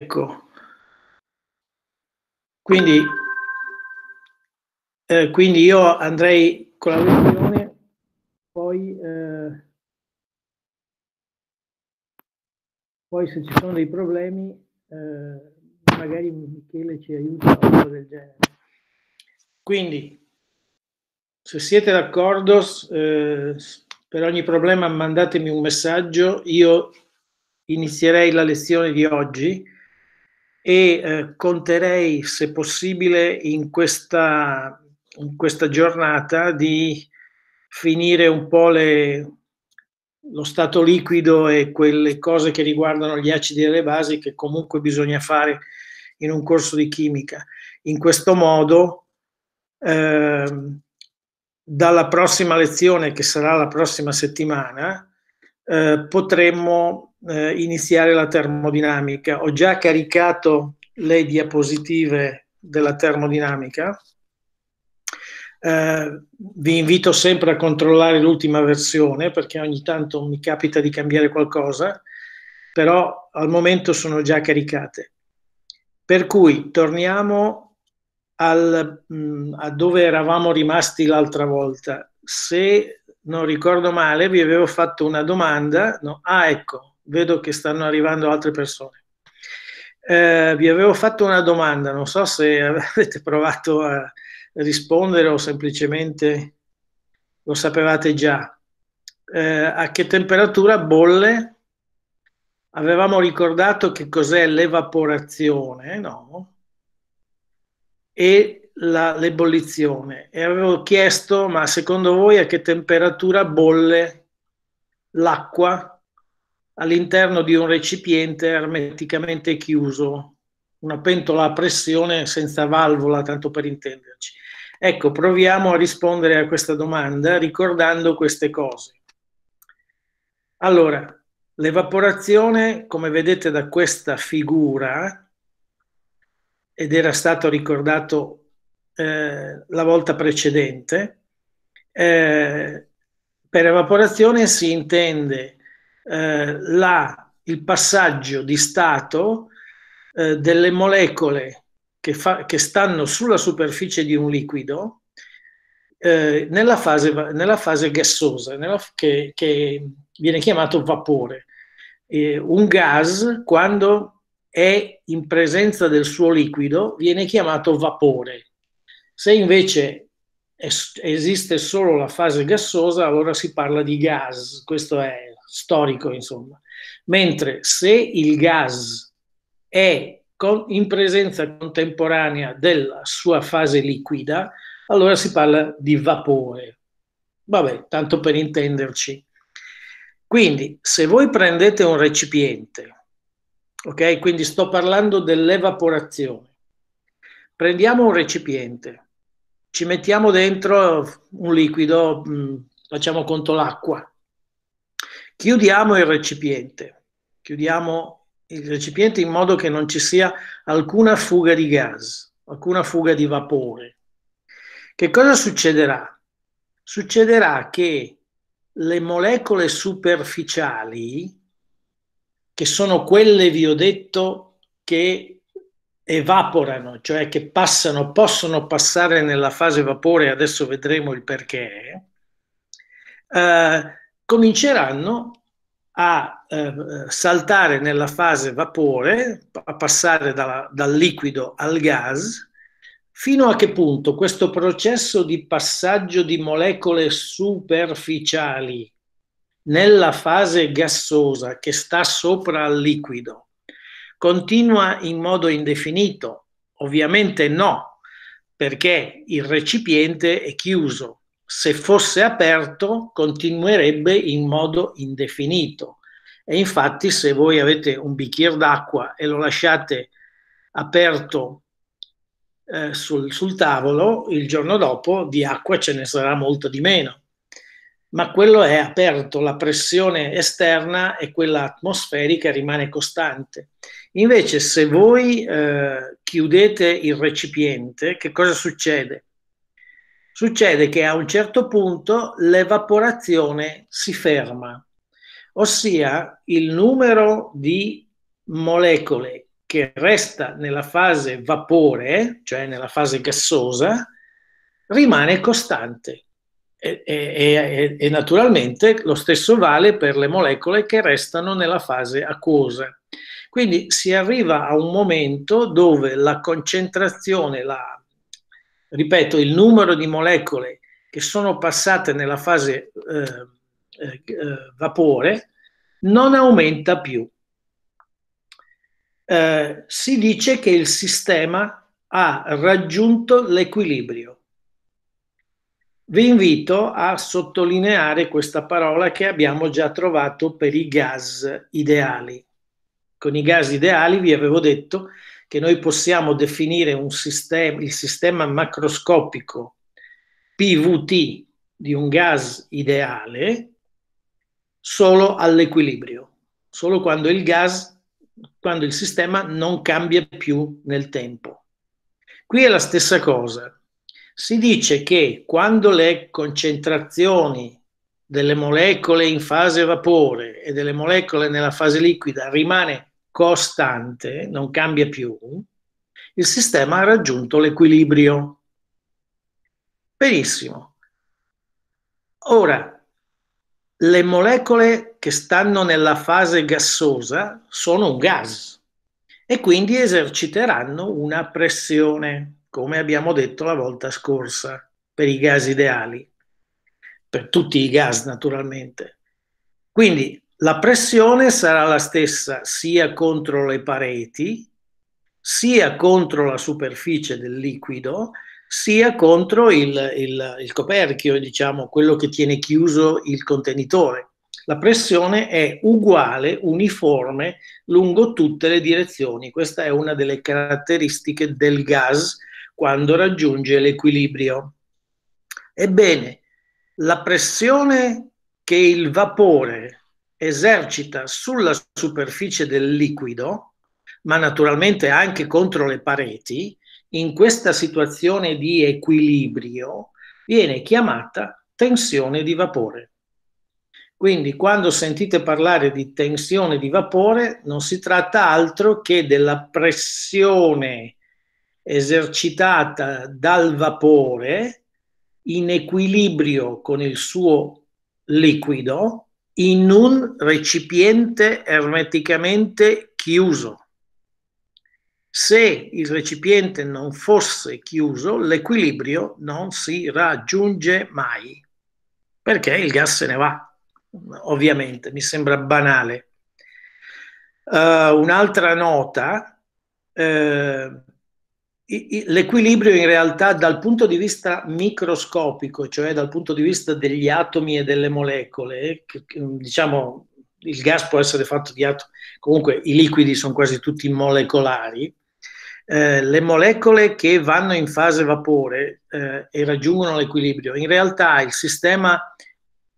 Ecco. Quindi, eh, quindi io andrei con la lezione, poi, eh, poi se ci sono dei problemi, eh, magari Michele ci aiuta o cosa del genere. Quindi, se siete d'accordo, eh, per ogni problema mandatemi un messaggio, io inizierei la lezione di oggi e eh, conterei, se possibile, in questa, in questa giornata di finire un po' le, lo stato liquido e quelle cose che riguardano gli acidi e le basi che comunque bisogna fare in un corso di chimica. In questo modo, eh, dalla prossima lezione, che sarà la prossima settimana, eh, potremmo eh, iniziare la termodinamica. Ho già caricato le diapositive della termodinamica. Eh, vi invito sempre a controllare l'ultima versione perché ogni tanto mi capita di cambiare qualcosa, però al momento sono già caricate. Per cui torniamo al, mh, mm, a dove eravamo rimasti l'altra volta. Se non ricordo male, vi avevo fatto una domanda. No? Ah, ecco, vedo che stanno arrivando altre persone. Eh, vi avevo fatto una domanda, non so se avete provato a rispondere o semplicemente lo sapevate già. Eh, a che temperatura bolle avevamo ricordato che cos'è l'evaporazione, no? E la, l'ebollizione. E avevo chiesto, ma secondo voi a che temperatura bolle l'acqua all'interno di un recipiente ermeticamente chiuso? Una pentola a pressione senza valvola, tanto per intenderci. Ecco, proviamo a rispondere a questa domanda ricordando queste cose. Allora, L'evaporazione, come vedete da questa figura, ed era stato ricordato eh, la volta precedente, eh, per evaporazione si intende eh, la, il passaggio di stato eh, delle molecole che, fa, che, stanno sulla superficie di un liquido nella fase, nella, fase, gassosa, nella, che, che viene chiamato vapore eh, un gas quando è in presenza del suo liquido viene chiamato vapore. Se invece es- esiste solo la fase gassosa, allora si parla di gas, questo è storico insomma. Mentre se il gas è con- in presenza contemporanea della sua fase liquida, allora si parla di vapore. Vabbè, tanto per intenderci. Quindi, se voi prendete un recipiente, ok? Quindi sto parlando dell'evaporazione. Prendiamo un recipiente, ci mettiamo dentro un liquido, mm, facciamo conto l'acqua. Chiudiamo il recipiente, chiudiamo il recipiente in modo che non ci sia alcuna fuga di gas, alcuna fuga di vapore. Che cosa succederà? Succederà che le molecole superficiali, che sono quelle, vi ho detto, che evaporano, cioè che passano, possono passare nella fase vapore, adesso vedremo il perché, eh, cominceranno a eh, saltare nella fase vapore, a passare dalla, dal liquido al gas, Fino a che punto questo processo di passaggio di molecole superficiali nella fase gassosa che sta sopra al liquido continua in modo indefinito? Ovviamente no, perché il recipiente è chiuso. Se fosse aperto continuerebbe in modo indefinito. E infatti se voi avete un bicchiere d'acqua e lo lasciate aperto eh, sul, sul tavolo, il giorno dopo di acqua ce ne sarà molto di meno. Ma quello è aperto, la pressione esterna e quella atmosferica rimane costante. Invece, se voi eh, chiudete il recipiente, che cosa succede? Succede che a un certo punto l'evaporazione si ferma, ossia il numero di molecole che resta nella fase vapore, cioè nella fase gassosa, rimane costante. E, e, e, naturalmente lo stesso vale per le molecole che restano nella fase acquosa. Quindi si arriva a un momento dove la concentrazione, la, ripeto, il numero di molecole che sono passate nella fase eh, eh, eh vapore non aumenta più. Eh, si dice che il sistema ha raggiunto l'equilibrio. Vi invito a sottolineare questa parola che abbiamo già trovato per i gas ideali. Con i gas ideali vi avevo detto che noi possiamo definire sistema, il sistema macroscopico PVT di un gas ideale solo all'equilibrio, solo quando il gas, quando il sistema non cambia più nel tempo. Qui è la stessa cosa si dice che quando le concentrazioni delle molecole in fase vapore e delle molecole nella fase liquida rimane costante, non cambia più, il sistema ha raggiunto l'equilibrio. Benissimo. Ora, le molecole che stanno nella fase gassosa sono un gas e quindi eserciteranno una pressione come abbiamo detto la volta scorsa, per i gas ideali, per tutti i gas naturalmente. Quindi la pressione sarà la stessa sia contro le pareti, sia contro la superficie del liquido, sia contro il, il, il coperchio, diciamo, quello che tiene chiuso il contenitore. La pressione è uguale, uniforme, lungo tutte le direzioni. Questa è una delle caratteristiche del gas quando raggiunge l'equilibrio. Ebbene, la pressione che il vapore esercita sulla superficie del liquido, ma naturalmente anche contro le pareti, in questa situazione di equilibrio viene chiamata tensione di vapore. Quindi quando sentite parlare di tensione di vapore non si tratta altro che della pressione esercitata dal vapore in equilibrio con il suo liquido in un recipiente ermeticamente chiuso. Se il recipiente non fosse chiuso, l'equilibrio non si raggiunge mai, perché il gas se ne va, ovviamente, mi sembra banale. Uh, un'altra nota, uh, L'equilibrio in realtà dal punto di vista microscopico, cioè dal punto di vista degli atomi e delle molecole, che, diciamo il gas può essere fatto di atomi, comunque i liquidi sono quasi tutti molecolari, eh, le molecole che vanno in fase vapore eh, e raggiungono l'equilibrio, in realtà il sistema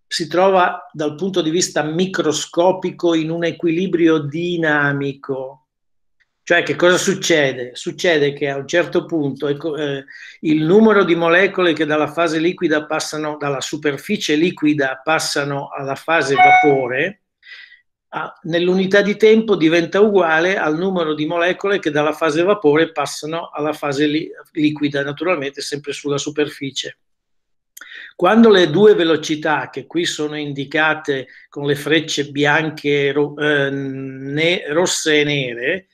si trova dal punto di vista microscopico in un equilibrio dinamico, cioè che cosa succede? Succede che a un certo punto ecco, eh, il numero di molecole che dalla fase liquida passano, dalla superficie liquida passano alla fase vapore, a, nell'unità di tempo diventa uguale al numero di molecole che dalla fase vapore passano alla fase li, liquida, naturalmente sempre sulla superficie. Quando le due velocità che qui sono indicate con le frecce bianche, ro, eh, ne, rosse e nere,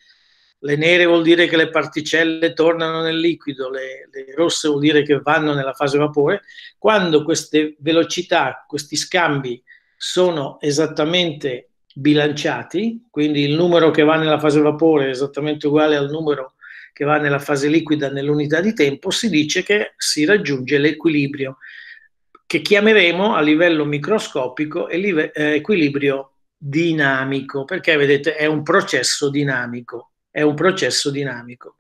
le nere vuol dire che le particelle tornano nel liquido, le, le, rosse vuol dire che vanno nella fase vapore. Quando queste velocità, questi scambi sono esattamente bilanciati, quindi il numero che va nella fase vapore è esattamente uguale al numero che va nella fase liquida nell'unità di tempo, si dice che si raggiunge l'equilibrio, che chiameremo a livello microscopico eh, equilibrio dinamico, perché vedete è un processo dinamico è un processo dinamico.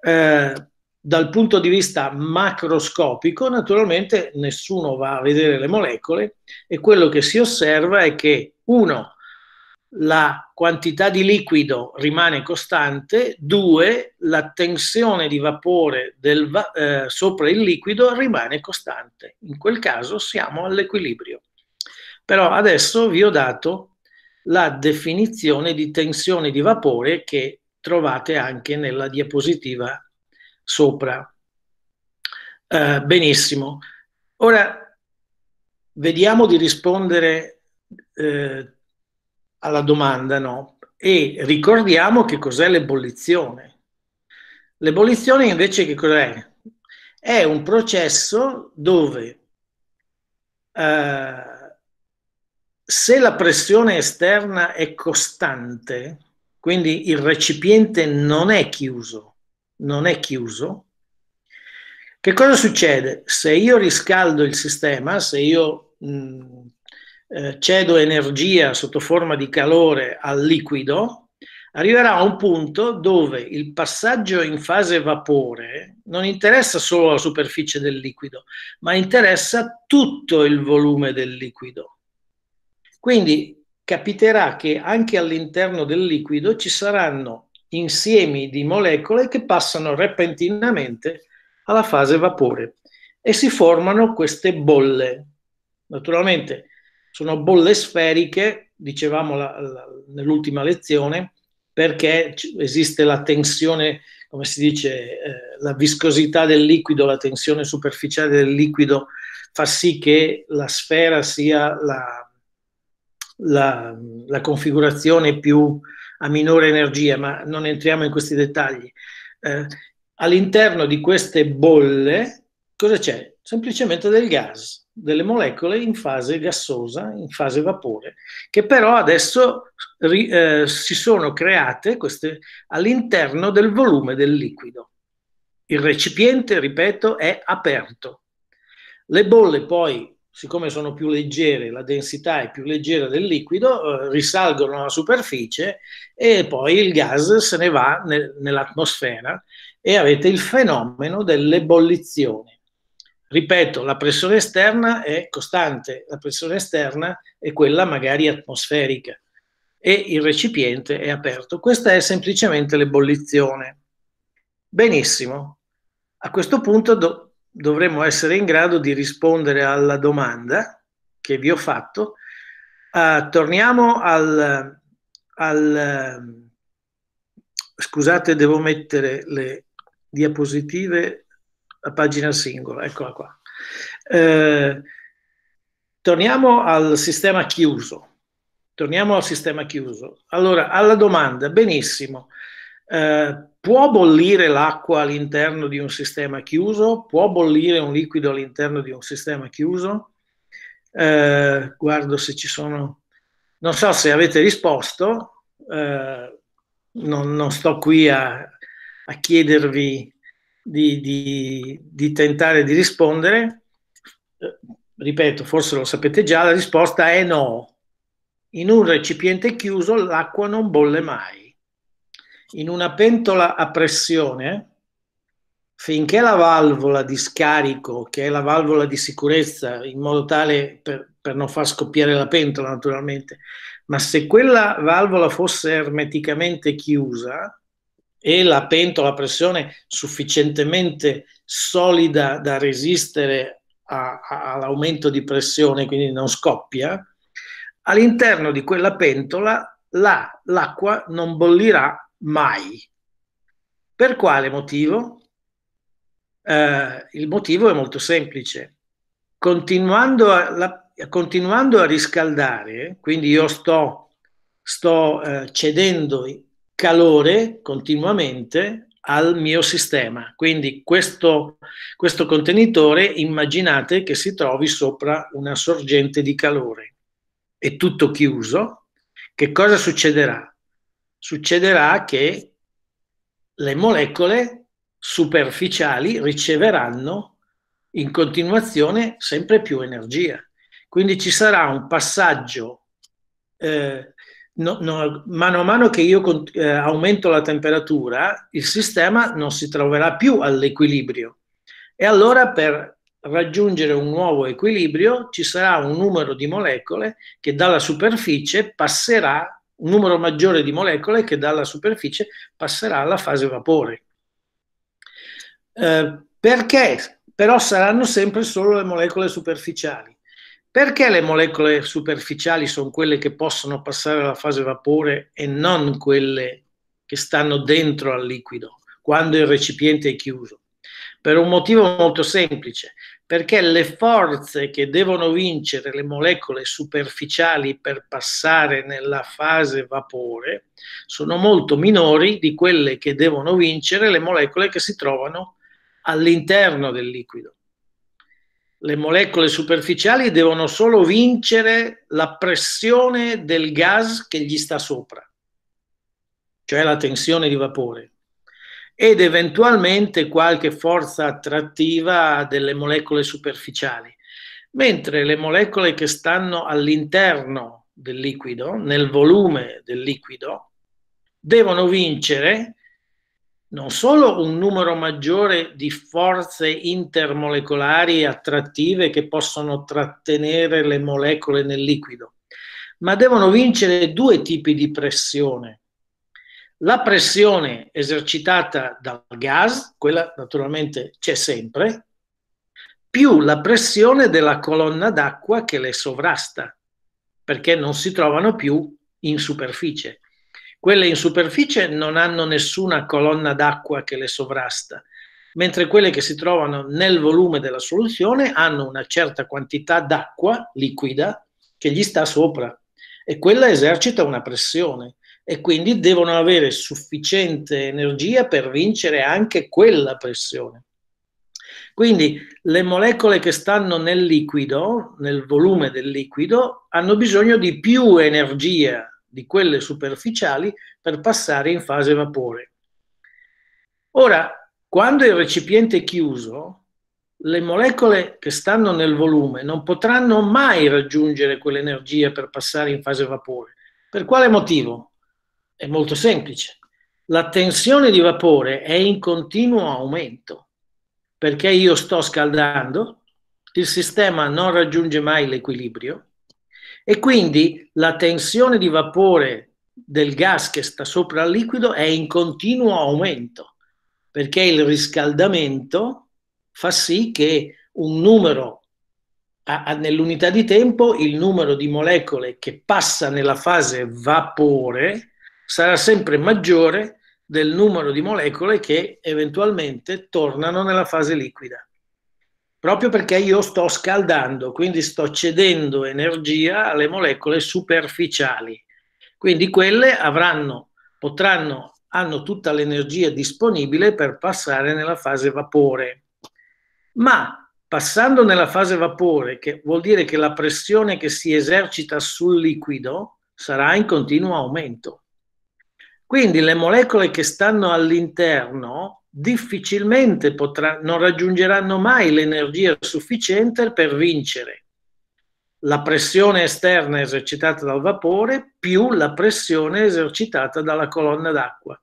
Eh, dal punto di vista macroscopico, naturalmente nessuno va a vedere le molecole e quello che si osserva è che, uno, la quantità di liquido rimane costante, due, la tensione di vapore del, eh, sopra il liquido rimane costante. In quel caso siamo all'equilibrio. Però adesso vi ho dato la definizione di tensione di vapore che trovate anche nella diapositiva sopra. Eh, benissimo. Ora vediamo di rispondere eh, alla domanda, no? E ricordiamo che cos'è l'ebollizione. L'ebollizione invece che cos'è? È un processo dove eh, se la pressione esterna è costante, quindi il recipiente non è chiuso, non è chiuso, che cosa succede? Se io riscaldo il sistema, se io mh, eh, cedo energia sotto forma di calore al liquido, arriverà a un punto dove il passaggio in fase vapore non interessa solo la superficie del liquido, ma interessa tutto il volume del liquido. Quindi capiterà che anche all'interno del liquido ci saranno insiemi di molecole che passano repentinamente alla fase vapore e si formano queste bolle. Naturalmente sono bolle sferiche, dicevamo la, la, nell'ultima lezione, perché esiste la tensione, come si dice, eh, la viscosità del liquido, la tensione superficiale del liquido fa sì che la sfera sia la, la, la configurazione più a minore energia, ma non entriamo in questi dettagli. Eh, all'interno di queste bolle cosa c'è? Semplicemente del gas, delle molecole in fase gassosa, in fase vapore, che però adesso eh, si sono create queste, all'interno del volume del liquido. Il recipiente, ripeto, è aperto. Le bolle poi siccome sono più leggere, la densità è più leggera del liquido, eh, risalgono alla superficie e poi il gas se ne va nel, nell'atmosfera e avete il fenomeno dell'ebollizione. Ripeto, la pressione esterna è costante, la pressione esterna è quella magari atmosferica e il recipiente è aperto. Questa è semplicemente l'ebollizione. Benissimo. A questo punto do- dovremmo essere in grado di rispondere alla domanda che vi ho fatto. Uh, torniamo al, al, scusate, devo mettere le diapositive a pagina singola, eccola qua. Uh, torniamo al sistema chiuso. Torniamo al sistema chiuso. Allora, alla domanda, benissimo. Uh, Può bollire l'acqua all'interno di un sistema chiuso? Può bollire un liquido all'interno di un sistema chiuso? Eh, guardo se ci sono... Non so se avete risposto, eh, non, non, sto qui a, a chiedervi di, di, di, tentare di rispondere. Eh, ripeto, forse lo sapete già, la risposta è no. In un recipiente chiuso l'acqua non bolle mai in una pentola a pressione, finché la valvola di scarico, che è la valvola di sicurezza, in modo tale per, per non far scoppiare la pentola naturalmente, ma se quella valvola fosse ermeticamente chiusa e la pentola a pressione sufficientemente solida da resistere a, a, all'aumento di pressione, quindi non scoppia, all'interno di quella pentola la, l'acqua non bollirà mai. Per quale motivo? Eh, il motivo è molto semplice. Continuando a, la, continuando a riscaldare, quindi io sto, sto eh, cedendo calore continuamente al mio sistema. Quindi questo, questo contenitore immaginate che si trovi sopra una sorgente di calore. È tutto chiuso. Che cosa succederà? Succederà che le molecole superficiali riceveranno in continuazione sempre più energia. Quindi ci sarà un passaggio, eh, no, no, mano a mano che io eh, aumento la temperatura, il sistema non si troverà più all'equilibrio. E allora per raggiungere un nuovo equilibrio ci sarà un numero di molecole che dalla superficie passerà un numero maggiore di molecole che dalla superficie passerà alla fase vapore. Eh, perché? Però saranno sempre solo le molecole superficiali. Perché le molecole superficiali sono quelle che possono passare alla fase vapore e non quelle che stanno dentro al liquido, quando il recipiente è chiuso, per un motivo molto semplice, perché le forze che devono vincere le molecole superficiali per passare nella fase vapore sono molto minori di quelle che devono vincere le molecole che si trovano all'interno del liquido. Le molecole superficiali devono solo vincere la pressione del gas che gli sta sopra, cioè la tensione di vapore, ed eventualmente qualche forza attrattiva delle molecole superficiali, mentre le molecole che stanno all'interno del liquido, nel volume del liquido, devono vincere non solo un numero maggiore di forze intermolecolari attrattive che possono trattenere le molecole nel liquido, ma devono vincere due tipi di pressione. La pressione esercitata dal gas, quella naturalmente c'è sempre, più la pressione della colonna d'acqua che le sovrasta, perché non si trovano più in superficie. Quelle in superficie non hanno nessuna colonna d'acqua che le sovrasta, mentre quelle che si trovano nel volume della soluzione hanno una certa quantità d'acqua liquida che gli sta sopra e quella esercita una pressione e quindi devono avere sufficiente energia per vincere anche quella pressione. Quindi le molecole che stanno nel liquido, nel volume del liquido, hanno bisogno di più energia di quelle superficiali per passare in fase vapore. Ora, quando il recipiente è chiuso, le molecole che stanno nel volume non potranno mai raggiungere quell'energia per passare in fase vapore. Per quale motivo? È molto semplice. La tensione di vapore è in continuo aumento perché io sto scaldando, il sistema non raggiunge mai l'equilibrio e quindi la tensione di vapore del gas che sta sopra il liquido è in continuo aumento, perché il riscaldamento fa sì che un numero, nell'unità di tempo, il numero di molecole che passa nella fase vapore sarà sempre maggiore del numero di molecole che eventualmente tornano nella fase liquida proprio perché io sto scaldando, quindi sto cedendo energia alle molecole superficiali. Quindi quelle avranno, potranno, hanno tutta l'energia disponibile per passare nella fase vapore. Ma passando nella fase vapore, che vuol dire che la pressione che si esercita sul liquido sarà in continuo aumento. Quindi le molecole che stanno all'interno difficilmente potrà, non raggiungeranno mai l'energia sufficiente per vincere la pressione esterna esercitata dal vapore più la pressione esercitata dalla colonna d'acqua.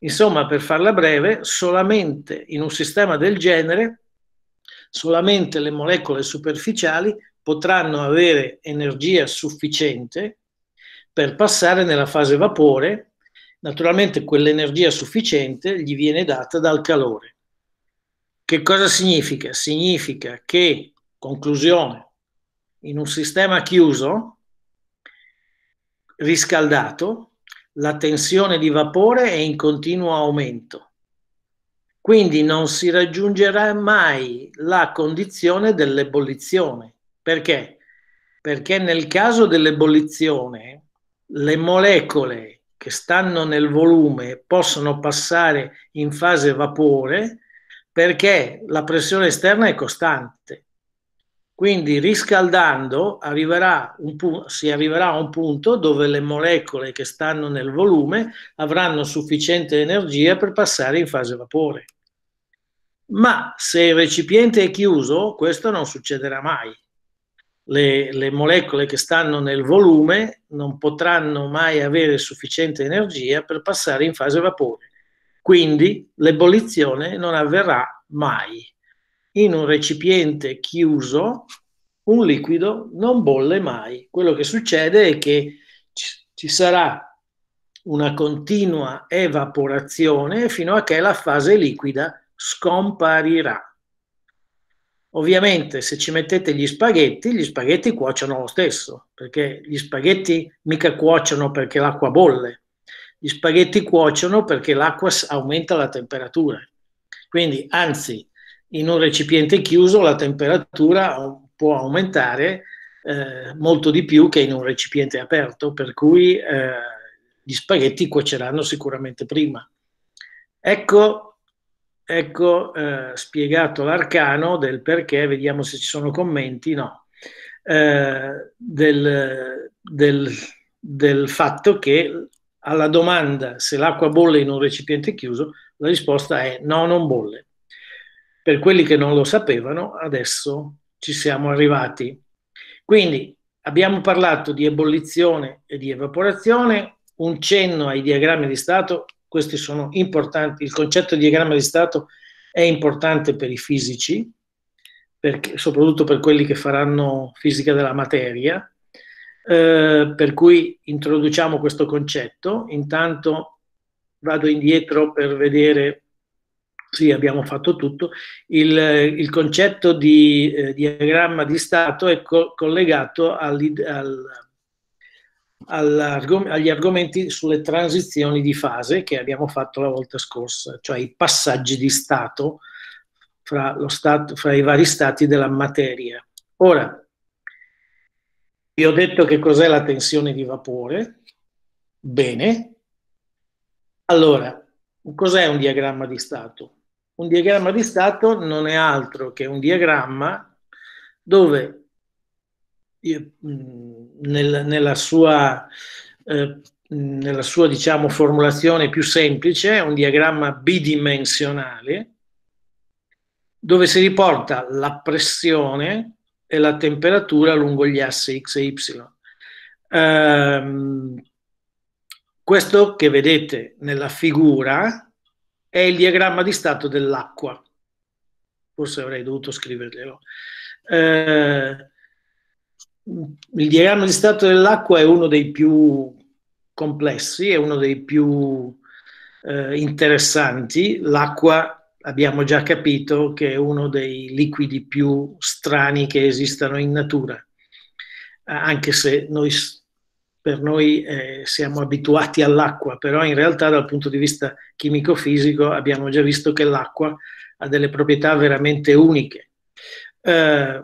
Insomma, per farla breve, solamente in un sistema del genere, solamente le molecole superficiali potranno avere energia sufficiente per passare nella fase vapore Naturalmente quell'energia sufficiente gli viene data dal calore. Che cosa significa? Significa che, conclusione, in un sistema chiuso, riscaldato, la tensione di vapore è in continuo aumento. Quindi non si raggiungerà mai la condizione dell'ebollizione. Perché? Perché nel caso dell'ebollizione le molecole che stanno nel volume possono passare in fase vapore perché la pressione esterna è costante. Quindi riscaldando arriverà pu- si arriverà a un punto dove le molecole che stanno nel volume avranno sufficiente energia per passare in fase vapore. Ma se il recipiente è chiuso, questo non succederà mai le, le, molecole che stanno nel volume non potranno mai avere sufficiente energia per passare in fase vapore. Quindi l'ebollizione non avverrà mai. In un recipiente chiuso un liquido non bolle mai. Quello che succede è che ci sarà una continua evaporazione fino a che la fase liquida scomparirà. Ovviamente se ci mettete gli spaghetti, gli spaghetti cuociono lo stesso, perché gli spaghetti mica cuociono perché l'acqua bolle, Gli spaghetti cuociono perché l'acqua aumenta la temperatura. Quindi, anzi, in un recipiente chiuso la temperatura può aumentare eh, molto di più che in un recipiente aperto, per cui eh, gli spaghetti cuoceranno sicuramente prima. Ecco, ecco eh, spiegato l'arcano del perché, vediamo se ci sono commenti, no, eh, del, del, del fatto che alla domanda se l'acqua bolle in un recipiente chiuso, la risposta è no, non bolle. Per quelli che non lo sapevano, adesso ci siamo arrivati. Quindi abbiamo parlato di ebollizione e di evaporazione, un cenno ai diagrammi di stato, questi sono importanti, il concetto di diagramma di stato è importante per i fisici, perché, soprattutto per quelli che faranno fisica della materia, eh, per cui introduciamo questo concetto. Intanto vado indietro per vedere, sì abbiamo fatto tutto, il, il concetto di eh, diagramma di stato è co- collegato al, al, agli argomenti sulle transizioni di fase che abbiamo fatto la volta scorsa, cioè i passaggi di stato fra, stato, fra i vari stati della materia. Ora, vi ho detto che cos'è la tensione di vapore. Bene. Allora, cos'è un diagramma di stato? Un diagramma di stato non è altro che un diagramma dove io, nel, nella sua, eh, nella sua diciamo, formulazione più semplice è un diagramma bidimensionale dove si riporta la pressione e la temperatura lungo gli assi x e y. Um, questo che vedete nella figura è il diagramma di stato dell'acqua. Forse avrei dovuto scriverglielo. Uh, il diagramma di stato dell'acqua è uno dei più complessi, è uno dei più uh, interessanti. L'acqua abbiamo già capito che è uno dei liquidi più strani che esistano in natura, eh, anche se noi, per noi eh, siamo abituati all'acqua, però in realtà dal punto di vista chimico-fisico abbiamo già visto che l'acqua ha delle proprietà veramente uniche. Eh,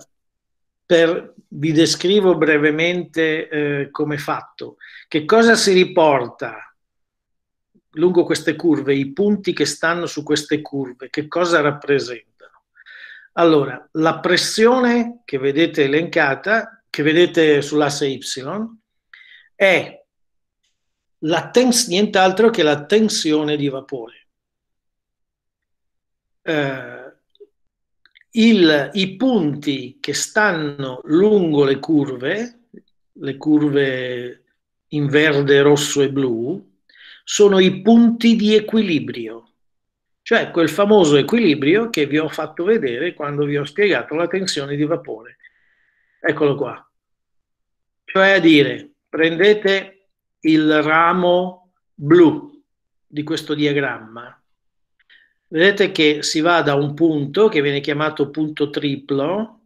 per, vi descrivo brevemente eh, come fatto. Che cosa si riporta lungo queste curve, i punti che stanno su queste curve, che cosa rappresentano? Allora, la pressione che vedete elencata, che vedete sull'asse Y, è nient'altro che la tensione di vapore. Eh, il, I punti che stanno lungo le curve, le curve in verde, rosso e blu, sono i punti di equilibrio, cioè quel famoso equilibrio che vi ho fatto vedere quando vi ho spiegato la tensione di vapore. Eccolo qua. Cioè a dire, prendete il ramo blu di questo diagramma, vedete che si va da un punto che viene chiamato punto triplo,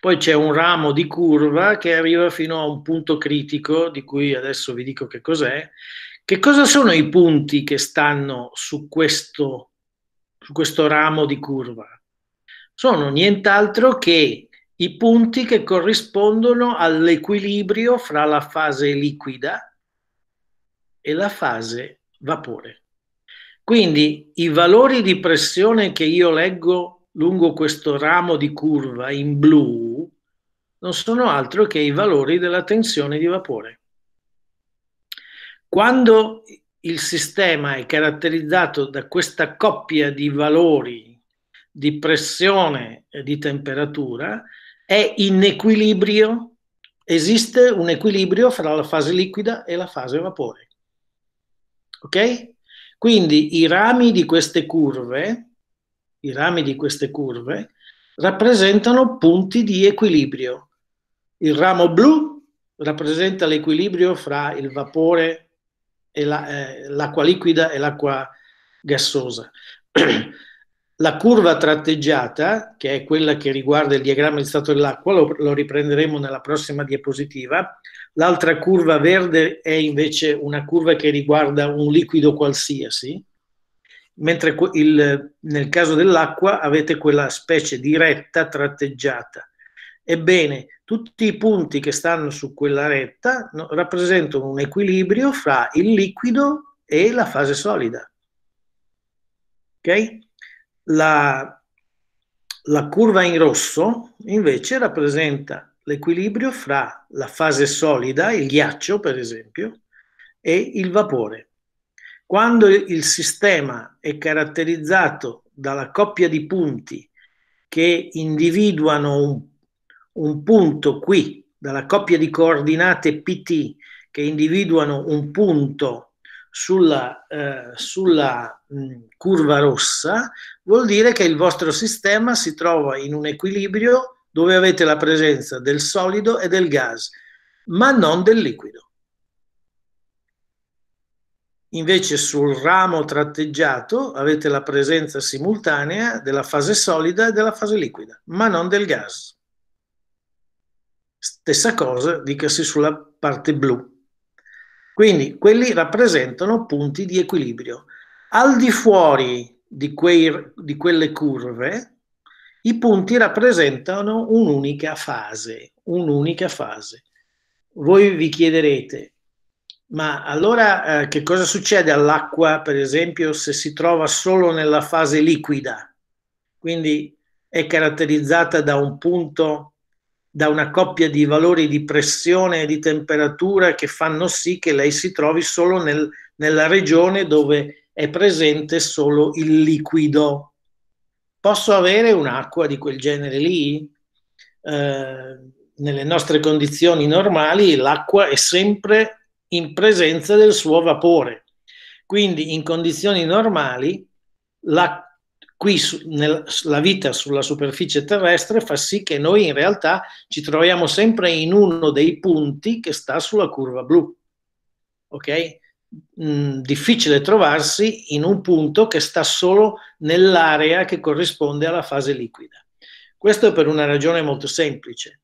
poi c'è un ramo di curva che arriva fino a un punto critico, di cui adesso vi dico che cos'è, che cosa sono i punti che stanno su questo, su questo ramo di curva? Sono nient'altro che i punti che corrispondono all'equilibrio fra la fase liquida e la fase vapore. Quindi i valori di pressione che io leggo lungo questo ramo di curva in blu non sono altro che i valori della tensione di vapore. Quando il sistema è caratterizzato da questa coppia di valori di pressione e di temperatura, è in equilibrio, esiste un equilibrio fra la fase liquida e la fase vapore. Ok? Quindi i rami di queste curve, i rami di queste curve rappresentano punti di equilibrio. Il ramo blu rappresenta l'equilibrio fra il vapore e la, eh, l'acqua liquida e l'acqua gassosa. La curva tratteggiata, che è quella che riguarda il diagramma di stato dell'acqua, lo, lo riprenderemo nella prossima diapositiva, l'altra curva verde è invece una curva che riguarda un liquido qualsiasi, mentre il, nel caso dell'acqua avete quella specie di retta tratteggiata. Ebbene, tutti i punti che stanno su quella retta no, rappresentano un equilibrio fra il liquido e la fase solida. Ok? La, la curva in rosso invece rappresenta l'equilibrio fra la fase solida, il ghiaccio per esempio, e il vapore. Quando il sistema è caratterizzato dalla coppia di punti che individuano un un punto qui dalla coppia di coordinate PT che individuano un punto sulla, eh, sulla mh, curva rossa, vuol dire che il vostro sistema si trova in un equilibrio dove avete la presenza del solido e del gas, ma non del liquido. Invece sul ramo tratteggiato avete la presenza simultanea della fase solida e della fase liquida, ma non del gas. Stessa cosa dicasi sulla parte blu. Quindi quelli rappresentano punti di equilibrio. Al di fuori di, quei, di quelle curve, i punti rappresentano un'unica fase, un'unica fase. Voi vi chiederete, ma allora eh, che cosa succede all'acqua, per esempio, se si trova solo nella fase liquida? Quindi è caratterizzata da un punto da una coppia di valori di pressione e di temperatura che fanno sì che lei si trovi solo nel, nella regione dove è presente solo il liquido. Posso avere un'acqua di quel genere lì? Eh, nelle nostre condizioni normali l'acqua è sempre in presenza del suo vapore. Quindi in condizioni normali l'acqua qui su, nel, la vita sulla superficie terrestre fa sì che noi in realtà ci troviamo sempre in uno dei punti che sta sulla curva blu. Ok? Mm, difficile trovarsi in un punto che sta solo nell'area che corrisponde alla fase liquida. Questo per una ragione molto semplice.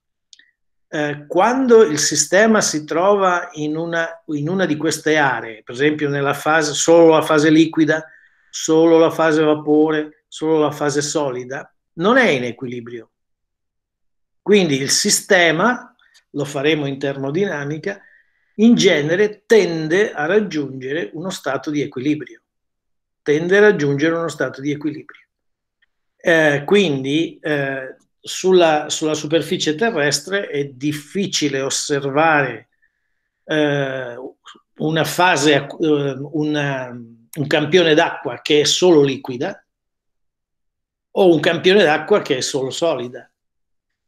Eh, quando il sistema si trova in una, in una di queste aree, per esempio nella fase, solo la fase liquida, solo la fase vapore, solo la fase solida, non è in equilibrio. Quindi il sistema, lo faremo in termodinamica, in genere tende a raggiungere uno stato di equilibrio. Tende a raggiungere uno stato di equilibrio. Eh, quindi eh, sulla, sulla, superficie terrestre è difficile osservare eh, una fase, eh, una, un campione d'acqua che è solo liquida, o un campione d'acqua che è solo solida.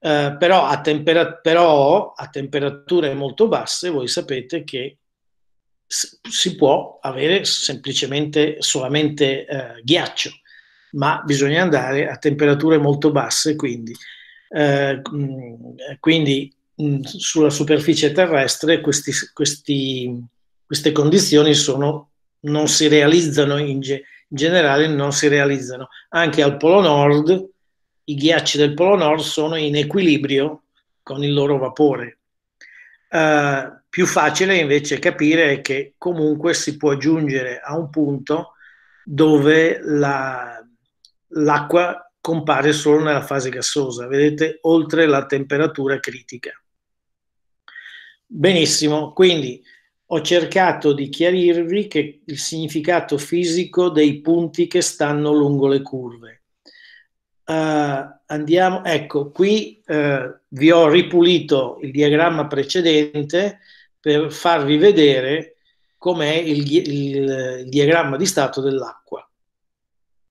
Eh, però, a tempera- però, a temperature molto basse voi sapete che si può avere semplicemente solamente eh, ghiaccio, ma bisogna andare a temperature molto basse, quindi, eh, quindi mh, sulla superficie terrestre questi, questi, queste condizioni sono, non si realizzano in, ge- in generale non si realizzano. Anche al Polo Nord i ghiacci del Polo Nord sono in equilibrio con il loro vapore. Uh, più facile invece capire che comunque si può giungere a un punto dove la, l'acqua compare solo nella fase gassosa, vedete, oltre la temperatura critica. Benissimo, quindi ho cercato di chiarirvi che il significato fisico dei punti che stanno lungo le curve. Uh, andiamo, ecco, qui uh, vi ho ripulito il diagramma precedente per farvi vedere com'è il, il, il diagramma di stato dell'acqua.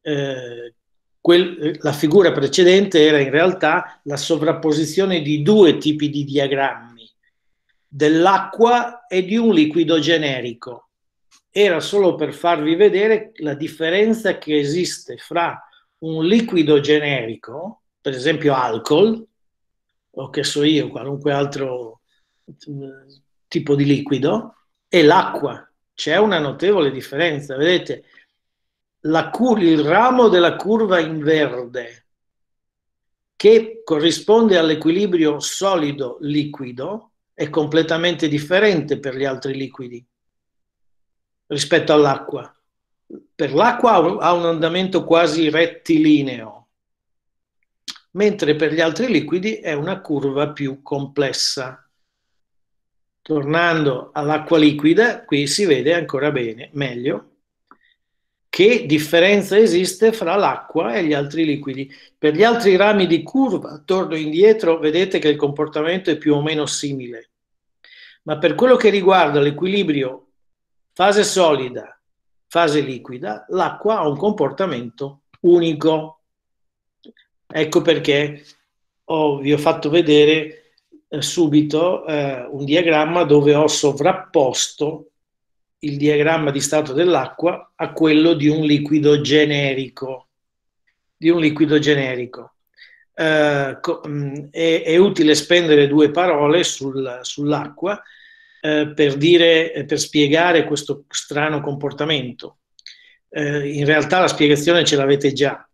Uh, quel, la figura precedente era in realtà la sovrapposizione di due tipi di diagrammi dell'acqua e di un liquido generico. Era solo per farvi vedere la differenza che esiste fra un liquido generico, per esempio alcol, o che so io, qualunque altro eh, tipo di liquido, e l'acqua. C'è una notevole differenza. Vedete, la, il ramo della curva in verde, che corrisponde all'equilibrio solido-liquido, è completamente differente per gli altri liquidi rispetto all'acqua. Per l'acqua ha un andamento quasi rettilineo, mentre per gli altri liquidi è una curva più complessa. Tornando all'acqua liquida, qui si vede ancora bene, meglio, che differenza esiste fra l'acqua e gli altri liquidi. Per gli altri rami di curva, torno indietro, vedete che il comportamento è più o meno simile. Ma per quello che riguarda l'equilibrio fase solida, fase liquida, l'acqua ha un comportamento unico. Ecco perché ho, vi ho fatto vedere eh, subito eh, un diagramma dove ho sovrapposto il diagramma di stato dell'acqua a quello di un liquido generico. Di un liquido generico. Eh, mm, è, è, utile spendere due parole sul, sull'acqua eh, per, dire, per spiegare questo strano comportamento. Eh, in realtà la spiegazione ce l'avete già.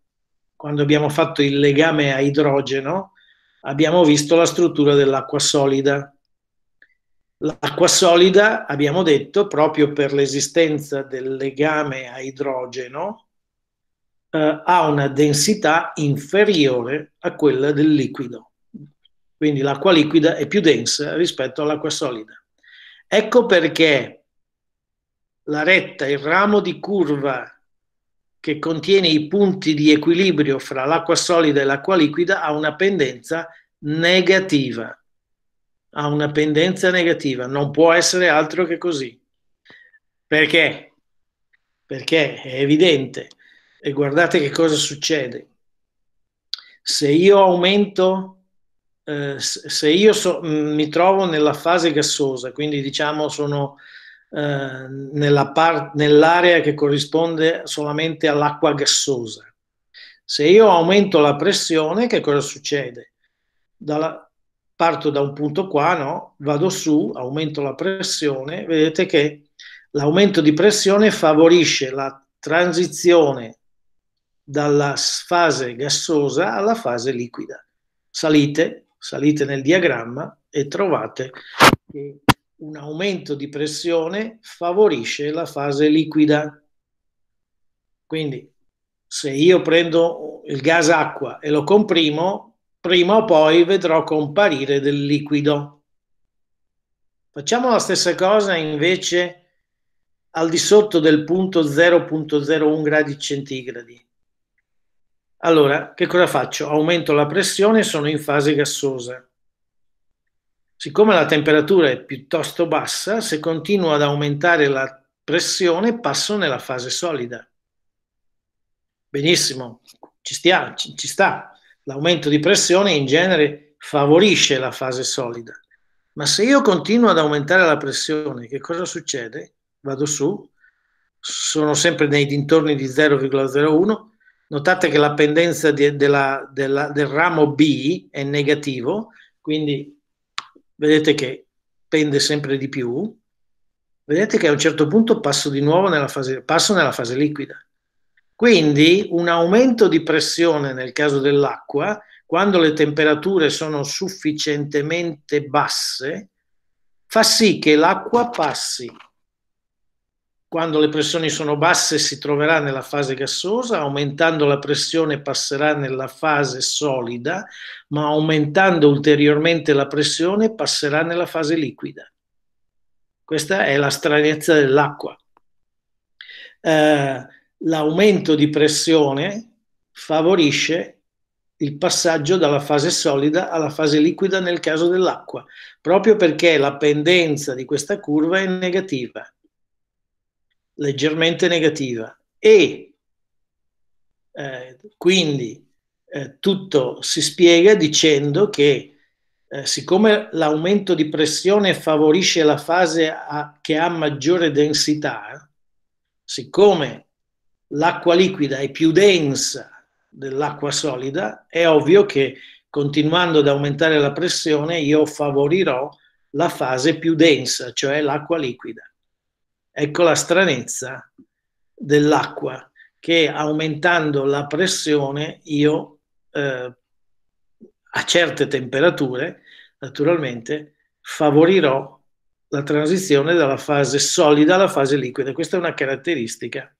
Quando abbiamo fatto il legame a idrogeno, abbiamo visto la struttura dell'acqua solida L'acqua solida, abbiamo detto, proprio per l'esistenza del legame a idrogeno, eh, ha una densità inferiore a quella del liquido. Quindi l'acqua liquida è più densa rispetto all'acqua solida. Ecco perché la retta, il ramo di curva che contiene i punti di equilibrio fra l'acqua solida e l'acqua liquida ha una pendenza negativa ha una pendenza negativa, non può essere altro che così. Perché? Perché è evidente. E guardate che cosa succede. Se io aumento, eh, se io so, mi trovo nella fase gassosa, quindi diciamo sono eh, nella par- nell'area che corrisponde solamente all'acqua gassosa, se io aumento la pressione, che cosa succede? Dalla, parto da un punto qua, no? vado su, aumento la pressione, vedete che l'aumento di pressione favorisce la transizione dalla fase gassosa alla fase liquida. Salite, salite nel diagramma e trovate che un aumento di pressione favorisce la fase liquida. Quindi se io prendo il gas acqua e lo comprimo, prima o poi vedrò comparire del liquido. Facciamo la stessa cosa invece al di sotto del punto 0.01 gradi centigradi. Allora, che cosa faccio? Aumento la pressione e sono in fase gassosa. Siccome la temperatura è piuttosto bassa, se continuo ad aumentare la pressione passo nella fase solida. Benissimo, ci, stia, ci, ci sta. L'aumento di pressione in genere favorisce la fase solida, ma se io continuo ad aumentare la pressione, che cosa succede? Vado su, sono sempre nei dintorni di 0,01, notate che la pendenza di, della, della, del ramo B è negativo, quindi vedete che pende sempre di più, vedete che a un certo punto passo di nuovo nella fase, nella fase liquida. Quindi un aumento di pressione nel caso dell'acqua, quando le temperature sono sufficientemente basse, fa sì che l'acqua passi. Quando le pressioni sono basse si troverà nella fase gassosa, aumentando la pressione passerà nella fase solida, ma aumentando ulteriormente la pressione passerà nella fase liquida. Questa è la stranezza dell'acqua. Eh, l'aumento di pressione favorisce il passaggio dalla fase solida alla fase liquida nel caso dell'acqua, proprio perché la pendenza di questa curva è negativa, leggermente negativa e eh, quindi eh, tutto si spiega dicendo che eh, siccome l'aumento di pressione favorisce la fase a, che ha maggiore densità, siccome l'acqua liquida è più densa dell'acqua solida, è ovvio che continuando ad aumentare la pressione io favorirò la fase più densa, cioè l'acqua liquida. Ecco la stranezza dell'acqua, che aumentando la pressione io eh, a certe temperature, naturalmente, favorirò la transizione dalla fase solida alla fase liquida. Questa è una caratteristica,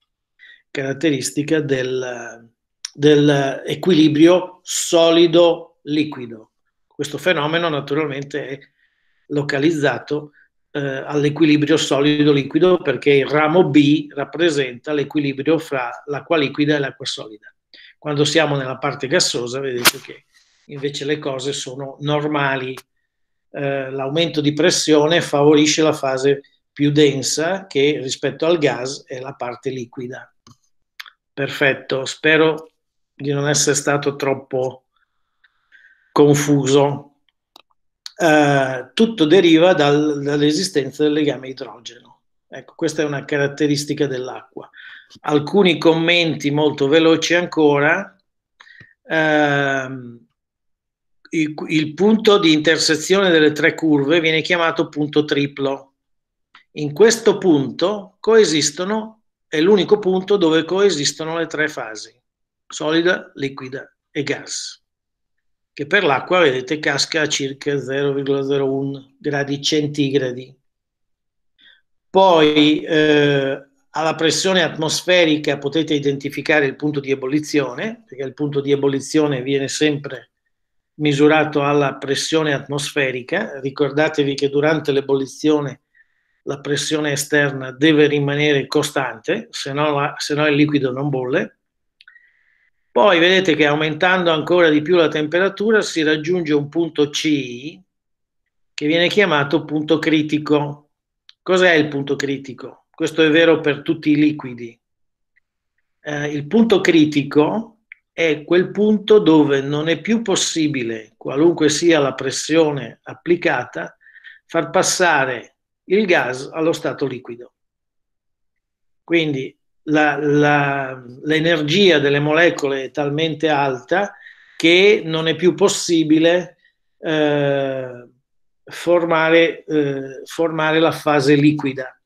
caratteristica del, dell'equilibrio solido-liquido. Questo fenomeno naturalmente è localizzato eh, all'equilibrio solido-liquido perché il ramo B rappresenta l'equilibrio fra l'acqua liquida e l'acqua solida. Quando siamo nella parte gassosa vedete che invece le cose sono normali. Eh, l'aumento di pressione favorisce la fase più densa che rispetto al gas è la parte liquida. Perfetto, spero di non essere stato troppo confuso. Eh, tutto deriva dal, dall'esistenza del legame idrogeno. Ecco, questa è una caratteristica dell'acqua. Alcuni commenti molto veloci ancora. Eh, il, il punto di intersezione delle tre curve viene chiamato punto triplo. In questo punto coesistono, è l'unico punto dove coesistono le tre fasi, solida, liquida e gas che per l'acqua, vedete, casca a circa 0,01 gradi centigradi. Poi eh, alla pressione atmosferica potete identificare il punto di ebollizione, perché il punto di ebollizione viene sempre misurato alla pressione atmosferica. Ricordatevi che durante l'ebollizione la pressione esterna deve rimanere costante, se no, se no il liquido non bolle. Poi vedete che aumentando ancora di più la temperatura si raggiunge un punto C che viene chiamato punto critico. Cos'è il punto critico? Questo è vero per tutti i liquidi. Eh, il punto critico è quel punto dove non è più possibile, qualunque sia la pressione applicata, far passare il gas allo stato liquido. Quindi l'energia delle molecole è talmente alta che non è più possibile eh, formare, eh, formare, la fase liquida.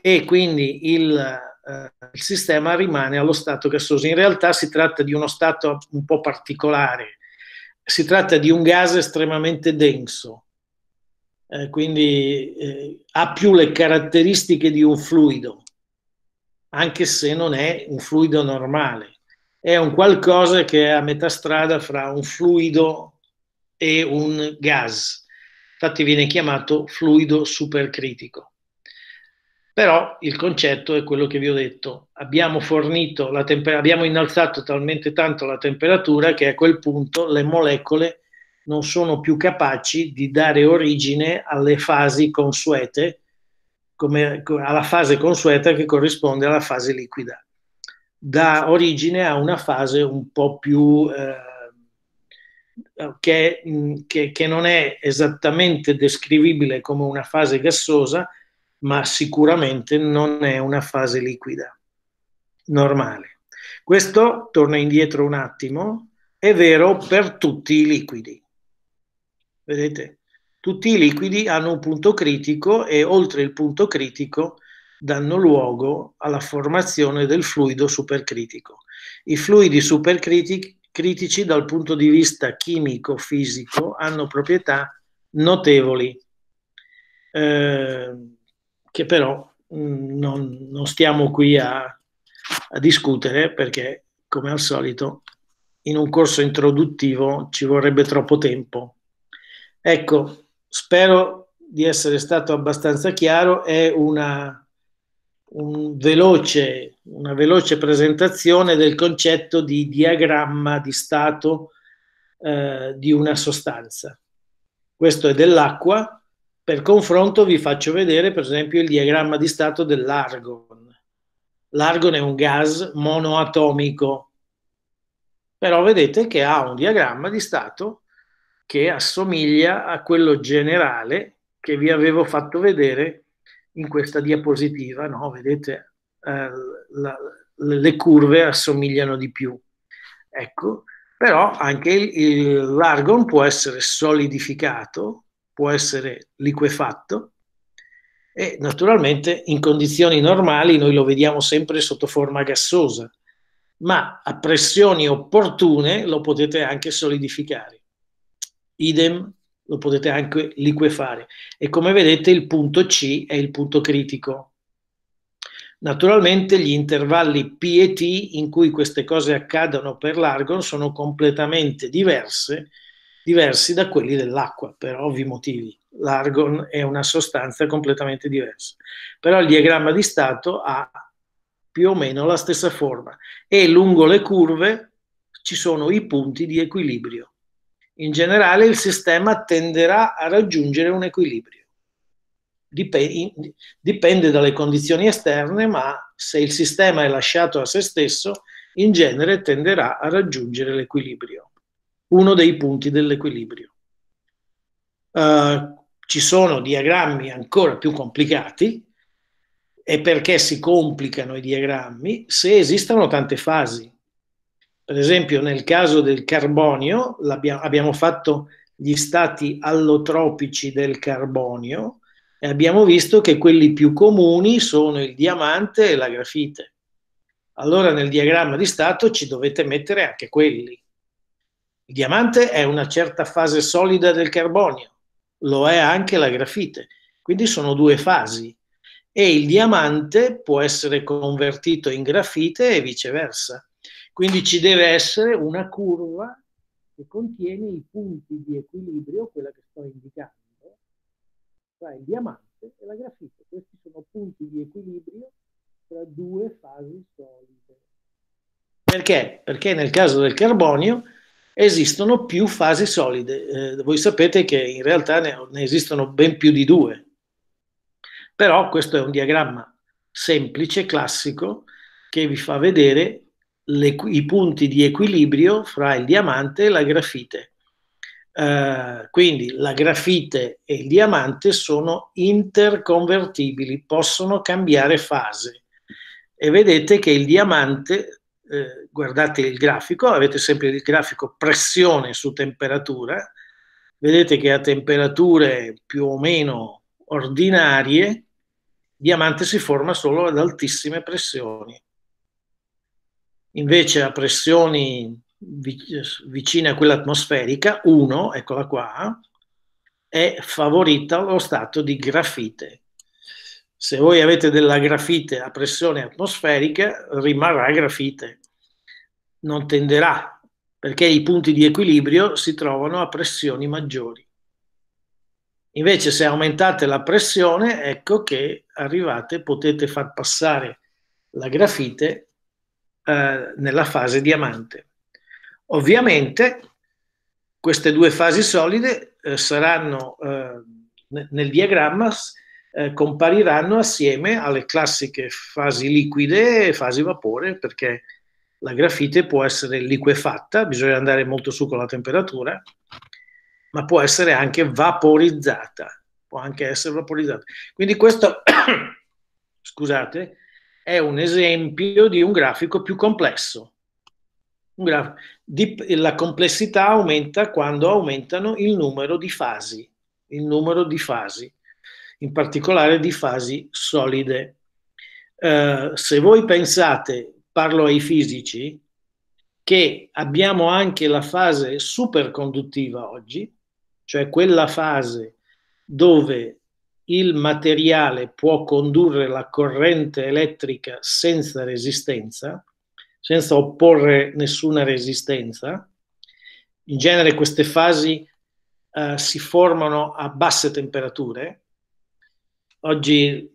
E quindi il, eh, il, sistema rimane allo stato gassoso. In realtà si tratta di uno stato un po' particolare, si tratta di un gas estremamente denso, eh, quindi eh, ha più le caratteristiche di un fluido anche se non è un fluido normale. È un qualcosa che è a metà strada fra un fluido e un gas. Infatti viene chiamato fluido supercritico. Però il concetto è quello che vi ho detto. Abbiamo temperatura, abbiamo innalzato talmente tanto la temperatura che a quel punto le molecole non sono più capaci di dare origine alle fasi consuete come, alla fase consueta che corrisponde alla fase liquida. Dà origine a una fase un po' più eh, che, che, che non è esattamente descrivibile come una fase gassosa, ma sicuramente non è una fase liquida normale. Questo, torno indietro un attimo, è vero per tutti i liquidi. Vedete? Tutti i liquidi hanno un punto critico e oltre il punto critico danno luogo alla formazione del fluido supercritico. I fluidi supercritici dal punto di vista chimico-fisico hanno proprietà notevoli, eh, che però mh, mm, non, non, stiamo qui a, a discutere perché, come al solito, in un corso introduttivo ci vorrebbe troppo tempo. Ecco, spero di essere stato abbastanza chiaro, è una, un veloce, una veloce presentazione del concetto di diagramma di stato eh, di una sostanza. Questo è dell'acqua, per confronto vi faccio vedere per esempio il diagramma di stato dell'argon. L'argon è un gas monoatomico, però vedete che ha un diagramma di stato che assomiglia a quello generale che vi avevo fatto vedere in questa diapositiva. No? Vedete, eh, la, le curve assomigliano di più. Ecco, però anche il, il, l'argon può essere solidificato, può essere liquefatto e naturalmente in condizioni normali noi lo vediamo sempre sotto forma gassosa, ma a pressioni opportune lo potete anche solidificare idem lo potete anche liquefare. E come vedete il punto C è il punto critico. Naturalmente gli intervalli P e T in cui queste cose accadono per l'argon sono completamente diverse, diversi da quelli dell'acqua, per ovvi motivi. L'argon è una sostanza completamente diversa. Però il diagramma di stato ha più o meno la stessa forma e lungo le curve ci sono i punti di equilibrio. In generale il sistema tenderà a raggiungere un equilibrio. Dipende, dalle condizioni esterne, ma se il sistema è lasciato a se stesso, in genere tenderà a raggiungere l'equilibrio, uno dei punti dell'equilibrio. Uh, ci sono diagrammi ancora più complicati, e perché si complicano i diagrammi? Se esistono tante fasi. Per esempio, nel caso del carbonio, abbiamo fatto gli stati allotropici del carbonio e abbiamo visto che quelli più comuni sono il diamante e la grafite. Allora nel diagramma di stato ci dovete mettere anche quelli. Il diamante è una certa fase solida del carbonio, lo è anche la grafite, quindi sono due fasi e il diamante può essere convertito in grafite e viceversa. Quindi ci deve essere una curva che contiene i punti di equilibrio, quella che sto indicando, tra il diamante e la grafite. Questi sono punti di equilibrio tra due fasi solide. Perché? Perché nel caso del carbonio esistono più fasi solide. Eh, voi sapete che in realtà ne, ne esistono ben più di due. Però questo è un diagramma semplice, classico, che vi fa vedere le, i punti di equilibrio fra il diamante e la grafite. Uh, quindi la grafite e il diamante sono interconvertibili, possono cambiare fase. E vedete che il diamante, eh, guardate il grafico, avete sempre il grafico pressione su temperatura, vedete che a temperature più o meno ordinarie, il diamante si forma solo ad altissime pressioni. Invece a pressioni vicine a quella atmosferica, 1, eccola qua, è favorita lo stato di grafite. Se voi avete della grafite a pressione atmosferica, rimarrà grafite, non tenderà, perché i punti di equilibrio si trovano a pressioni maggiori. Invece se aumentate la pressione, ecco che arrivate, potete far passare la grafite eh, nella fase diamante. Ovviamente queste due fasi solide eh, saranno eh, nel diagramma eh, compariranno assieme alle classiche fasi liquide e fasi vapore perché la grafite può essere liquefatta, bisogna andare molto su con la temperatura, ma può essere anche vaporizzata, può anche essere vaporizzata. Quindi questo, scusate, è un esempio di un grafico più complesso. Graf- di, la complessità aumenta quando aumentano il numero di fasi, il numero di fasi, in particolare di fasi solide. Uh, se voi pensate, parlo ai fisici, che abbiamo anche la fase superconduttiva oggi, cioè quella fase dove il materiale può condurre la corrente elettrica senza resistenza, senza opporre nessuna resistenza. In genere queste fasi uh, si formano a basse temperature. Oggi,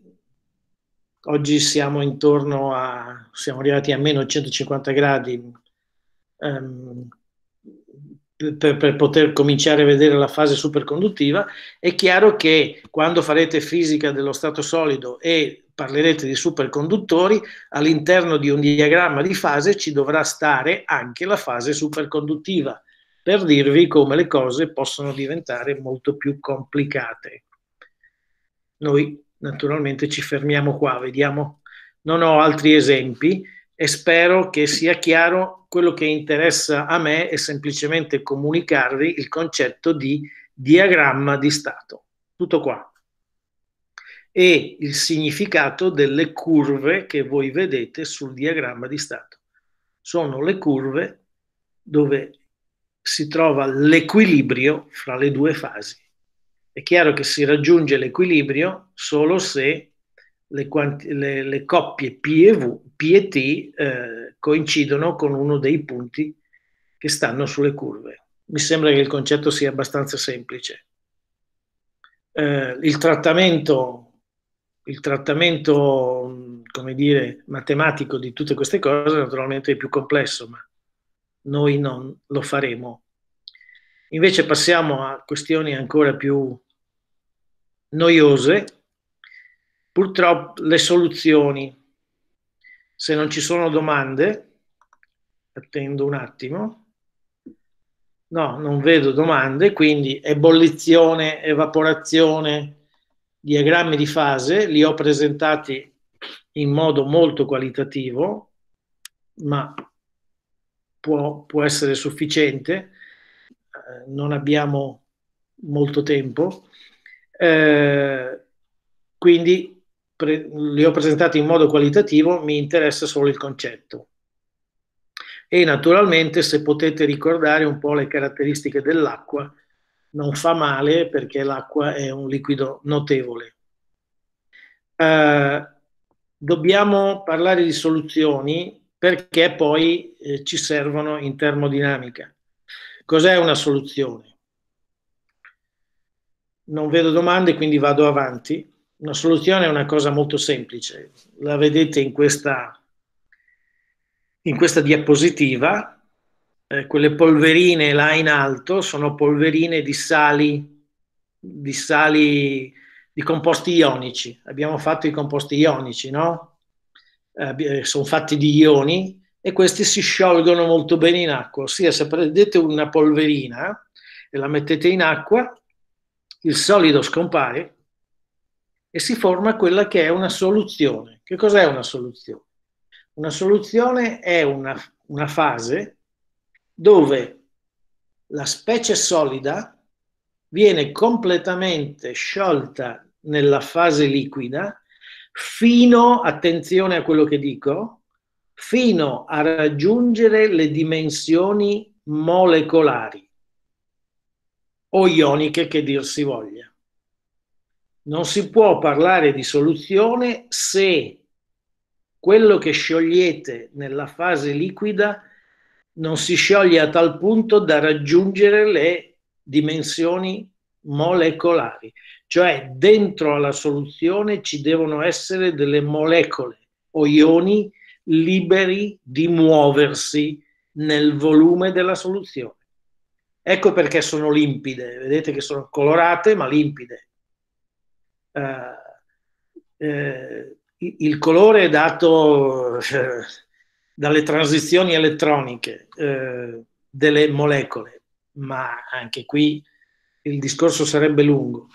oggi, siamo intorno a, siamo arrivati a meno 150 gradi. Um, per, per, poter cominciare a vedere la fase superconduttiva, è chiaro che quando farete fisica dello stato solido e parlerete di superconduttori, all'interno di un diagramma di fase ci dovrà stare anche la fase superconduttiva, per dirvi come le cose possono diventare molto più complicate. Noi naturalmente ci fermiamo qua, vediamo, non ho altri esempi e spero che sia chiaro quello che interessa a me è semplicemente comunicarvi il concetto di diagramma di stato. Tutto qua. E il significato delle curve che voi vedete sul diagramma di stato. Sono le curve dove si trova l'equilibrio fra le due fasi. È chiaro che si raggiunge l'equilibrio solo se le, le, le coppie P e, v, P e T eh, coincidono con uno dei punti che stanno sulle curve. Mi sembra che il concetto sia abbastanza semplice. Eh, il trattamento, il trattamento, come dire, matematico di tutte queste cose naturalmente è più complesso, ma noi non lo faremo. Invece passiamo a questioni ancora più noiose. Purtroppo le soluzioni, se non ci sono domande, attendo un attimo. No, non vedo domande, quindi ebollizione, evaporazione, diagrammi di fase, li ho presentati in modo molto qualitativo, ma può, può essere sufficiente, eh, non abbiamo molto tempo, eh, quindi pre- li ho presentati in modo qualitativo, mi interessa solo il concetto. E naturalmente se potete ricordare un po' le caratteristiche dell'acqua, non fa male perché l'acqua è un liquido notevole. Eh, dobbiamo parlare di soluzioni perché poi eh, ci servono in termodinamica. Cos'è una soluzione? Non vedo domande, quindi vado avanti. Una soluzione è una cosa molto semplice. La vedete in questa, in questa diapositiva. Eh, quelle polverine là in alto sono polverine di sali, di sali, di composti ionici. Abbiamo fatto i composti ionici, no? eh, sono fatti di ioni e questi si sciolgono molto bene in acqua, ossia se prendete una polverina e la mettete in acqua, il solido scompare e si forma quella che è una soluzione. Che cos'è una soluzione? Una soluzione è una, una fase dove la specie solida viene completamente sciolta nella fase liquida fino, attenzione a quello che dico, fino a raggiungere le dimensioni molecolari o ioniche che dir si voglia. Non si può parlare di soluzione se quello che sciogliete nella fase liquida non si scioglie a tal punto da raggiungere le dimensioni molecolari, cioè dentro alla soluzione ci devono essere delle molecole o ioni liberi di muoversi nel volume della soluzione. Ecco perché sono limpide, vedete che sono colorate ma limpide. Uh, eh, il colore è dato eh, dalle transizioni elettroniche eh, delle molecole, ma anche qui il discorso sarebbe lungo,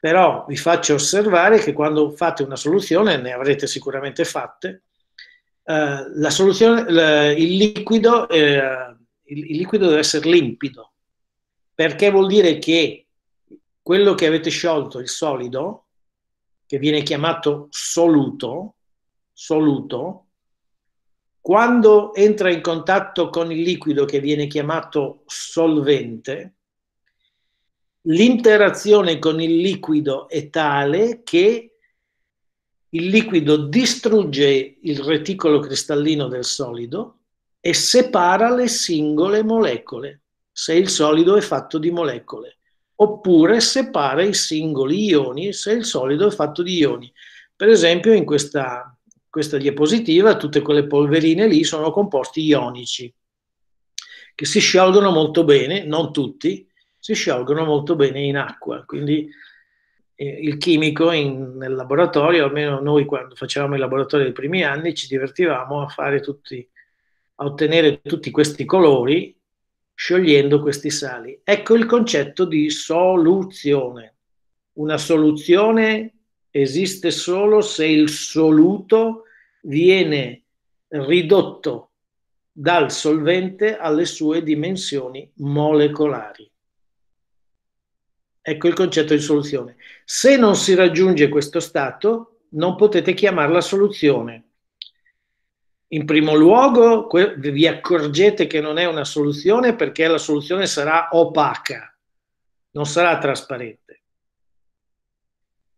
però vi faccio osservare che quando fate una soluzione, ne avrete sicuramente fatte, eh, la soluzione, la, il, liquido, eh, il, il liquido deve essere limpido, perché vuol dire che quello che avete sciolto, il solido, che viene chiamato soluto, soluto, quando entra in contatto con il liquido che viene chiamato solvente, l'interazione con il liquido è tale che il liquido distrugge il reticolo cristallino del solido e separa le singole molecole, se il solido è fatto di molecole, oppure separa i singoli ioni se il solido è fatto di ioni. Per esempio in questa, questa diapositiva tutte quelle polverine lì sono composti ionici, che si sciolgono molto bene, non tutti, si sciolgono molto bene in acqua. Quindi eh, il chimico in, nel laboratorio, almeno noi quando facevamo i laboratori dei primi anni, ci divertivamo a tutti, a ottenere tutti questi colori sciogliendo questi sali. Ecco il concetto di soluzione. Una soluzione esiste solo se il soluto viene ridotto dal solvente alle sue dimensioni molecolari. Ecco il concetto di soluzione. Se non si raggiunge questo stato, non potete chiamarla soluzione. In primo luogo, vi accorgete che non è una soluzione perché la soluzione sarà opaca, non sarà trasparente.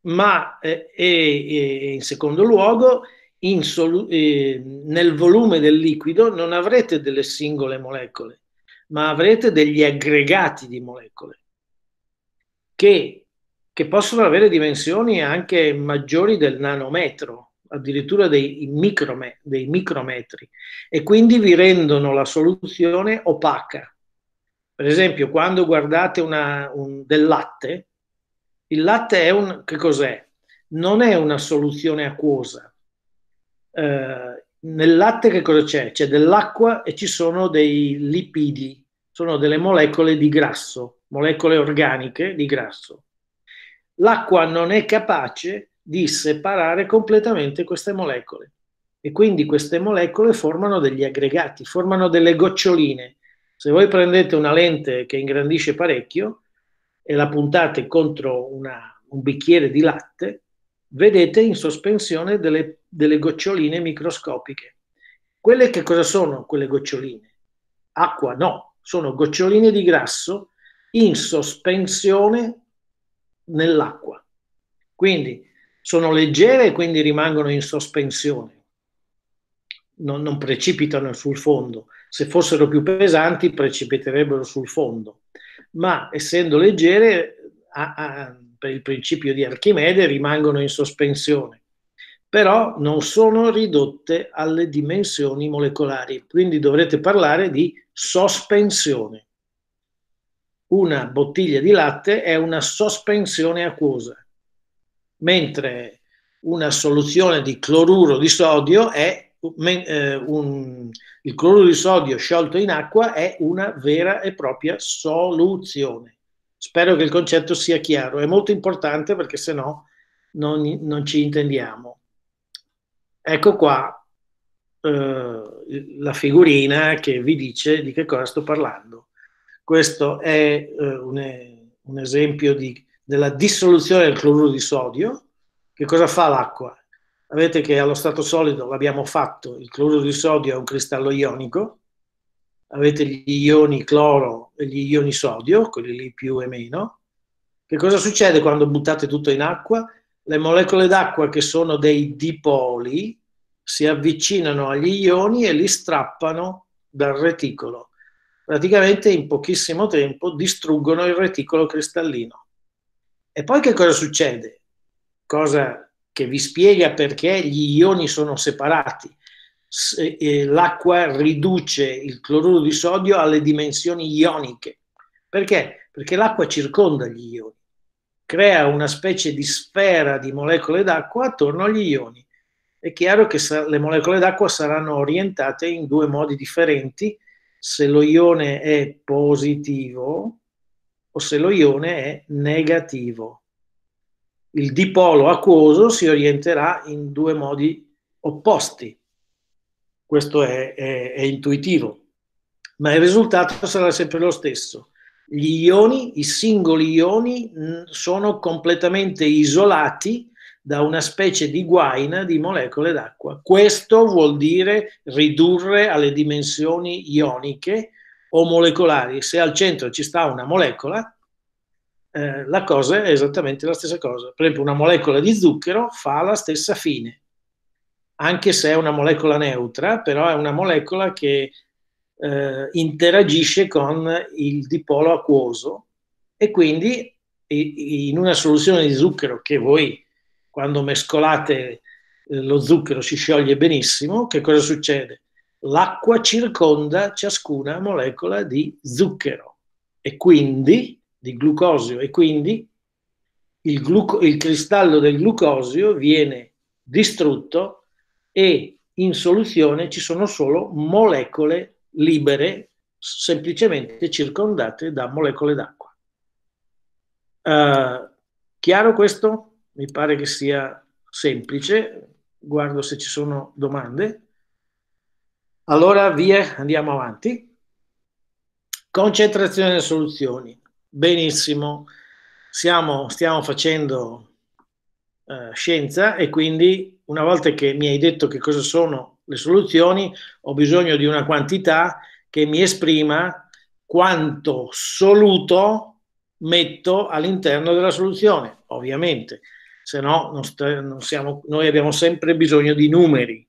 ma eh, e, in secondo luogo in eh, nel volume del liquido non avrete delle singole molecole, ma avrete degli aggregati di molecole che, che possono avere dimensioni anche maggiori del nanometro, addirittura dei, microme, dei micrometri, e quindi vi rendono la soluzione opaca. Per esempio, quando guardate una, un, del latte, il latte è un, che cos'è? Non è una soluzione acquosa. Eh, nel latte che cosa c'è? C'è dell'acqua e ci sono dei lipidi, sono delle molecole di grasso, molecole organiche di grasso. L'acqua non è capace di separare completamente queste molecole e quindi queste molecole formano degli aggregati, formano delle goccioline. Se voi prendete una lente che ingrandisce parecchio e la puntate contro una, un bicchiere di latte, vedete in sospensione delle, delle goccioline microscopiche. Quelle che cosa sono quelle goccioline? Acqua no, sono goccioline di grasso in sospensione nell'acqua. Quindi sono leggere e quindi rimangono in sospensione, non, non precipitano sul fondo. Se fossero più pesanti precipiterebbero sul fondo, ma essendo leggere a, a, per il principio di Archimede rimangono in sospensione. Però non sono ridotte alle dimensioni molecolari, quindi dovrete parlare di sospensione. Una bottiglia di latte è una sospensione acquosa, mentre una soluzione di cloruro di sodio è eh, un, il cloruro di sodio sciolto in acqua è una vera e propria soluzione. Spero che il concetto sia chiaro, è molto importante perché se no non, non ci intendiamo. Ecco qua eh, la figurina che vi dice di che cosa sto parlando. Questo è eh, un, un esempio di della dissoluzione del cloruro di sodio, che cosa fa l'acqua? Vedete che allo stato solido l'abbiamo fatto, il cloruro di sodio è un cristallo ionico, avete gli ioni cloro e gli ioni sodio, quelli lì più e meno. Che cosa succede quando buttate tutto in acqua? Le molecole d'acqua che sono dei dipoli si avvicinano agli ioni e li strappano dal reticolo. Praticamente in pochissimo tempo distruggono il reticolo cristallino. E poi che cosa succede? Cosa che vi spiega perché gli ioni sono separati. L'acqua riduce il cloruro di sodio alle dimensioni ioniche. Perché? Perché l'acqua circonda gli ioni, crea una specie di sfera di molecole d'acqua attorno agli ioni. È chiaro che le molecole d'acqua saranno orientate in due modi differenti se lo ione è positivo o se lo ione è negativo. Il dipolo acquoso si orienterà in due modi opposti. Questo è, è, è intuitivo, ma il risultato sarà sempre lo stesso. Gli ioni, i singoli ioni, sono completamente isolati da una specie di guaina di molecole d'acqua. Questo vuol dire ridurre alle dimensioni ioniche o molecolari. Se al centro ci sta una molecola, eh, la cosa è esattamente la stessa cosa. Per esempio, una molecola di zucchero fa la stessa fine, anche se è una molecola neutra, però è una molecola che eh, interagisce con il dipolo acquoso e quindi in una soluzione di zucchero che voi quando mescolate eh, lo zucchero si scioglie benissimo, che cosa succede? L'acqua circonda ciascuna molecola di zucchero e quindi di glucosio e quindi il, gluco, il cristallo del glucosio viene distrutto e in soluzione ci sono solo molecole libere semplicemente circondate da molecole d'acqua. Uh, chiaro questo? Mi pare che sia semplice. Guardo se ci sono domande. Allora via, andiamo avanti. Concentrazione delle soluzioni. Benissimo, Siamo, stiamo facendo eh, scienza e quindi una volta che mi hai detto che cosa sono le soluzioni, ho bisogno di una quantità che mi esprima quanto soluto metto all'interno della soluzione. Ovviamente se no non non siamo, noi abbiamo sempre bisogno di numeri.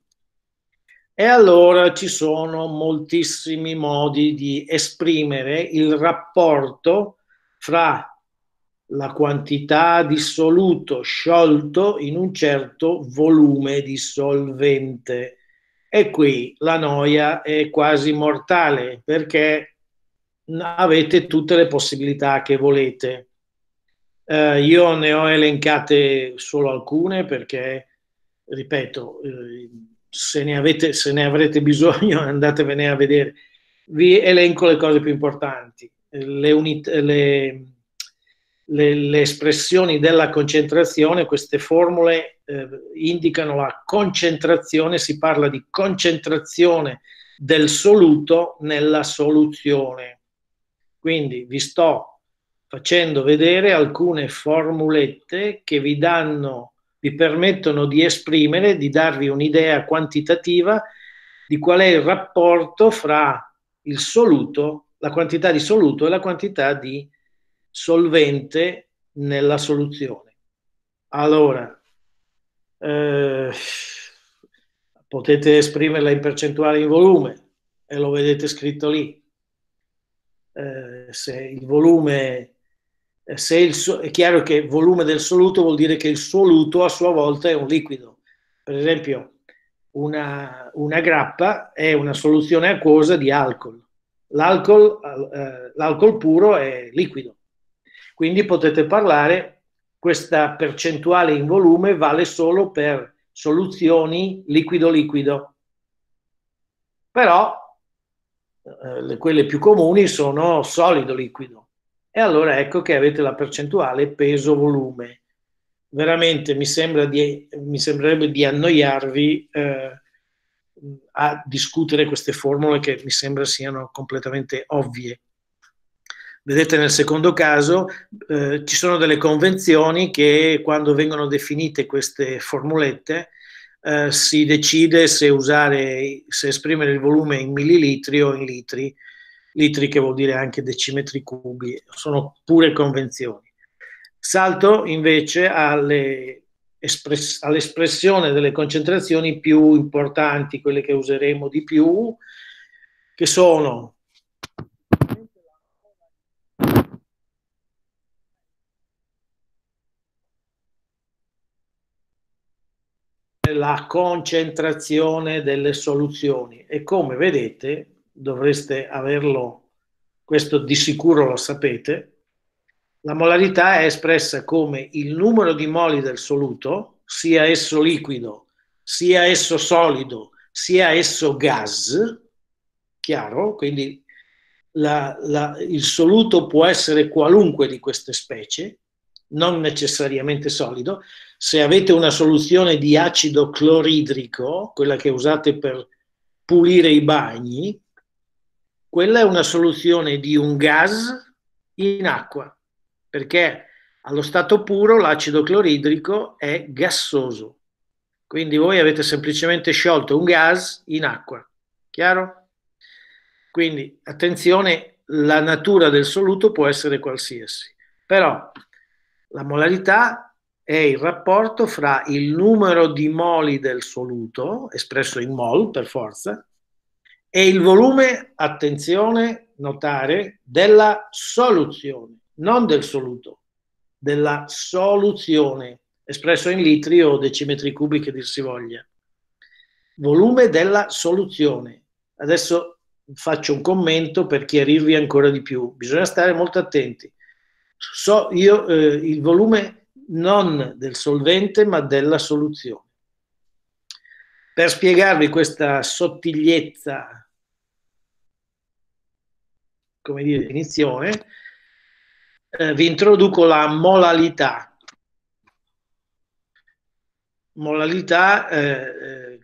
E allora ci sono moltissimi modi di esprimere il rapporto fra la quantità di soluto sciolto in un certo volume di solvente. E qui la noia è quasi mortale perché avete tutte le possibilità che volete. Eh, io ne ho elencate solo alcune perché, ripeto, eh, se, ne avete, se ne avrete bisogno andatevene a vedere. Vi elenco le cose più importanti. Le, unit- le le, le espressioni della concentrazione, queste formule eh, indicano la concentrazione, si parla di concentrazione del soluto nella soluzione. Quindi vi sto facendo vedere alcune formulette che vi danno, vi permettono di esprimere, di darvi un'idea quantitativa di qual è il rapporto fra il soluto, la quantità di soluto e la quantità di solvente nella soluzione. Allora, eh, potete esprimerla in percentuale in volume e lo vedete scritto lì. Eh, se il volume, eh, il, è chiaro che volume del soluto vuol dire che il soluto a sua volta è un liquido. Per esempio, una, una grappa è una soluzione acquosa di alcol. L'alcol, eh, l'alcol puro è liquido quindi potete parlare, questa percentuale in volume vale solo per soluzioni liquido-liquido. Però eh, quelle più comuni sono solido-liquido. E allora ecco che avete la percentuale peso-volume. Veramente mi, sembra di, mi sembrerebbe di annoiarvi eh, a discutere queste formule che mi sembra siano completamente ovvie. Vedete nel secondo caso eh, ci sono delle convenzioni che quando vengono definite queste formulette eh, si decide se usare, se esprimere il volume in millilitri o in litri, litri che vuol dire anche decimetri cubi, sono pure convenzioni. Salto invece alle espress- all'espressione delle concentrazioni più importanti, quelle che useremo di più, che sono la concentrazione delle soluzioni e come vedete dovreste averlo, questo di sicuro lo sapete, la molarità è espressa come il numero di moli del soluto, sia esso liquido, sia esso solido, sia esso gas, chiaro? Quindi la, la, il soluto può essere qualunque di queste specie, non necessariamente solido, se avete una soluzione di acido cloridrico, quella che usate per pulire i bagni, quella è una soluzione di un gas in acqua, perché allo stato puro l'acido cloridrico è gassoso. Quindi voi avete semplicemente sciolto un gas in acqua. Chiaro? Quindi attenzione, la natura del soluto può essere qualsiasi, però la molarità è il rapporto fra il numero di moli del soluto, espresso in mol per forza, e il volume, attenzione, notare, della soluzione, non del soluto, della soluzione, espresso in litri o decimetri cubi che dir si voglia. Volume della soluzione. Adesso faccio un commento per chiarirvi ancora di più. Bisogna stare molto attenti. So, io eh, il volume non del solvente ma della soluzione. Per spiegarvi questa sottigliezza, come dire, definizione, eh, vi introduco la molalità. Molalità eh, eh,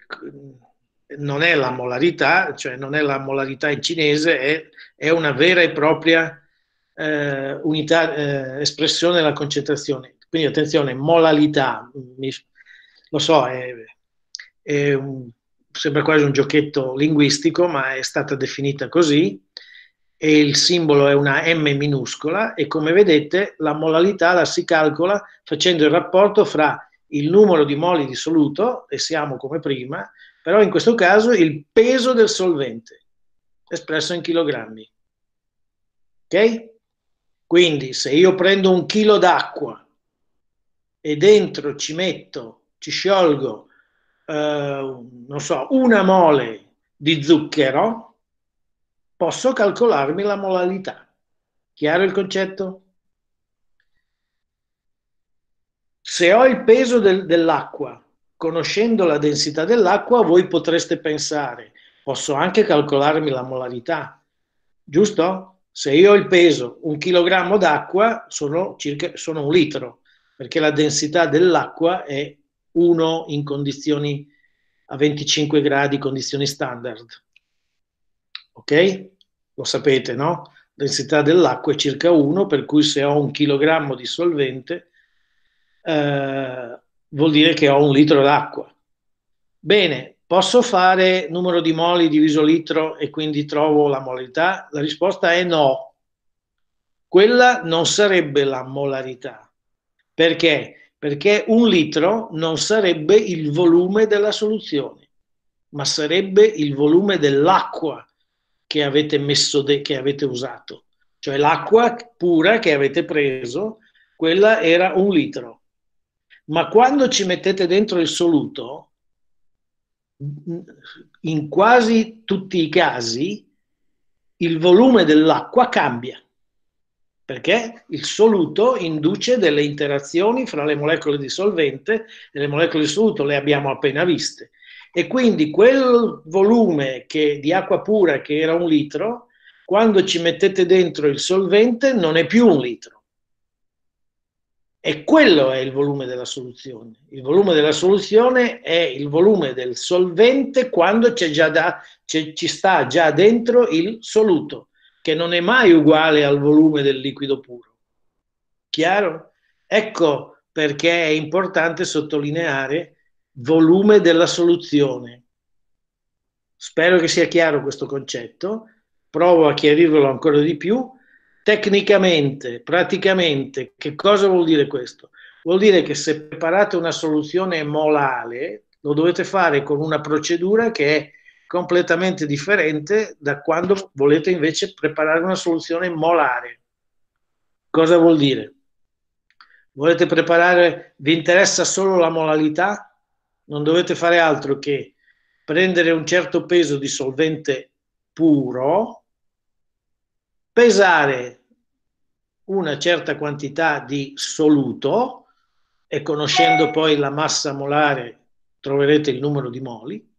non è la molarità, cioè non è la molarità in cinese, è, è una vera e propria eh, unità, eh, espressione della concentrazione. Quindi attenzione, molalità, mi, lo so, è, è un, sembra quasi un giochetto linguistico, ma è stata definita così e il simbolo è una M minuscola e come vedete la molalità la si calcola facendo il rapporto fra il numero di moli di soluto, e siamo come prima, però in questo caso il peso del solvente, espresso in chilogrammi. Ok? Quindi se io prendo un chilo d'acqua e dentro ci metto, ci sciolgo, eh, non so, una mole di zucchero, posso calcolarmi la molalità. Chiaro il concetto? Se ho il peso del, dell'acqua, conoscendo la densità dell'acqua, voi potreste pensare, posso anche calcolarmi la molarità, giusto? Se io ho il peso, un chilogrammo d'acqua sono, circa, sono un litro, perché la densità dell'acqua è 1 in condizioni a 25 gradi, condizioni standard. Ok? Lo sapete, no? Densità dell'acqua è circa 1, per cui se ho un chilogrammo di solvente eh, vuol dire che ho un litro d'acqua. Bene, posso fare numero di moli diviso litro e quindi trovo la molarità? La risposta è no. Quella non sarebbe la molarità. Perché? Perché un litro non sarebbe il volume della soluzione, ma sarebbe il volume dell'acqua che avete messo, de- che avete usato. Cioè l'acqua pura che avete preso, quella era un litro ma quando ci mettete dentro il soluto, in quasi tutti i casi, il volume dell'acqua cambia, perché il soluto induce delle interazioni fra le molecole di solvente e le molecole di soluto, le abbiamo appena viste. E quindi quel volume che, di acqua pura che era un litro, quando ci mettete dentro il solvente non è più un litro e quello è il volume della soluzione. Il volume della soluzione è il volume del solvente quando da, ci sta già dentro il soluto, che non è mai uguale al volume del liquido puro. Chiaro? Ecco perché è importante sottolineare volume della soluzione. Spero che sia chiaro questo concetto. Provo a chiarirvelo ancora di più Tecnicamente, praticamente, che cosa vuol dire questo? Vuol dire che se preparate una soluzione molale, lo dovete fare con una procedura che è completamente differente da quando volete invece preparare una soluzione molare. Cosa vuol dire? Volete preparare, vi interessa solo la molalità? Non dovete fare altro che prendere un certo peso di solvente puro, pesare una certa quantità di soluto e conoscendo poi la massa molare troverete il numero di moli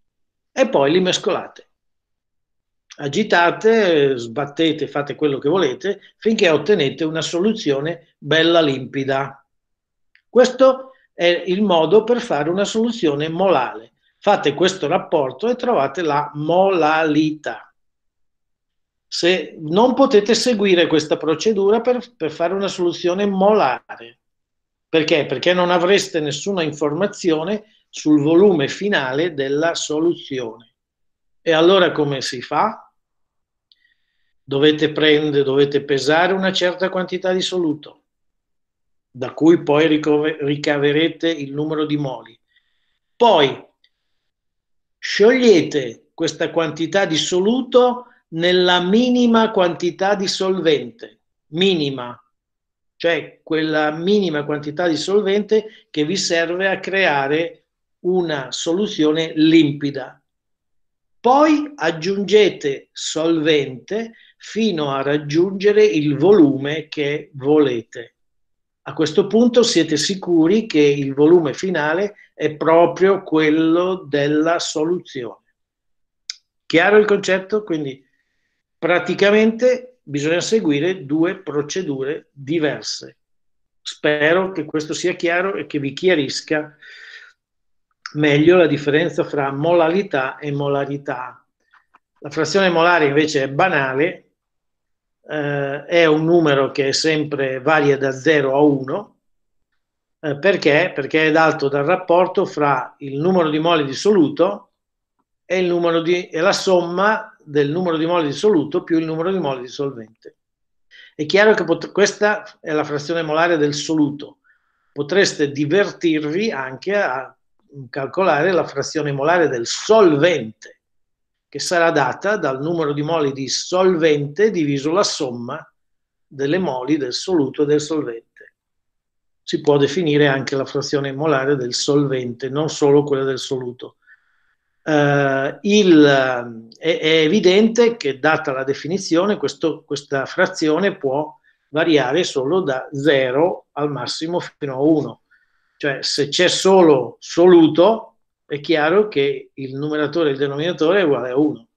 e poi li mescolate. Agitate, sbattete, fate quello che volete finché ottenete una soluzione bella limpida. Questo è il modo per fare una soluzione molale. Fate questo rapporto e trovate la molalità se non potete seguire questa procedura per, per fare una soluzione molare. Perché? Perché non avreste nessuna informazione sul volume finale della soluzione. E allora come si fa? Dovete prendere, dovete pesare una certa quantità di soluto, da cui poi ricaverete il numero di moli. Poi sciogliete questa quantità di soluto nella minima quantità di solvente, minima, cioè quella minima quantità di solvente che vi serve a creare una soluzione limpida. Poi aggiungete solvente fino a raggiungere il volume che volete. A questo punto siete sicuri che il volume finale è proprio quello della soluzione. Chiaro il concetto? Quindi praticamente bisogna seguire due procedure diverse. Spero che questo sia chiaro e che vi chiarisca meglio la differenza fra molalità e molarità. La frazione molare invece è banale, eh, è un numero che sempre varia da 0 a 1, eh, perché? Perché è dato dal rapporto fra il numero di moli di soluto e, di, e la somma del numero di mole di soluto più il numero di mole di solvente. È chiaro che questa è la frazione molare del soluto. Potreste divertirvi anche a calcolare la frazione molare del solvente, che sarà data dal numero di moli di solvente diviso la somma delle moli del soluto e del solvente. Si può definire anche la frazione molare del solvente, non solo quella del soluto. Uh, il, è, è, evidente che data la definizione questo, questa frazione può variare solo da 0 al massimo fino a 1. Cioè se c'è solo soluto è chiaro che il numeratore e il denominatore è uguale a 1.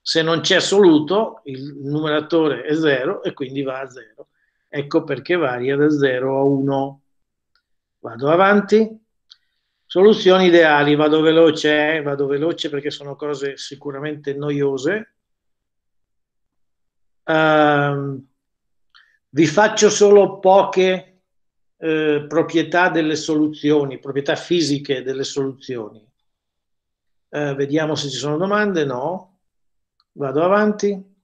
Se non c'è soluto il numeratore è 0 e quindi va a 0. Ecco perché varia da 0 a 1. Vado avanti. Soluzioni ideali, vado veloce, eh? vado veloce perché sono cose sicuramente noiose. Uh, vi faccio solo poche eh, proprietà delle soluzioni, proprietà fisiche delle soluzioni. Uh, vediamo se ci sono domande. No. Vado avanti.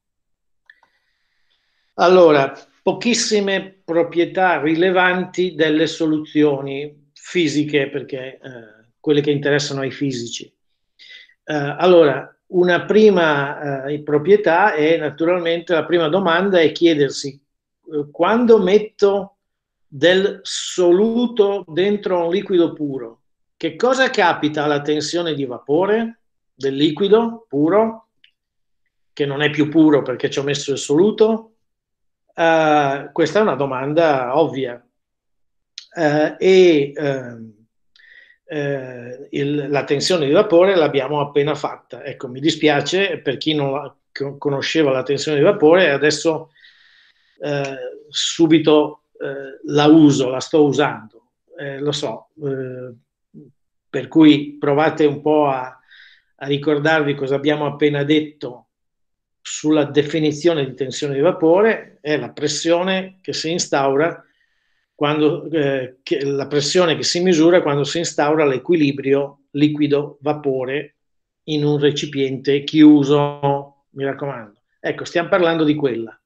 Allora, pochissime proprietà rilevanti delle soluzioni fisiche, perché eh, quelle che interessano ai fisici. Eh, allora, una prima eh, proprietà è naturalmente, la prima domanda è chiedersi eh, quando metto del soluto dentro un liquido puro, che cosa capita alla tensione di vapore del liquido puro, che non è più puro perché ci ho messo il soluto? Uh, questa è una domanda ovvia eh, e eh, il, la tensione di vapore l'abbiamo appena fatta. Ecco, mi dispiace per chi non conosceva la tensione di vapore, adesso eh, subito eh, la uso, la sto usando, eh, lo so, eh, per cui provate un po' a, a ricordarvi cosa abbiamo appena detto sulla definizione di tensione di vapore, è la pressione che si instaura quando, eh, la pressione che si misura quando si instaura l'equilibrio liquido-vapore in un recipiente chiuso, mi raccomando. Ecco, stiamo parlando di quella.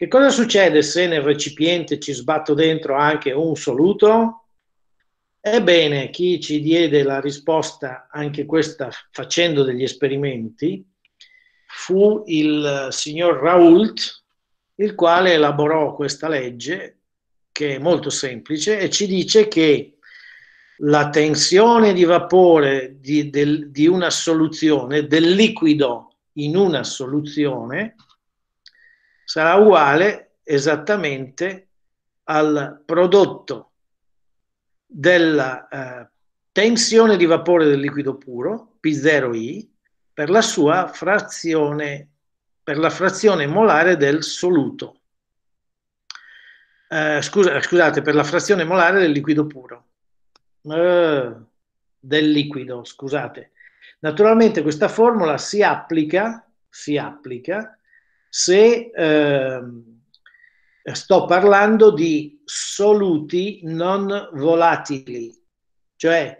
Che cosa succede se nel recipiente ci sbatto dentro anche un soluto? Ebbene, chi ci diede la risposta, anche questa facendo degli esperimenti, fu il signor Raoult, il quale elaborò questa legge che è molto semplice e ci dice che la tensione di vapore di, del, di una soluzione, del liquido in una soluzione, sarà uguale esattamente al prodotto della eh, tensione di vapore del liquido puro, P0I, per la sua frazione, per la frazione molare del soluto eh, scusa, scusate, per la frazione molare del liquido puro. Eh, del liquido, scusate. Naturalmente questa formula si applica, si applica se eh, sto parlando di soluti non volatili, cioè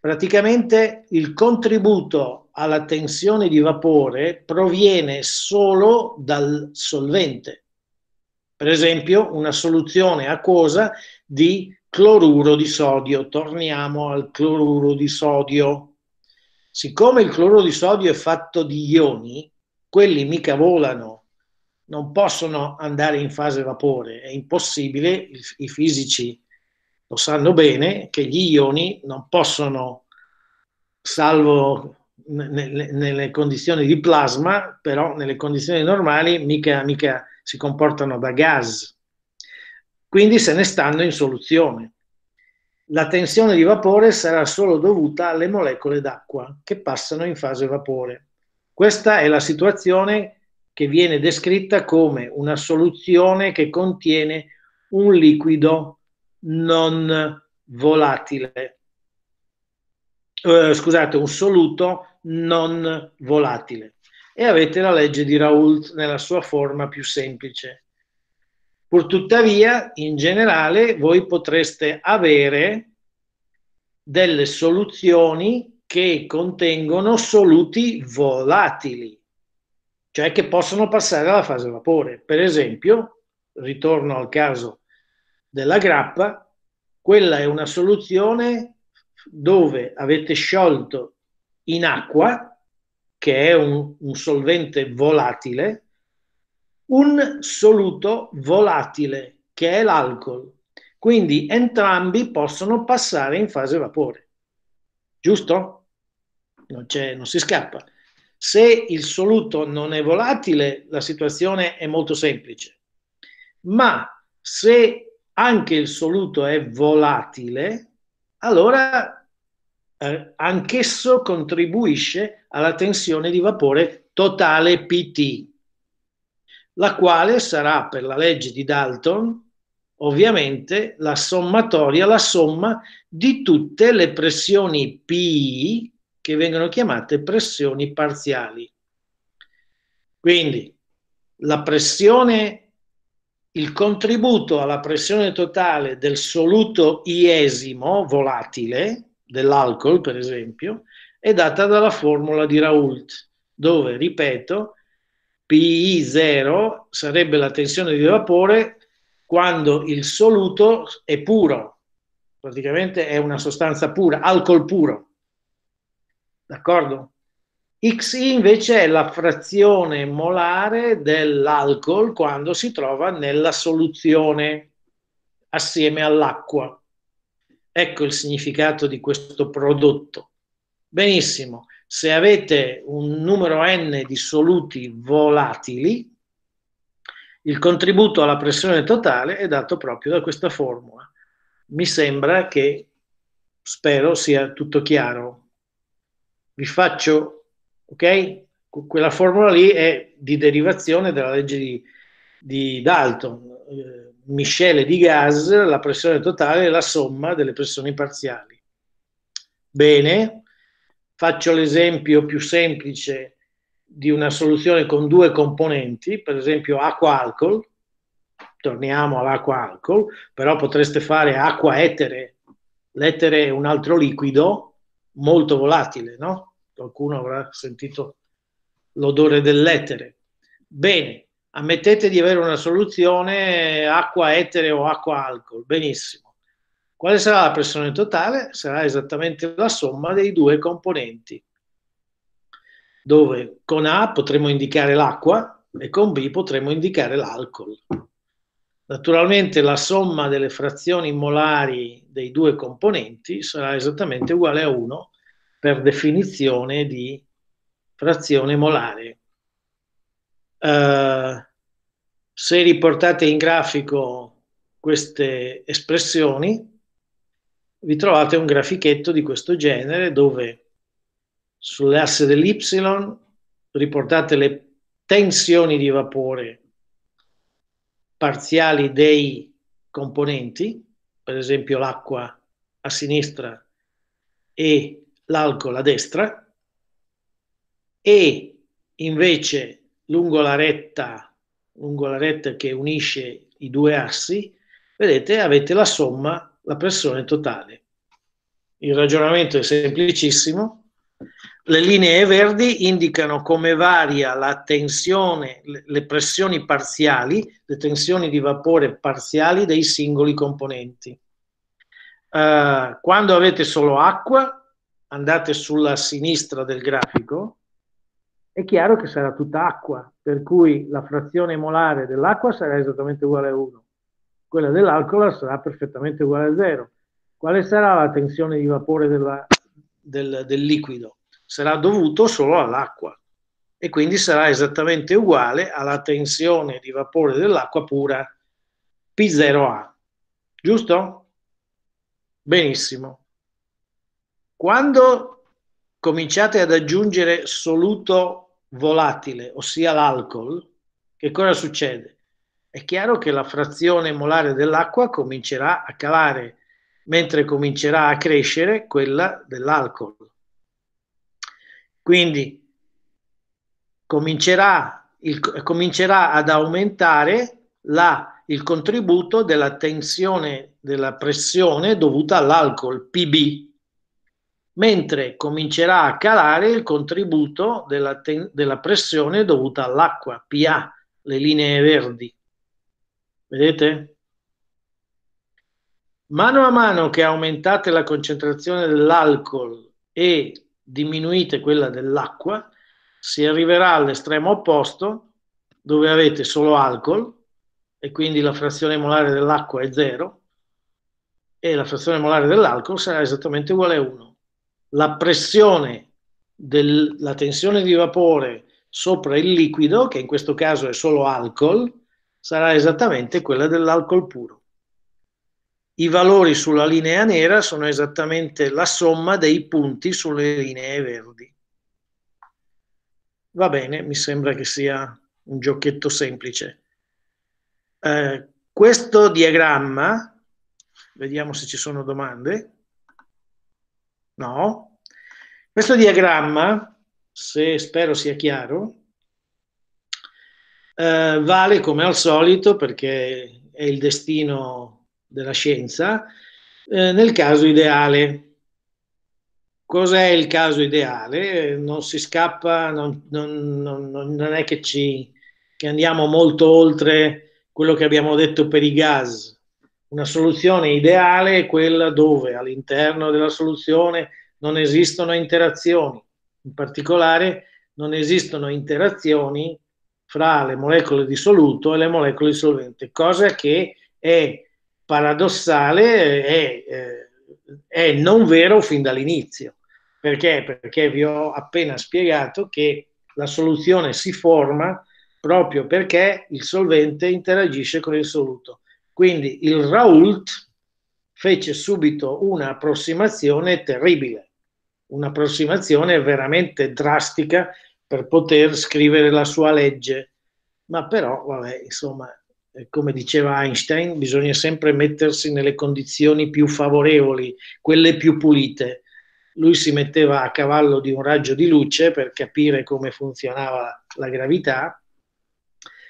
praticamente il contributo alla tensione di vapore proviene solo dal solvente per esempio una soluzione acquosa di cloruro di sodio. Torniamo al cloruro di sodio. Siccome il cloruro di sodio è fatto di ioni, quelli mica volano, non possono andare in fase vapore, è impossibile, i, fisici lo sanno bene, che gli ioni non possono, salvo nelle condizioni di plasma, però nelle condizioni normali mica, mica si comportano da gas, quindi se ne stanno in soluzione. La tensione di vapore sarà solo dovuta alle molecole d'acqua che passano in fase vapore. Questa è la situazione che viene descritta come una soluzione che contiene un liquido non volatile. Eh, scusate, un soluto non volatile e avete la legge di Raoult nella sua forma più semplice. Purtuttavia, in generale, voi potreste avere delle soluzioni che contengono soluti volatili. Cioè che possono passare alla fase vapore. Per esempio, ritorno al caso della grappa, quella è una soluzione dove avete sciolto in acqua, che è un, un solvente volatile, un soluto volatile, che è l'alcol. Quindi entrambi possono passare in fase vapore. Giusto? Non, non si scappa. Se il soluto non è volatile, la situazione è molto semplice. Ma se anche il soluto è volatile, allora eh, anch'esso contribuisce alla tensione di vapore totale PT, la quale sarà per la legge di Dalton ovviamente la sommatoria, la somma di tutte le pressioni P che vengono chiamate pressioni parziali. Quindi la pressione, il contributo alla pressione totale del soluto iesimo volatile, dell'alcol per esempio, è data dalla formula di Raoult, dove, ripeto, PI0 sarebbe la tensione di vapore quando il soluto è puro, praticamente è una sostanza pura, alcol puro. D'accordo? XI invece è la frazione molare dell'alcol quando si trova nella soluzione assieme all'acqua. Ecco il significato di questo prodotto. Benissimo, se avete un numero n di soluti volatili, il contributo alla pressione totale è dato proprio da questa formula. Mi sembra che, spero sia tutto chiaro, vi faccio, ok? Quella formula lì è di derivazione della legge di, di Dalton. Eh, miscele di gas, la pressione totale è la somma delle pressioni parziali. Bene, faccio l'esempio più semplice di una soluzione con due componenti, per esempio acqua-alcol, torniamo all'acqua-alcol, però potreste fare acqua-etere, l'etere è un altro liquido, molto volatile, no? Qualcuno avrà sentito l'odore dell'etere. Bene, ammettete di avere una soluzione acqua etere o acqua alcol, benissimo. Quale sarà la pressione totale? Sarà esattamente la somma dei due componenti, dove con A potremo indicare l'acqua e con B potremo indicare l'alcol. Naturalmente la somma delle frazioni molari dei due componenti sarà esattamente uguale a 1 per definizione di frazione molare. Uh, se riportate in grafico queste espressioni, vi trovate un grafichetto di questo genere dove sull'asse dell'y riportate le tensioni di vapore parziali dei componenti, per esempio l'acqua a sinistra e l'alcol a destra, e invece lungo la retta, lungo la retta che unisce i due assi, vedete, avete la somma, la pressione totale. Il ragionamento è semplicissimo, le linee verdi indicano come varia la tensione, le pressioni parziali, le tensioni di vapore parziali dei singoli componenti. Uh, quando avete solo acqua, andate sulla sinistra del grafico, è chiaro che sarà tutta acqua, per cui la frazione molare dell'acqua sarà esattamente uguale a 1, quella dell'alcol sarà perfettamente uguale a 0. Quale sarà la tensione di vapore della, del, del liquido? Sarà dovuto solo all'acqua e quindi sarà esattamente uguale alla tensione di vapore dell'acqua pura P0A. Giusto? Benissimo. Quando cominciate ad aggiungere soluto volatile, ossia l'alcol, che cosa succede? È chiaro che la frazione molare dell'acqua comincerà a calare, mentre comincerà a crescere quella dell'alcol. Quindi comincerà, il, comincerà ad aumentare la, il contributo della tensione, della pressione dovuta all'alcol, PB. mentre comincerà a calare il contributo della, ten- della pressione dovuta all'acqua, PA, le linee verdi. Vedete? Mano a mano che aumentate la concentrazione dell'alcol e diminuite quella dell'acqua, si arriverà all'estremo opposto dove avete solo alcol e quindi la frazione molare dell'acqua è zero e la frazione molare dell'alcol sarà esattamente uguale a 1. La pressione della tensione di vapore sopra il liquido, che in questo caso è solo alcol, sarà esattamente quella dell'alcol puro. I valori sulla linea nera sono esattamente la somma dei punti sulle linee verdi. Va bene, mi sembra che sia un giochetto semplice. Eh, questo diagramma, vediamo se ci sono domande. No. Questo diagramma, se spero sia chiaro, eh, vale come al solito perché è il destino della scienza, eh, nel caso ideale. Cos'è il caso ideale? Non si scappa, non, non, non, non è che, ci, che andiamo molto oltre quello che abbiamo detto per i gas. Una soluzione ideale è quella dove all'interno della soluzione non esistono interazioni, in particolare non esistono interazioni fra le molecole di soluto e le molecole di solvente, cosa che è paradossale, è, eh, è non vero fin dall'inizio. Perché? Perché vi ho appena spiegato che la soluzione si forma proprio perché il solvente interagisce con il soluto. Quindi il Raoult fece subito un'approssimazione terribile, un'approssimazione veramente drastica per poter scrivere la sua legge. Ma però, vabbè, insomma, come diceva Einstein, bisogna sempre mettersi nelle condizioni più favorevoli, quelle più pulite. Lui si metteva a cavallo di un raggio di luce per capire come funzionava la gravità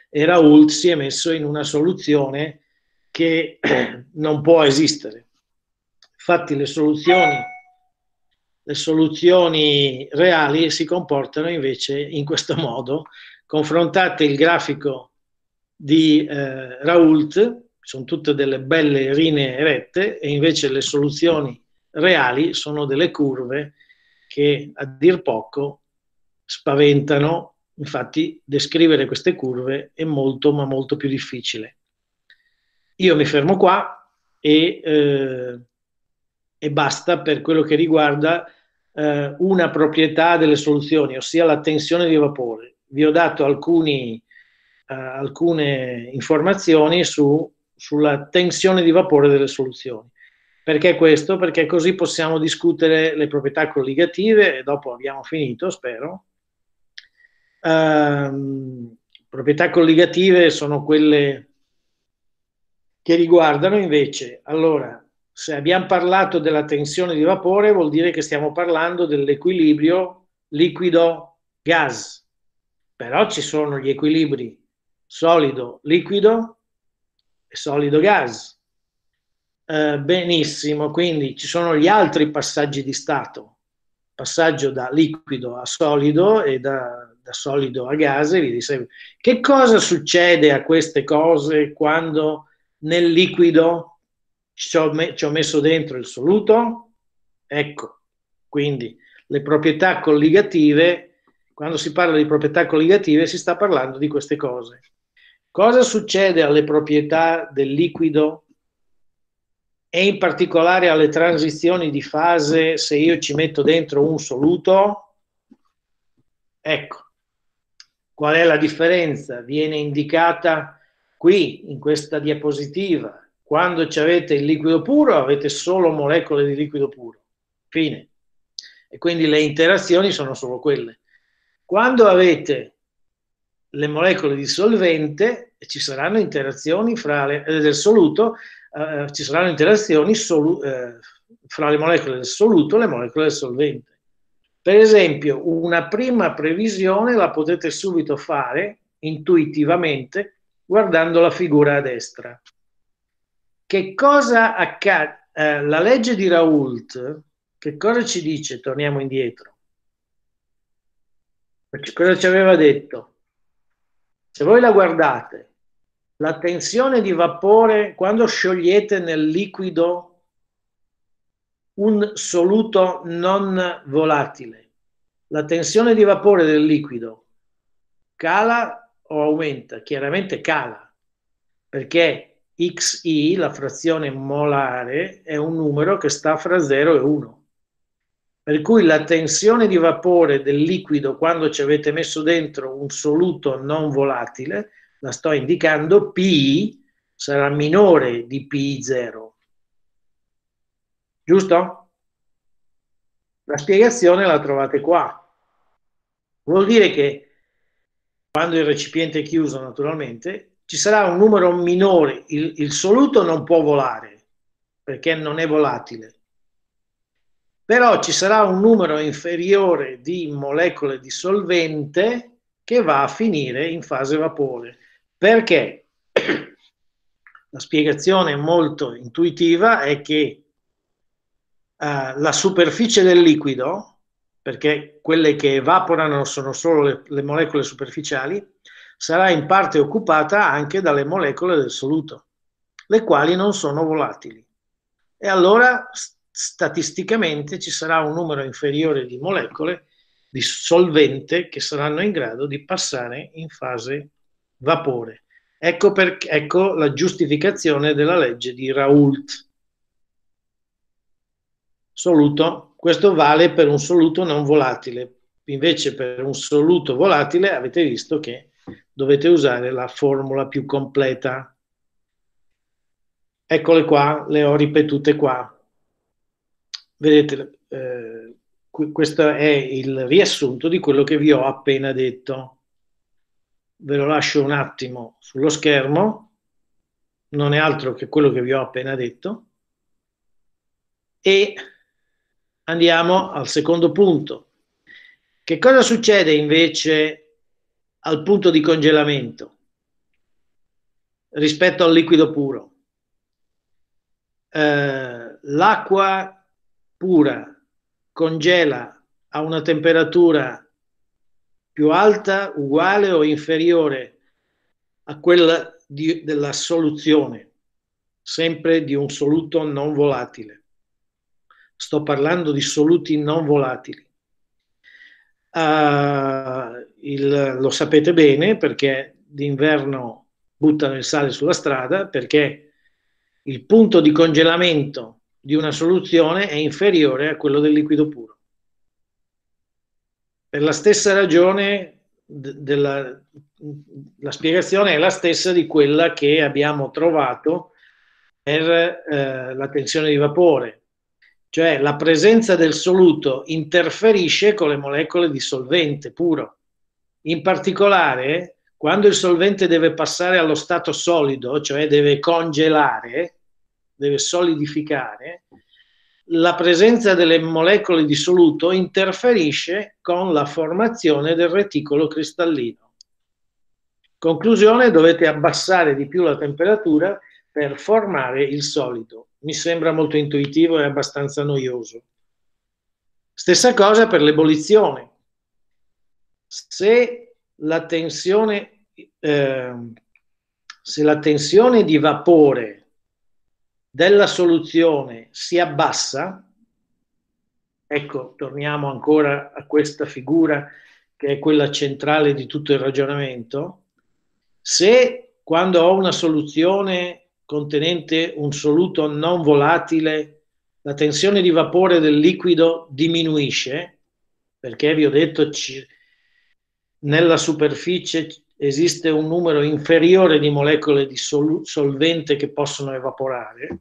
e Raoult si è messo in una soluzione che non può esistere. Infatti le soluzioni le soluzioni reali si comportano invece in questo modo. Confrontate il grafico di eh, Raoult, sono tutte delle belle linee rette, e invece le soluzioni reali sono delle curve che a dir poco spaventano. Infatti descrivere queste curve è molto ma molto più difficile. Io mi fermo qua e eh, e basta per quello che riguarda eh, una proprietà delle soluzioni, ossia la tensione di vapore. Vi ho dato alcuni, eh, alcune informazioni su, sulla tensione di vapore delle soluzioni. Perché questo? Perché così possiamo discutere le proprietà colligative e dopo abbiamo finito, spero. Um, proprietà colligative sono quelle che riguardano invece, allora, se abbiamo parlato della tensione di vapore vuol dire che stiamo parlando dell'equilibrio liquido-gas, però ci sono gli equilibri solido-liquido e solido-gas. Eh, benissimo, quindi ci sono gli altri passaggi di stato, passaggio da liquido a solido e da, da solido a gas Che cosa succede a queste cose quando nel liquido ci ho, me- ci ho messo dentro il soluto, ecco, quindi le proprietà colligative, quando si parla di proprietà colligative si sta parlando di queste cose. Cosa succede alle proprietà del liquido e in particolare alle transizioni di fase se io ci metto dentro un soluto? Ecco, qual è la differenza? Viene indicata qui in questa diapositiva quando avete il liquido puro avete solo molecole di liquido puro. Fine. E quindi le interazioni sono solo quelle. Quando avete le molecole di solvente, ci saranno interazioni fra le, eh, del soluto, eh, ci saranno interazioni solu, eh, fra le molecole del soluto e le molecole del solvente. Per esempio, una prima previsione la potete subito fare intuitivamente guardando la figura a destra. Che cosa accade? Eh, la legge di Raoult che cosa ci dice? Torniamo indietro. Cosa ci aveva detto? Se voi la guardate, la tensione di vapore quando sciogliete nel liquido un soluto non volatile, la tensione di vapore del liquido cala o aumenta? Chiaramente cala, perché XI, la frazione molare, è un numero che sta fra 0 e 1. Per cui la tensione di vapore del liquido quando ci avete messo dentro un soluto non volatile, la sto indicando, P sarà minore di P0. Giusto? La spiegazione la trovate qua. Vuol dire che quando il recipiente è chiuso, naturalmente, ci sarà un numero minore. Il, il soluto non può volare perché non è volatile però ci sarà un numero inferiore di molecole di solvente che va a finire in fase vapore. Perché? La spiegazione molto intuitiva è che uh, la superficie del liquido, perché quelle che evaporano sono solo le, le molecole superficiali, sarà in parte occupata anche dalle molecole del soluto, le quali non sono volatili. E allora statisticamente ci sarà un numero inferiore di molecole di solvente che saranno in grado di passare in fase vapore. Ecco, per, ecco la giustificazione della legge di Raoult. Soluto, questo vale per un soluto non volatile, invece per un soluto volatile avete visto che dovete usare la formula più completa. Eccole qua, le ho ripetute qua. Vedete, eh, questo è il riassunto di quello che vi ho appena detto. Ve lo lascio un attimo sullo schermo, non è altro che quello che vi ho appena detto. E andiamo al secondo punto. Che cosa succede invece al punto di congelamento rispetto al liquido puro? Eh, l'acqua pura congela a una temperatura più alta, uguale o inferiore a quella di, della soluzione, sempre di un soluto non volatile. Sto parlando di soluti non volatili. Uh, il, lo sapete bene perché d'inverno buttano il sale sulla strada, perché il punto di congelamento di una soluzione è inferiore a quello del liquido puro. Per la stessa ragione della, la spiegazione è la stessa di quella che abbiamo trovato per eh, la tensione di vapore, cioè la presenza del soluto interferisce con le molecole di solvente puro. In particolare, quando il solvente deve passare allo stato solido, cioè deve congelare, deve solidificare, la presenza delle molecole di soluto interferisce con la formazione del reticolo cristallino. Conclusione, dovete abbassare di più la temperatura per formare il solido. Mi sembra molto intuitivo e abbastanza noioso. Stessa cosa per l'ebollizione. Se la tensione, eh, se la tensione di vapore della soluzione si abbassa, ecco, torniamo ancora a questa figura che è quella centrale di tutto il ragionamento, se quando ho una soluzione contenente un soluto non volatile, la tensione di vapore del liquido diminuisce, perché vi ho detto ci, nella superficie esiste un numero inferiore di molecole di sol- solvente che possono evaporare,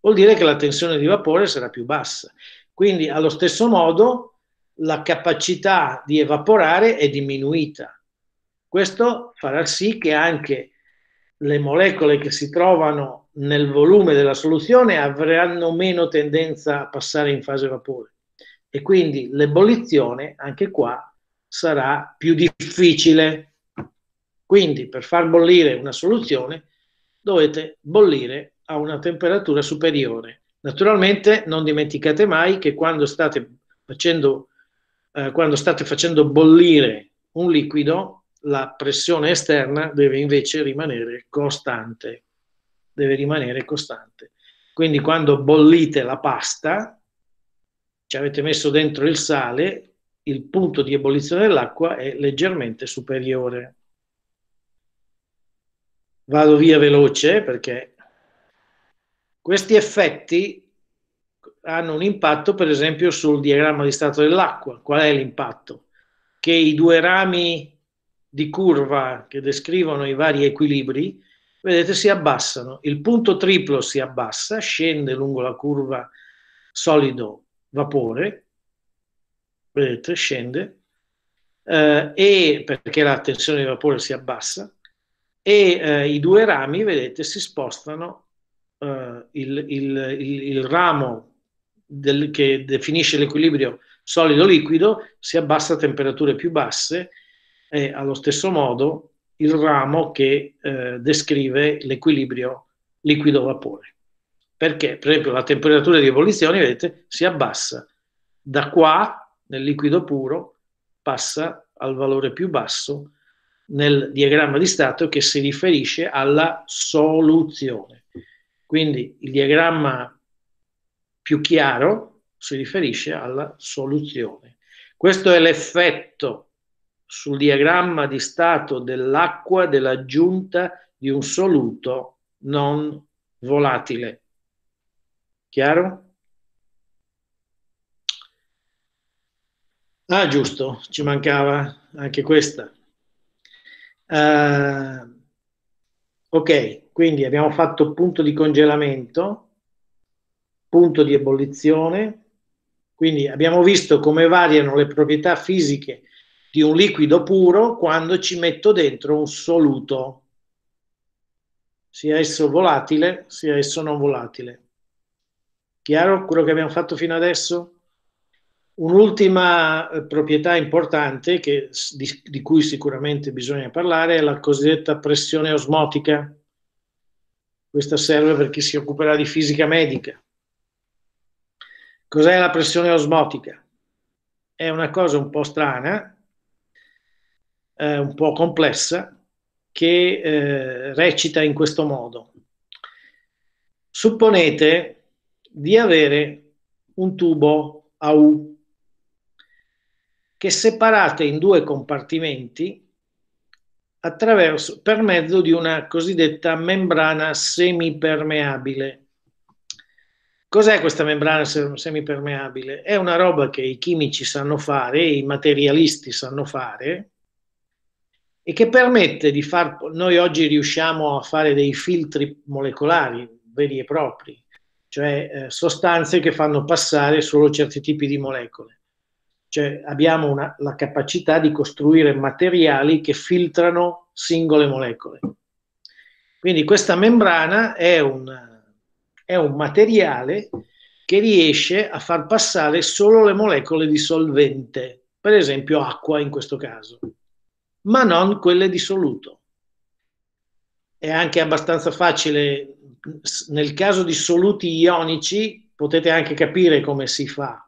vuol dire che la tensione di vapore sarà più bassa. Quindi allo stesso modo la capacità di evaporare è diminuita. Questo farà sì che anche le molecole che si trovano nel volume della soluzione avranno meno tendenza a passare in fase vapore e quindi l'ebollizione anche qua sarà più difficile quindi per far bollire una soluzione dovete bollire a una temperatura superiore Naturalmente non dimenticate mai che quando state facendo, eh, quando state facendo bollire un liquido, la pressione esterna deve invece rimanere costante. Deve rimanere costante. Quindi quando bollite la pasta, ci avete messo dentro il sale, il punto di ebollizione dell'acqua è leggermente superiore. Vado via veloce perché questi effetti hanno un impatto per esempio sul diagramma di stato dell'acqua. Qual è l'impatto? Che i due rami di curva che descrivono i vari equilibri, vedete, si abbassano. Il punto triplo si abbassa, scende lungo la curva solido-vapore, vedete, scende, eh, e perché la tensione di vapore si abbassa, e eh, i due rami, vedete, si spostano, eh, il, il, il, il, ramo del, che definisce l'equilibrio solido-liquido si abbassa a temperature più basse e allo stesso modo il ramo che eh, descrive l'equilibrio liquido-vapore. Perché? Per esempio la temperatura di ebollizione, vedete, si abbassa da qua nel liquido puro, passa al valore più basso nel diagramma di stato che si riferisce alla soluzione. Quindi il diagramma più chiaro si riferisce alla soluzione. Questo è l'effetto sul diagramma di stato dell'acqua dell'aggiunta di un soluto non volatile. Chiaro? Ah, giusto, ci mancava anche questa. Uh, ok, quindi abbiamo fatto punto di congelamento, punto di ebollizione, quindi abbiamo visto come variano le proprietà fisiche di un liquido puro quando ci metto dentro un soluto, sia esso volatile, sia esso non volatile. Chiaro quello che abbiamo fatto fino adesso? Un'ultima eh, proprietà importante che, di, di, cui sicuramente bisogna parlare è la cosiddetta pressione osmotica. Questa serve per chi si occuperà di fisica medica. Cos'è la pressione osmotica? È una cosa un po' strana, eh, un po' complessa, che eh, recita in questo modo. Supponete di avere un tubo a U che separate in due compartimenti attraverso, per mezzo di una cosiddetta membrana semipermeabile. Cos'è questa membrana semipermeabile? È una roba che i chimici sanno fare, i materialisti sanno fare, e che permette di far... Noi oggi riusciamo a fare dei filtri molecolari veri e propri, cioè eh, sostanze che fanno passare solo certi tipi di molecole. Cioè abbiamo una, la capacità di costruire materiali che filtrano singole molecole. Quindi questa membrana è un, è un materiale che riesce a far passare solo le molecole di solvente, per esempio acqua in questo caso, ma non quelle di soluto. È anche abbastanza facile, nel caso di soluti ionici, potete anche capire come si fa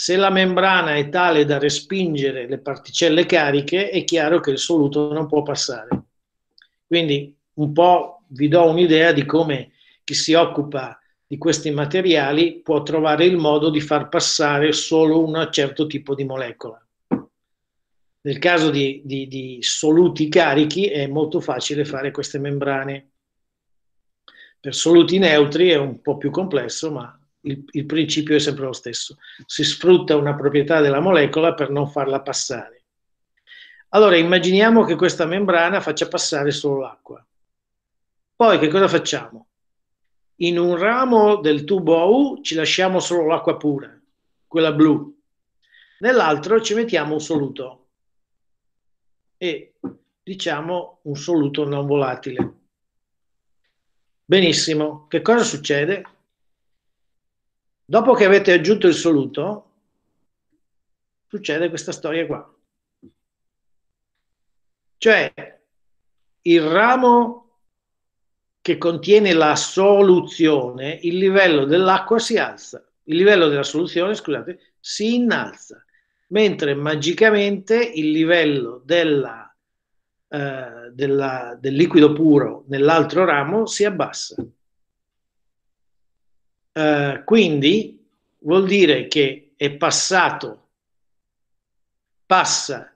se la membrana è tale da respingere le particelle cariche, è chiaro che il soluto non può passare. Quindi un po' vi do un'idea di come chi si occupa di questi materiali può trovare il modo di far passare solo un certo tipo di molecola. Nel caso di, di, di soluti carichi è molto facile fare queste membrane. Per soluti neutri è un po' più complesso, ma il, il principio è sempre lo stesso. Si sfrutta una proprietà della molecola per non farla passare. Allora immaginiamo che questa membrana faccia passare solo l'acqua. Poi che cosa facciamo? In un ramo del tubo AU ci lasciamo solo l'acqua pura, quella blu. Nell'altro ci mettiamo un soluto e diciamo un soluto non volatile. Benissimo, che cosa succede? Dopo che avete aggiunto il soluto, succede questa storia qua. Cioè, il ramo che contiene la soluzione, il livello dell'acqua si alza, il livello della soluzione, scusate, si innalza, mentre magicamente il livello della, eh, della, del liquido puro nell'altro ramo si abbassa. Eh, quindi vuol dire che è passato, passa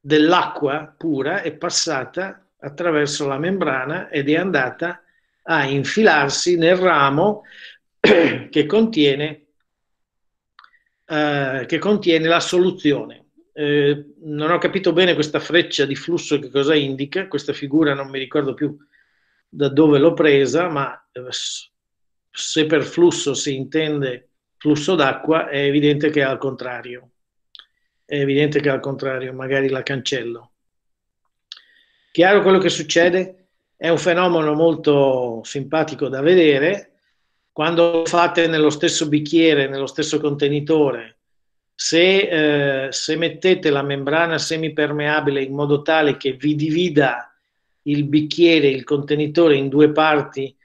dell'acqua pura, è passata attraverso la membrana ed è andata a infilarsi nel ramo che contiene, eh, che contiene la soluzione. Eh, non ho capito bene questa freccia di flusso che cosa indica, questa figura non mi ricordo più da dove l'ho presa, ma eh, se per flusso si intende flusso d'acqua, è evidente che è al contrario. È evidente che è al contrario, magari la cancello. Chiaro quello che succede? È un fenomeno molto simpatico da vedere. Quando fate nello stesso bicchiere, nello stesso contenitore, se, eh, se mettete la membrana semipermeabile in modo tale che vi divida il bicchiere, il contenitore in due parti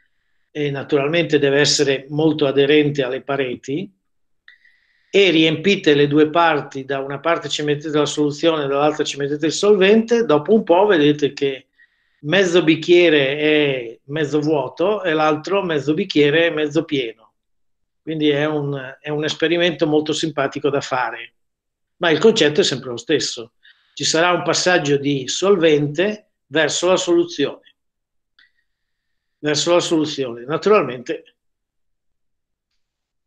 e naturalmente deve essere molto aderente alle pareti e riempite le due parti, da una parte ci mettete la soluzione, dall'altra ci mettete il solvente, dopo un po' vedete che mezzo bicchiere è mezzo vuoto e l'altro mezzo bicchiere è mezzo pieno. Quindi è un, è un esperimento molto simpatico da fare, ma il concetto è sempre lo stesso. Ci sarà un passaggio di solvente verso la soluzione verso la soluzione. Naturalmente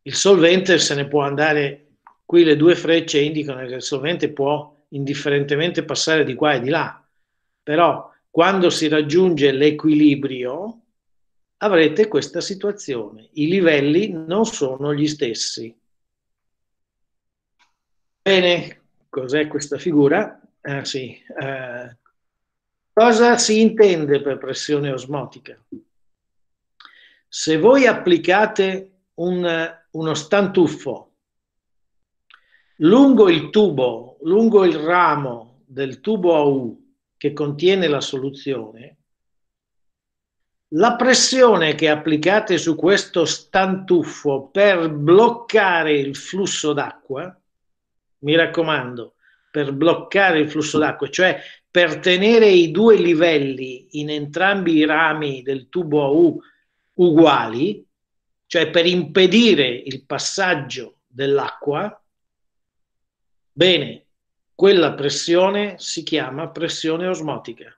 il solvente se ne può andare, qui le due frecce indicano che il solvente può indifferentemente passare di qua e di là, però quando si raggiunge l'equilibrio avrete questa situazione, i livelli non sono gli stessi. Bene, cos'è questa figura? Ah, sì. eh, cosa si intende per pressione osmotica? Se voi applicate un, uno stantuffo lungo il tubo, lungo il ramo del tubo AU che contiene la soluzione, la pressione che applicate su questo stantuffo per bloccare il flusso d'acqua, mi raccomando, per bloccare il flusso d'acqua, cioè per tenere i due livelli in entrambi i rami del tubo AU uguali, cioè per impedire il passaggio dell'acqua, bene, quella pressione si chiama pressione osmotica.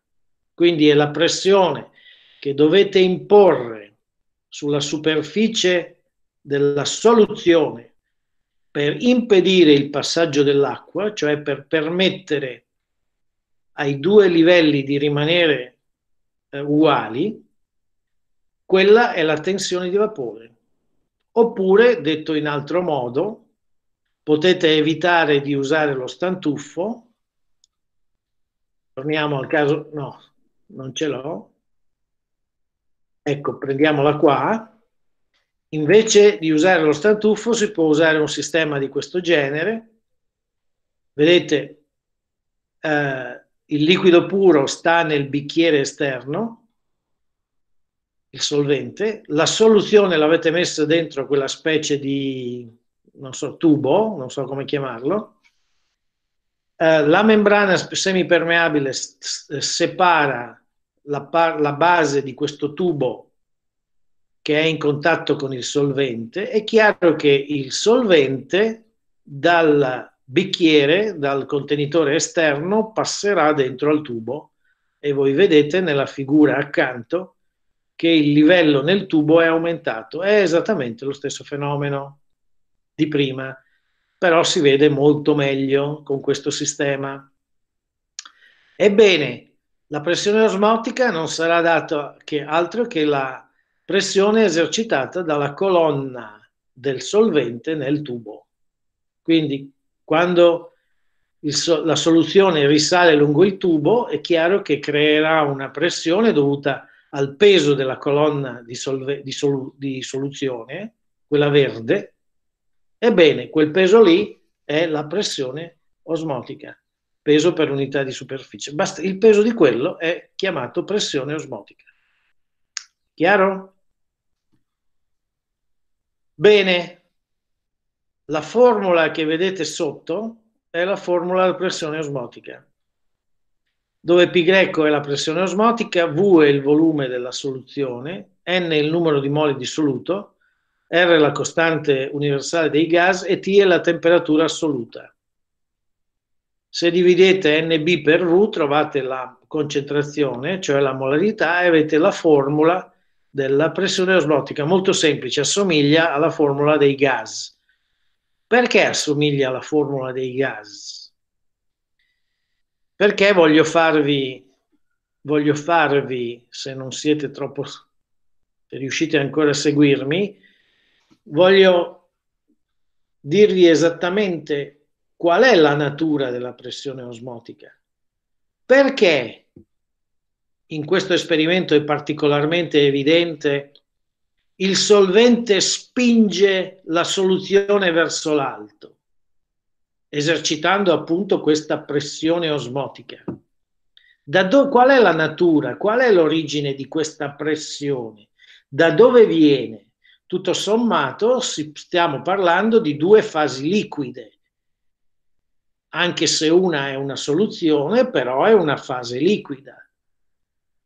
Quindi è la pressione che dovete imporre sulla superficie della soluzione per impedire il passaggio dell'acqua, cioè per permettere ai due livelli di rimanere eh, uguali, quella è la tensione di vapore. Oppure, detto in altro modo, potete evitare di usare lo stantuffo. Torniamo al caso, no, non ce l'ho. Ecco, prendiamola qua. Invece di usare lo stantuffo si può usare un sistema di questo genere. Vedete, eh, il liquido puro sta nel bicchiere esterno, il solvente, la soluzione l'avete messa dentro quella specie di, non so, tubo, non so come chiamarlo, eh, la membrana semipermeabile separa la, la base di questo tubo che è in contatto con il solvente, è chiaro che il solvente dal bicchiere, dal contenitore esterno, passerà dentro al tubo. E voi vedete nella figura accanto che il livello nel tubo è aumentato. È esattamente lo stesso fenomeno di prima, però si vede molto meglio con questo sistema. Ebbene, la pressione osmotica non sarà data che altro che la pressione esercitata dalla colonna del solvente nel tubo. Quindi quando so- la soluzione risale lungo il tubo è chiaro che creerà una pressione dovuta al peso della colonna di, solve, di, solu, di soluzione, quella verde, ebbene quel peso lì è la pressione osmotica, peso per unità di superficie. Basta, il peso di quello è chiamato pressione osmotica. Chiaro? Bene, la formula che vedete sotto è la formula della pressione osmotica, dove π è la pressione osmotica, V è il volume della soluzione, N è il numero di mole dissoluto, R è la costante universale dei gas e T è la temperatura assoluta. Se dividete NB per V trovate la concentrazione, cioè la molarità, e avete la formula della pressione osmotica, molto semplice, assomiglia alla formula dei gas. Perché assomiglia alla formula dei gas? Perché voglio farvi, voglio farvi, se non siete troppo, se riuscite ancora a seguirmi, voglio dirvi esattamente qual è la natura della pressione osmotica. Perché in questo esperimento è particolarmente evidente il solvente spinge la soluzione verso l'alto, esercitando appunto questa pressione osmotica. Da do, qual è la natura, qual è l'origine di questa pressione? Da dove viene? Tutto sommato stiamo parlando di due fasi liquide, anche se una è una soluzione, però è una fase liquida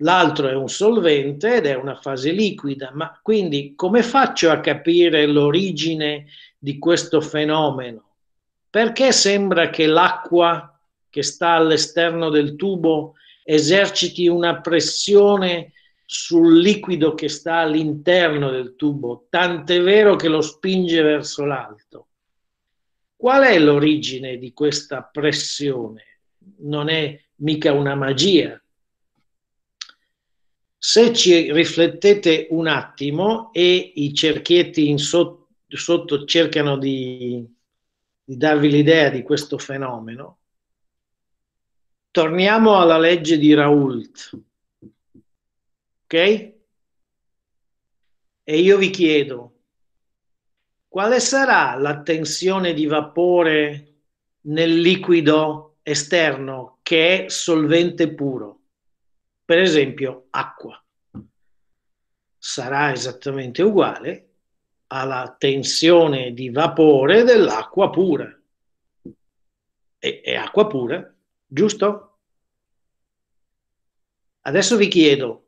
l'altro è un solvente ed è una fase liquida, ma quindi come faccio a capire l'origine di questo fenomeno? Perché sembra che l'acqua che sta all'esterno del tubo eserciti una pressione sul liquido che sta all'interno del tubo, tant'è vero che lo spinge verso l'alto. Qual è l'origine di questa pressione? Non è mica una magia, se ci riflettete un attimo e i cerchietti in sotto, sotto cercano di, di darvi l'idea di questo fenomeno, torniamo alla legge di Raoult. Ok? E io vi chiedo, quale sarà la tensione di vapore nel liquido esterno che è solvente puro? per esempio acqua. Sarà esattamente uguale alla tensione di vapore dell'acqua pura. E, è acqua pura, giusto? Adesso vi chiedo,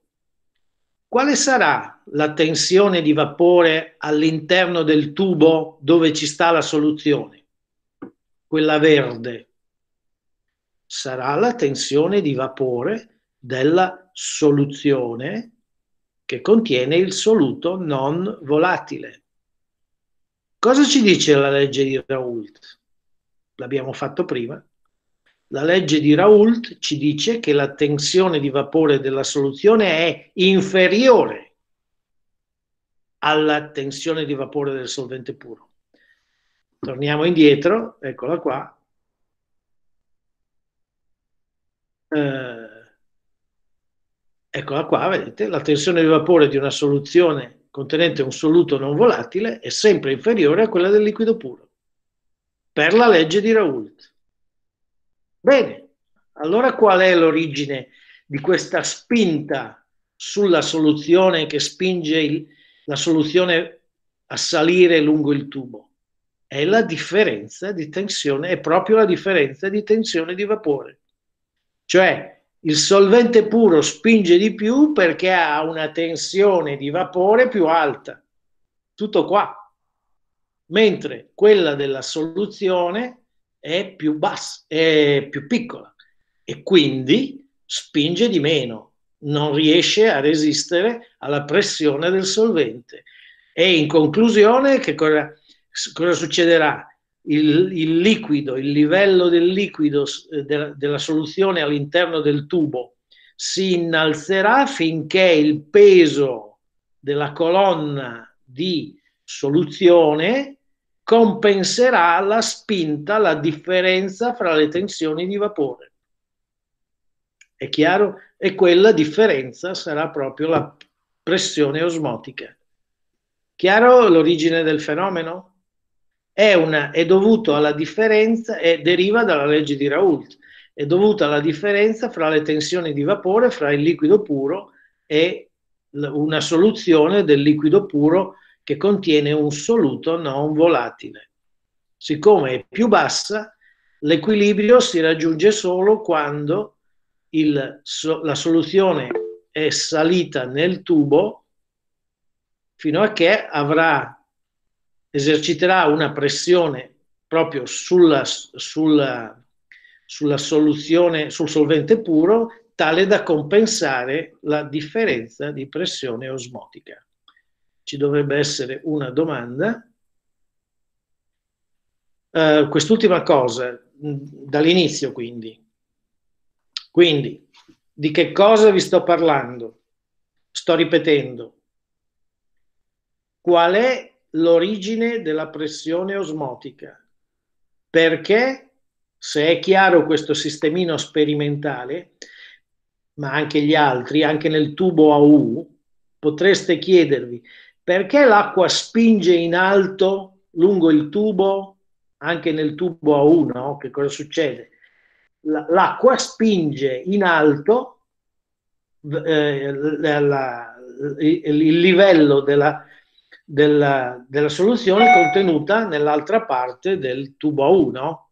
quale sarà la tensione di vapore all'interno del tubo dove ci sta la soluzione? Quella verde. Sarà la tensione di vapore della soluzione che contiene il soluto non volatile. Cosa ci dice la legge di Raoult? L'abbiamo fatto prima. La legge di Raoult ci dice che la tensione di vapore della soluzione è inferiore alla tensione di vapore del solvente puro. Torniamo indietro, eccola qua. Eh, Eccola qua, vedete, la tensione di vapore di una soluzione contenente un soluto non volatile è sempre inferiore a quella del liquido puro, per la legge di Raoult. Bene, allora qual è l'origine di questa spinta sulla soluzione che spinge il, la soluzione a salire lungo il tubo? È la differenza di tensione, è proprio la differenza di tensione di vapore. Cioè, il solvente puro spinge di più perché ha una tensione di vapore più alta. Tutto qua. Mentre quella della soluzione è più bassa, è più piccola e quindi spinge di meno, non riesce a resistere alla pressione del solvente. E in conclusione, che cosa, cosa succederà? Il, il liquido, il livello del liquido eh, della, della soluzione all'interno del tubo si innalzerà finché il peso della colonna di soluzione compenserà la spinta, la differenza fra le tensioni di vapore. È chiaro? E quella differenza sarà proprio la pressione osmotica. Chiaro l'origine del fenomeno? È, una, è dovuto alla differenza e deriva dalla legge di Raoult, è dovuta alla differenza fra le tensioni di vapore fra il liquido puro e una soluzione del liquido puro che contiene un soluto non volatile. Siccome è più bassa, l'equilibrio si raggiunge solo quando il, la soluzione è salita nel tubo fino a che avrà, eserciterà una pressione proprio sulla, sulla, sulla soluzione, sul solvente puro, tale da compensare la differenza di pressione osmotica. Ci dovrebbe essere una domanda. Uh, quest'ultima cosa, dall'inizio quindi. Quindi, di che cosa vi sto parlando? Sto ripetendo. Qual è l'origine della pressione osmotica? Perché, se è chiaro questo sistemino sperimentale, ma anche gli altri, anche nel tubo AU, potreste chiedervi perché l'acqua spinge in alto lungo il tubo, anche nel tubo AU, no? Che cosa succede? L'acqua spinge in alto eh, la, il livello della, della, della soluzione contenuta nell'altra parte del tubo a 1.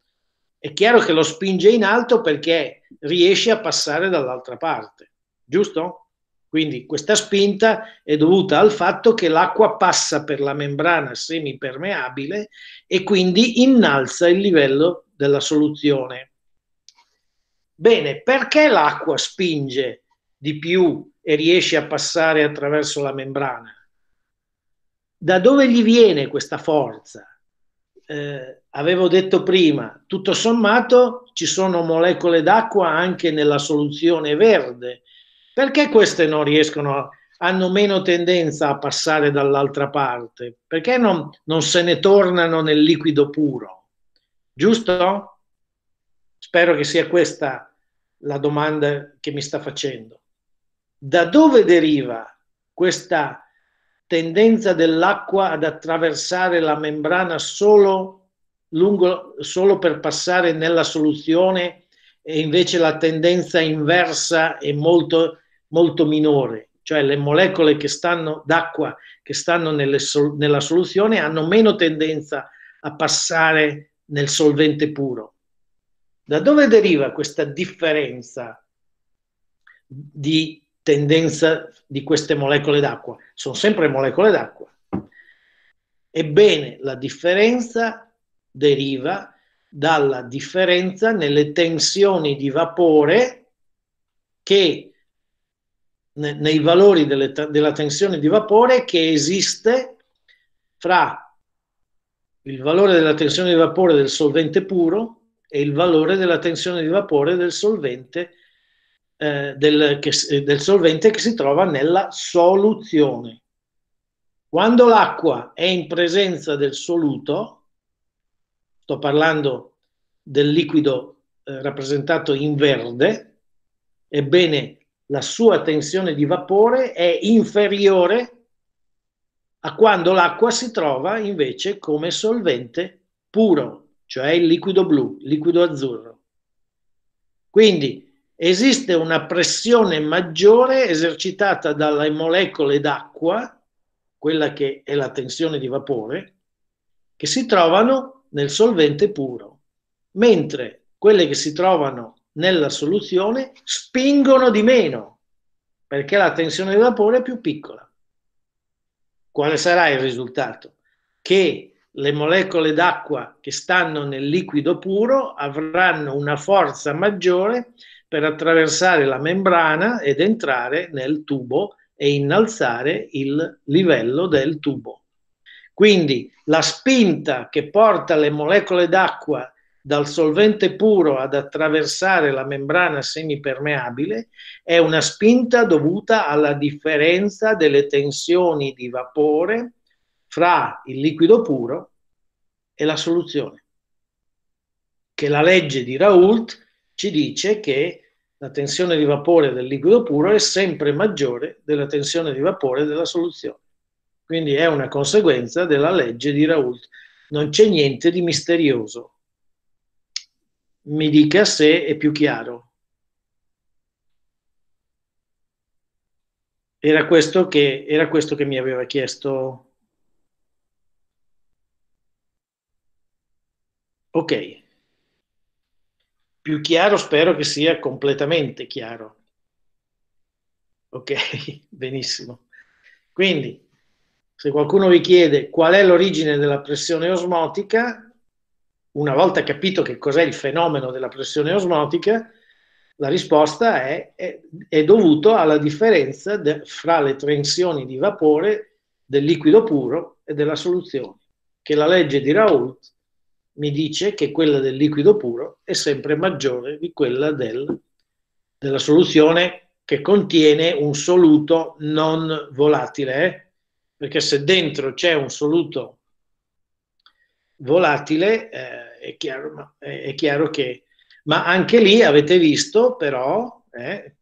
È chiaro che lo spinge in alto perché riesce a passare dall'altra parte, giusto? Quindi questa spinta è dovuta al fatto che l'acqua passa per la membrana semipermeabile e quindi innalza il livello della soluzione. Bene, perché l'acqua spinge di più e riesce a passare attraverso la membrana? Da dove gli viene questa forza? Eh, avevo detto prima, tutto sommato ci sono molecole d'acqua anche nella soluzione verde. Perché queste non riescono, hanno meno tendenza a passare dall'altra parte? Perché non, non se ne tornano nel liquido puro? Giusto? Spero che sia questa la domanda che mi sta facendo. Da dove deriva questa tendenza dell'acqua ad attraversare la membrana solo, lungo, solo per passare nella soluzione e invece la tendenza inversa è molto, molto minore, cioè le molecole che stanno d'acqua che stanno nelle, nella soluzione hanno meno tendenza a passare nel solvente puro. Da dove deriva questa differenza di tendenza di queste molecole d'acqua. Sono sempre molecole d'acqua. Ebbene, la differenza deriva dalla differenza nelle tensioni di vapore che nei valori delle, della tensione di vapore che esiste fra il valore della tensione di vapore del solvente puro e il valore della tensione di vapore del solvente eh, del, che, del solvente che si trova nella soluzione. Quando l'acqua è in presenza del soluto, sto parlando del liquido eh, rappresentato in verde, ebbene la sua tensione di vapore è inferiore a quando l'acqua si trova invece come solvente puro, cioè il liquido blu, liquido azzurro. Quindi esiste una pressione maggiore esercitata dalle molecole d'acqua, quella che è la tensione di vapore, che si trovano nel solvente puro, mentre quelle che si trovano nella soluzione spingono di meno, perché la tensione di vapore è più piccola. Quale sarà il risultato? Che le molecole d'acqua che stanno nel liquido puro avranno una forza maggiore per attraversare la membrana ed entrare nel tubo e innalzare il livello del tubo. Quindi la spinta che porta le molecole d'acqua dal solvente puro ad attraversare la membrana semipermeabile è una spinta dovuta alla differenza delle tensioni di vapore fra il liquido puro e la soluzione. Che la legge di Raoult ci dice che la tensione di vapore del liquido puro è sempre maggiore della tensione di vapore della soluzione. Quindi è una conseguenza della legge di Raoult. Non c'è niente di misterioso. Mi dica se è più chiaro. Era questo che, era questo che mi aveva chiesto. Ok. Più chiaro, spero che sia completamente chiaro. Ok, benissimo. Quindi, se qualcuno vi chiede qual è l'origine della pressione osmotica, una volta capito che cos'è il fenomeno della pressione osmotica, la risposta è, è, è dovuto alla differenza de, fra le tensioni di vapore del liquido puro e della soluzione, che la legge di Raoult mi dice che quella del liquido puro è sempre maggiore di quella del, della soluzione che contiene un soluto non volatile, eh? perché se dentro c'è un soluto volatile eh, è, chiaro, è, chiaro, che... Ma anche lì avete visto però, eh,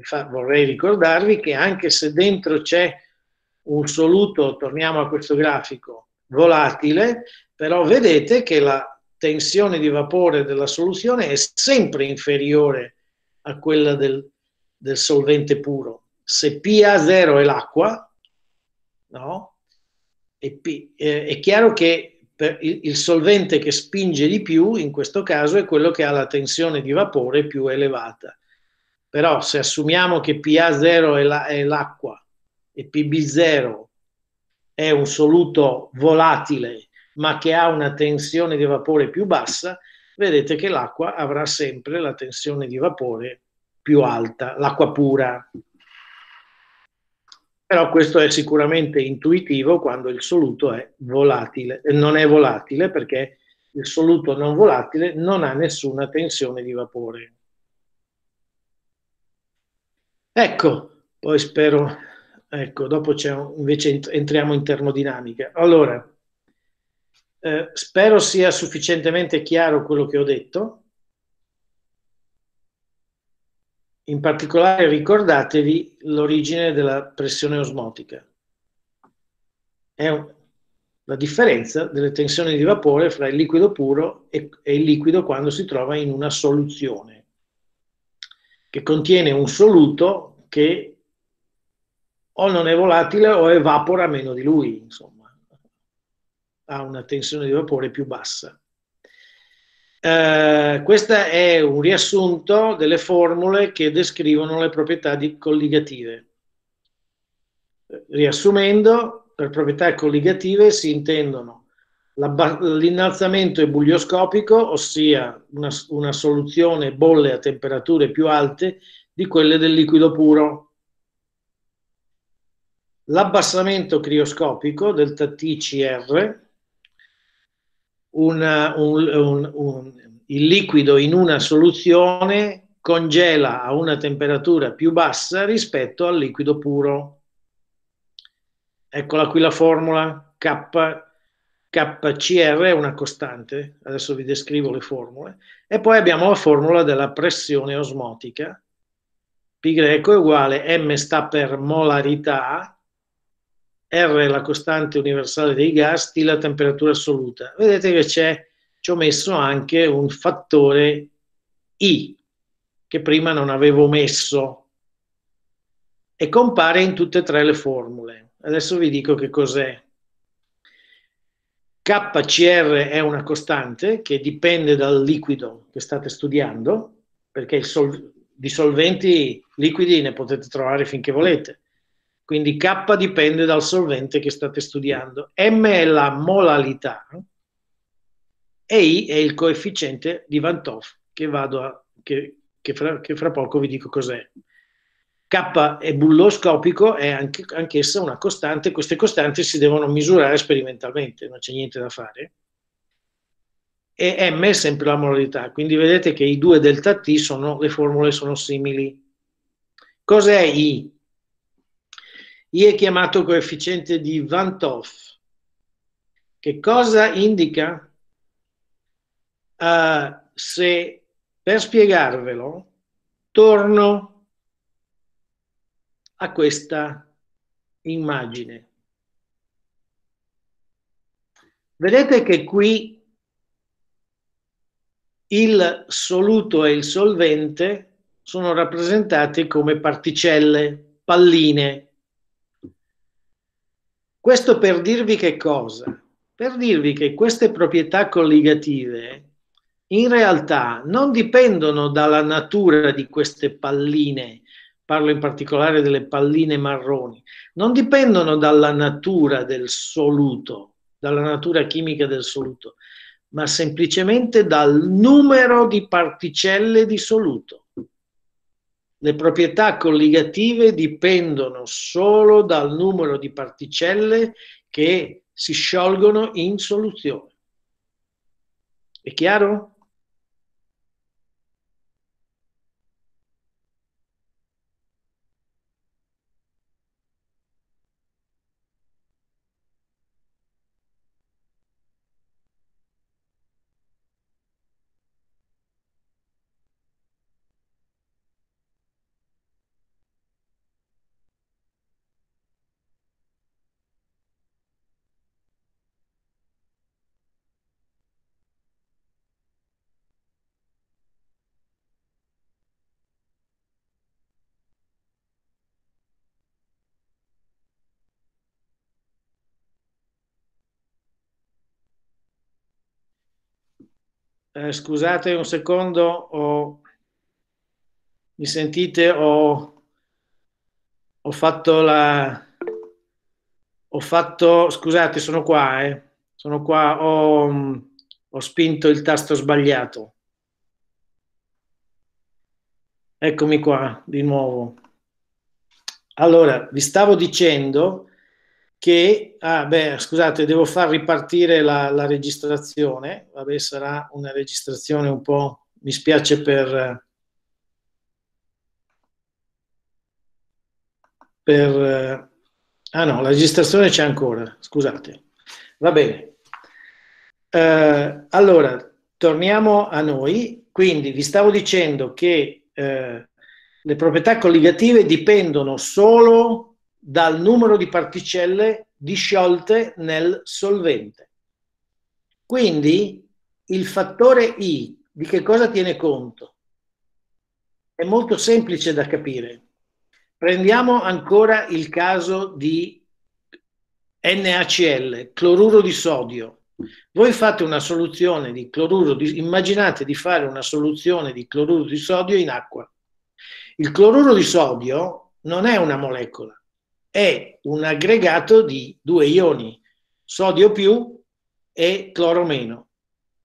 fa, vorrei ricordarvi che anche se dentro c'è un soluto, torniamo a questo grafico, volatile, però vedete che la tensione di vapore della soluzione è sempre inferiore a quella del, del solvente puro. Se PA0 è l'acqua, no? E P, eh, è chiaro che il, il, solvente che spinge di più in questo caso è quello che ha la tensione di vapore più elevata. Però se assumiamo che PA0 è, la, è l'acqua e PB0 è un soluto volatile ma che ha una tensione di vapore più bassa, vedete che l'acqua avrà sempre la tensione di vapore più alta, l'acqua pura. Però questo è sicuramente intuitivo quando il soluto è volatile. Non è volatile perché il soluto non volatile non ha nessuna tensione di vapore. Ecco, poi spero, ecco, dopo c'è un, invece entriamo in termodinamica. Allora, eh, spero sia sufficientemente chiaro quello che ho detto. In particolare ricordatevi l'origine della pressione osmotica. È un, la differenza delle tensioni di vapore fra il liquido puro e, e il liquido quando si trova in una soluzione, che contiene un soluto che o non è volatile o evapora meno di lui, insomma ha una tensione di vapore più bassa. Uh, questo è un riassunto delle formule che descrivono le proprietà colligative. Riassumendo, per proprietà colligative si intendono l'innalzamento ebulioscopico, ossia una, una soluzione bolle a temperature più alte di quelle del liquido puro, l'abbassamento crioscopico, delta TCR, una, un, un, un, il liquido in una soluzione congela a una temperatura più bassa rispetto al liquido puro. Eccola qui la formula K, KCR è una costante, adesso vi descrivo le formule, e poi abbiamo la formula della pressione osmotica. Greco è uguale, M sta per molarità, R è la costante universale dei gas, T la temperatura assoluta. Vedete che c'è, ci ho messo anche un fattore I, che prima non avevo messo, e compare in tutte e tre le formule. Adesso vi dico che cos'è. KCR è una costante che dipende dal liquido che state studiando, perché sol- di solventi liquidi ne potete trovare finché volete quindi K dipende dal solvente che state studiando. M è la molalità e I è il coefficiente di Van Toff, che, a, che, che, fra, che fra, poco vi dico cos'è. K è bulloscopico, è anche, anch'essa una costante. Queste costanti si devono misurare sperimentalmente, non c'è niente da fare. E M è sempre la molalità, quindi vedete che i due delta T sono, le formule sono simili. Cos'è I? I è chiamato coefficiente di Van Toff. Che cosa indica? Uh, se per spiegarvelo torno a questa immagine. Vedete che qui il soluto e il solvente sono rappresentati come particelle, palline Questo per dirvi che cosa? Per dirvi che queste proprietà colligative in realtà non dipendono dalla natura di queste palline, parlo in particolare delle palline marroni, non dipendono dalla natura del soluto, dalla natura chimica del soluto, ma semplicemente dal numero di particelle di soluto. Le proprietà colligative dipendono solo dal numero di particelle che si sciolgono in soluzione. È chiaro? Eh, scusate un secondo, ho... mi sentite? Ho, ho fatto la... Ho fatto... Scusate, sono qua, eh. Sono qua, ho, ho spinto il tasto sbagliato. Eccomi qua di nuovo. Allora, vi stavo dicendo che, ah beh, scusate, devo far ripartire la, la registrazione, vabbè, sarà una registrazione un po', mi spiace per, per, ah no, la registrazione c'è ancora, scusate, va bene. Eh, allora, torniamo a noi, quindi vi stavo dicendo che eh, le proprietà colligative dipendono solo dal numero di particelle disciolte nel solvente. Quindi il fattore I di che cosa tiene conto? È molto semplice da capire. Prendiamo ancora il caso di NaCl, cloruro di sodio. Voi fate una soluzione di cloruro di, immaginate di fare una soluzione di cloruro di sodio in acqua. Il cloruro di sodio non è una molecola, è un aggregato di due ioni, sodio più e cloro meno,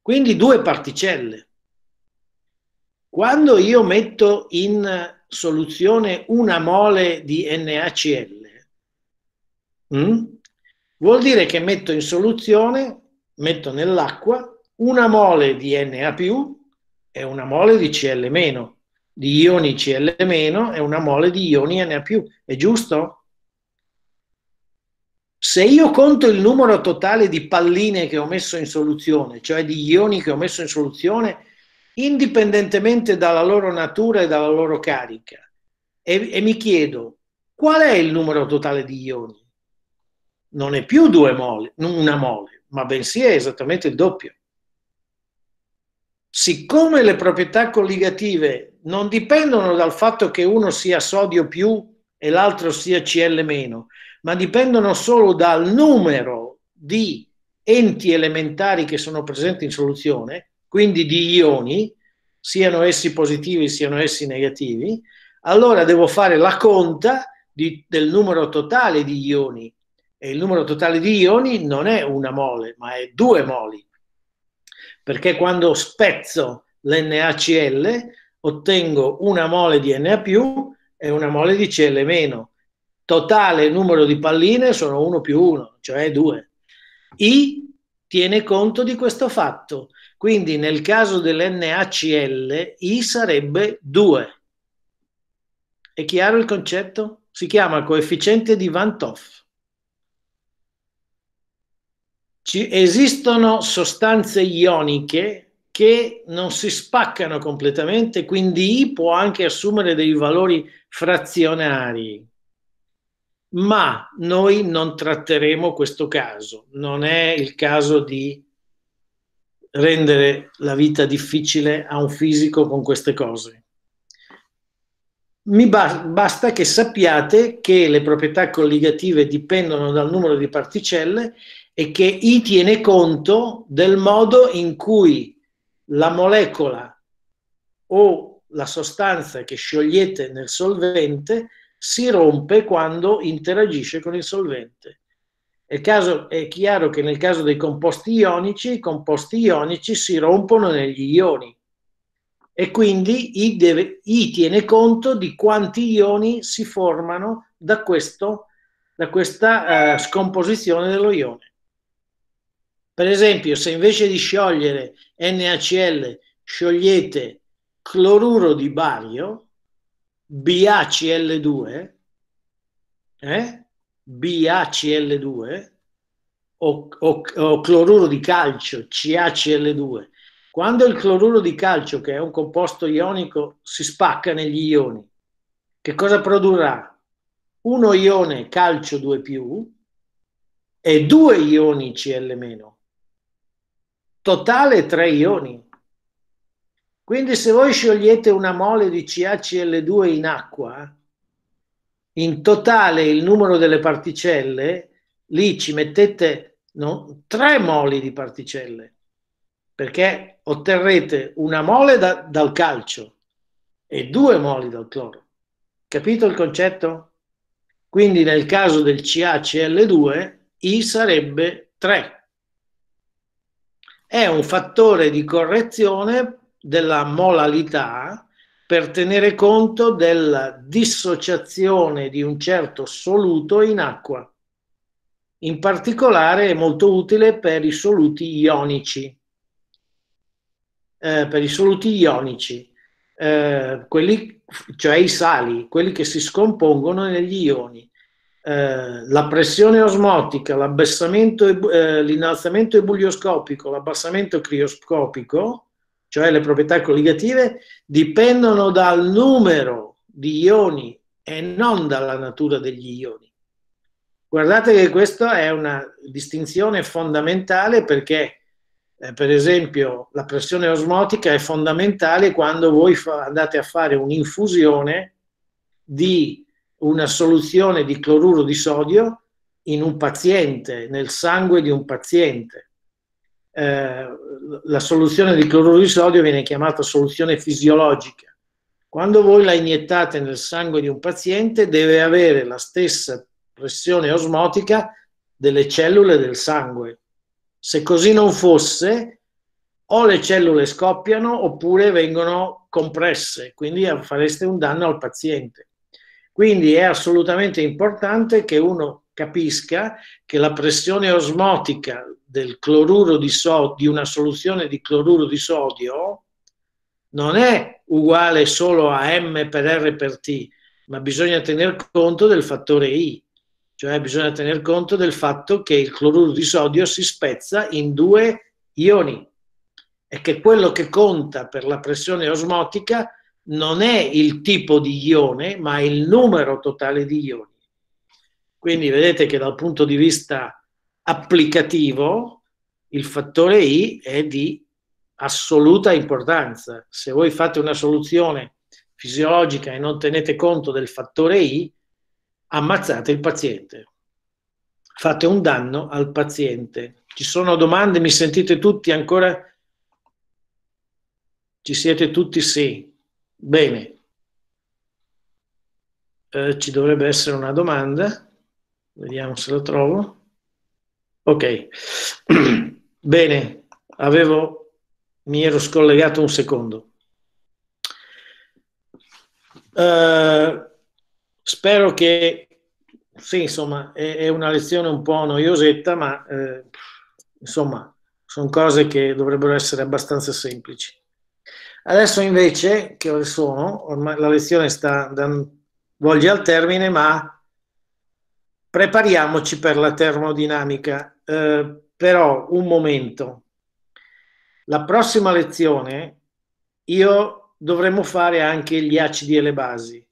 quindi due particelle. Quando io metto in soluzione una mole di NaCl, hm, vuol dire che metto in soluzione, metto nell'acqua, una mole di Na più e una mole di Cl meno, di ioni Cl meno e una mole di ioni Na più. È giusto? Se io conto il numero totale di palline che ho messo in soluzione, cioè di ioni che ho messo in soluzione, indipendentemente dalla loro natura e dalla loro carica, e, e mi chiedo qual è il numero totale di ioni? Non è più due mole, una mole, ma bensì è esattamente il doppio. Siccome le proprietà colligative non dipendono dal fatto che uno sia sodio più e l'altro sia Cl meno, ma dipendono solo dal numero di enti elementari che sono presenti in soluzione, quindi di ioni, siano essi positivi, siano essi negativi, allora devo fare la conta di, del numero totale di ioni. E il numero totale di ioni non è una mole, ma è due moli. Perché quando spezzo l'NaCl ottengo una mole di Na e una mole di Cl meno totale numero di palline sono 1 più 1, cioè 2. I tiene conto di questo fatto, quindi nel caso dell'NaCl I sarebbe 2. È chiaro il concetto? Si chiama coefficiente di Van Toff. Ci esistono sostanze ioniche che non si spaccano completamente, quindi I può anche assumere dei valori frazionari ma noi non tratteremo questo caso. Non è il caso di rendere la vita difficile a un fisico con queste cose. mi ba- basta che sappiate che le proprietà colligative dipendono dal numero di particelle e che I tiene conto del modo in cui la molecola o la sostanza che sciogliete nel solvente si rompe quando interagisce con il solvente. È, caso, è chiaro che nel caso dei composti ionici, i composti ionici si rompono negli ioni e quindi I, deve, I tiene conto di quanti ioni si formano da, questo, da questa uh, scomposizione dello ione. Per esempio, se invece di sciogliere NaCl sciogliete cloruro di bario, BaCl2, eh? BaCl2 o, o, o cloruro di calcio, CaCl2, quando il cloruro di calcio, che è un composto ionico, si spacca negli ioni, che cosa produrrà? Uno ione calcio 2 più e due ioni Cl. Totale tre ioni. Quindi se voi sciogliete una mole di CaCl2 in acqua, in totale il numero delle particelle, lì ci mettete no, 3 moli di particelle perché otterrete una mole da, dal calcio e due moli dal cloro. Capito il concetto? Quindi nel caso del CaCl2 I sarebbe 3. È un fattore di correzione della molalità per tenere conto della dissociazione di un certo soluto in acqua. In particolare è molto utile per i soluti ionici eh, per i soluti ionici, eh, quelli, cioè i sali, quelli che si scompongono negli ioni. Eh, la pressione osmotica, l'abbassamento, eh, l'innalzamento ebulioscopico, l'abbassamento crioscopico, cioè le proprietà colligative, dipendono dal numero di ioni e non dalla natura degli ioni. Guardate che questa è una distinzione fondamentale perché eh, per esempio, la pressione osmotica è fondamentale quando voi fa, andate a fare un'infusione di una soluzione di cloruro di sodio in un paziente, nel sangue di un paziente. Eh, la soluzione di cloruro di sodio viene chiamata soluzione fisiologica. Quando voi la iniettate nel sangue di un paziente deve avere la stessa pressione osmotica delle cellule del sangue se così non fosse, o le cellule scoppiano oppure vengono compresse, quindi fareste un danno al paziente. Quindi è assolutamente importante che uno capisca che la pressione osmotica del cloruro di sodio, di una soluzione di cloruro di sodio, non è uguale solo a M per R per T, ma bisogna tener conto del fattore I. Cioè bisogna tener conto del fatto che il cloruro di sodio si spezza in due ioni e che quello che conta per la pressione osmotica non è il tipo di ione, ma il numero totale di ioni. Quindi vedete che dal punto di vista applicativo il fattore I è di assoluta importanza. Se voi fate una soluzione fisiologica e non tenete conto del fattore I, ammazzate il paziente. Fate un danno al paziente. Ci sono domande? Mi sentite tutti ancora? Ci siete tutti? Sì. Bene. Eh, ci dovrebbe essere una domanda. Vediamo se lo trovo. Ok. Bene, avevo, mi ero scollegato un secondo. Uh, Spero che, sì, insomma, è, è una lezione un po' noiosetta, ma eh, insomma, sono cose che dovrebbero essere abbastanza semplici. Adesso invece, che ore sono? Ormai la lezione sta volge al termine, ma prepariamoci per la termodinamica. Eh, però, un momento. La prossima lezione io dovremo fare anche gli acidi e le basi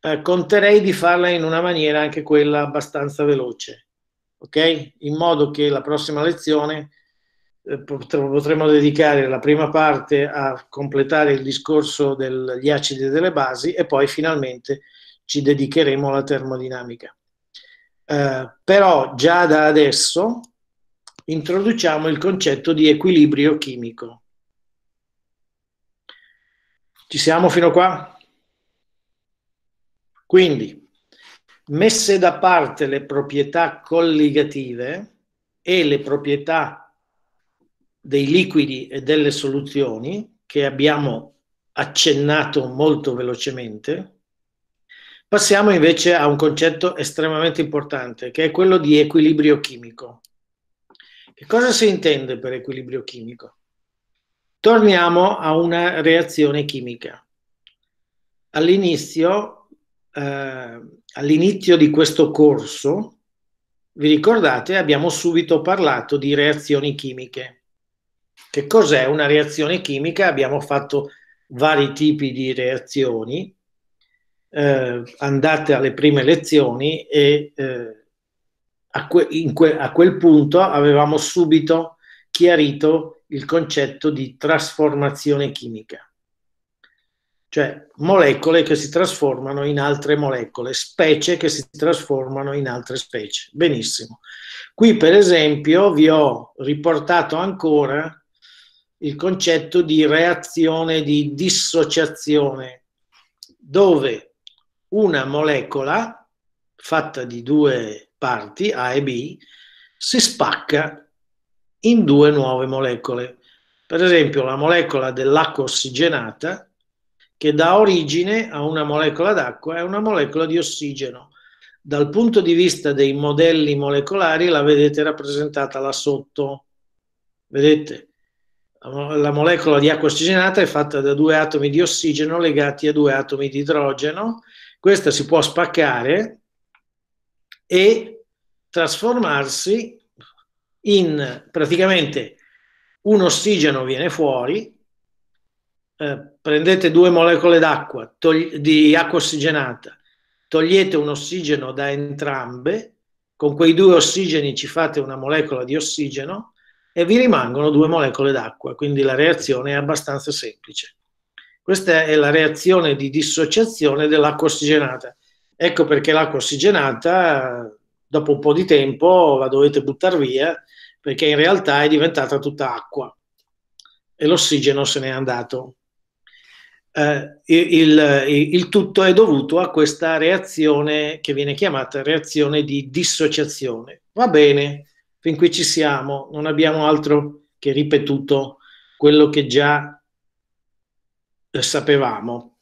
eh, conterei di farla in una maniera anche quella abbastanza veloce, ok? In modo che la prossima lezione eh, potremmo dedicare la prima parte a completare il discorso degli acidi e delle basi e poi finalmente ci dedicheremo alla termodinamica. Eh, però già da adesso introduciamo il concetto di equilibrio chimico. Ci siamo fino qua? Quindi, messe da parte le proprietà colligative e le proprietà dei liquidi e delle soluzioni che abbiamo accennato molto velocemente, passiamo invece a un concetto estremamente importante, che è quello di equilibrio chimico. Che cosa si intende per equilibrio chimico? Torniamo a una reazione chimica. All'inizio, eh, all'inizio di questo corso, vi ricordate, abbiamo subito parlato di reazioni chimiche. Che cos'è una reazione chimica? Abbiamo fatto vari tipi di reazioni. Eh, andate alle prime lezioni e eh, a, que- que- a quel punto avevamo subito chiarito il concetto di trasformazione chimica, cioè molecole che si trasformano in altre molecole, specie che si trasformano in altre specie. Benissimo. Qui per esempio vi ho riportato ancora il concetto di reazione di dissociazione, dove una molecola fatta di due parti, A e B, si spacca in due nuove molecole. Per esempio la molecola dell'acqua ossigenata che dà origine a una molecola d'acqua è una molecola di ossigeno. Dal punto di vista dei modelli molecolari la vedete rappresentata là sotto. Vedete? La molecola di acqua ossigenata è fatta da due atomi di ossigeno legati a due atomi di idrogeno. Questa si può spaccare e trasformarsi in praticamente un ossigeno viene fuori, eh, prendete due molecole d'acqua, togli- di acqua ossigenata, togliete un ossigeno da entrambe, con quei due ossigeni ci fate una molecola di ossigeno e vi rimangono due molecole d'acqua, quindi la reazione è abbastanza semplice. Questa è la reazione di dissociazione dell'acqua ossigenata. Ecco perché l'acqua ossigenata, dopo un po' di tempo, la dovete buttare via perché in realtà è diventata tutta acqua e l'ossigeno se n'è andato. Eh, il, il, il, tutto è dovuto a questa reazione che viene chiamata reazione di dissociazione. Va bene, fin qui ci siamo, non abbiamo altro che ripetuto quello che già sapevamo.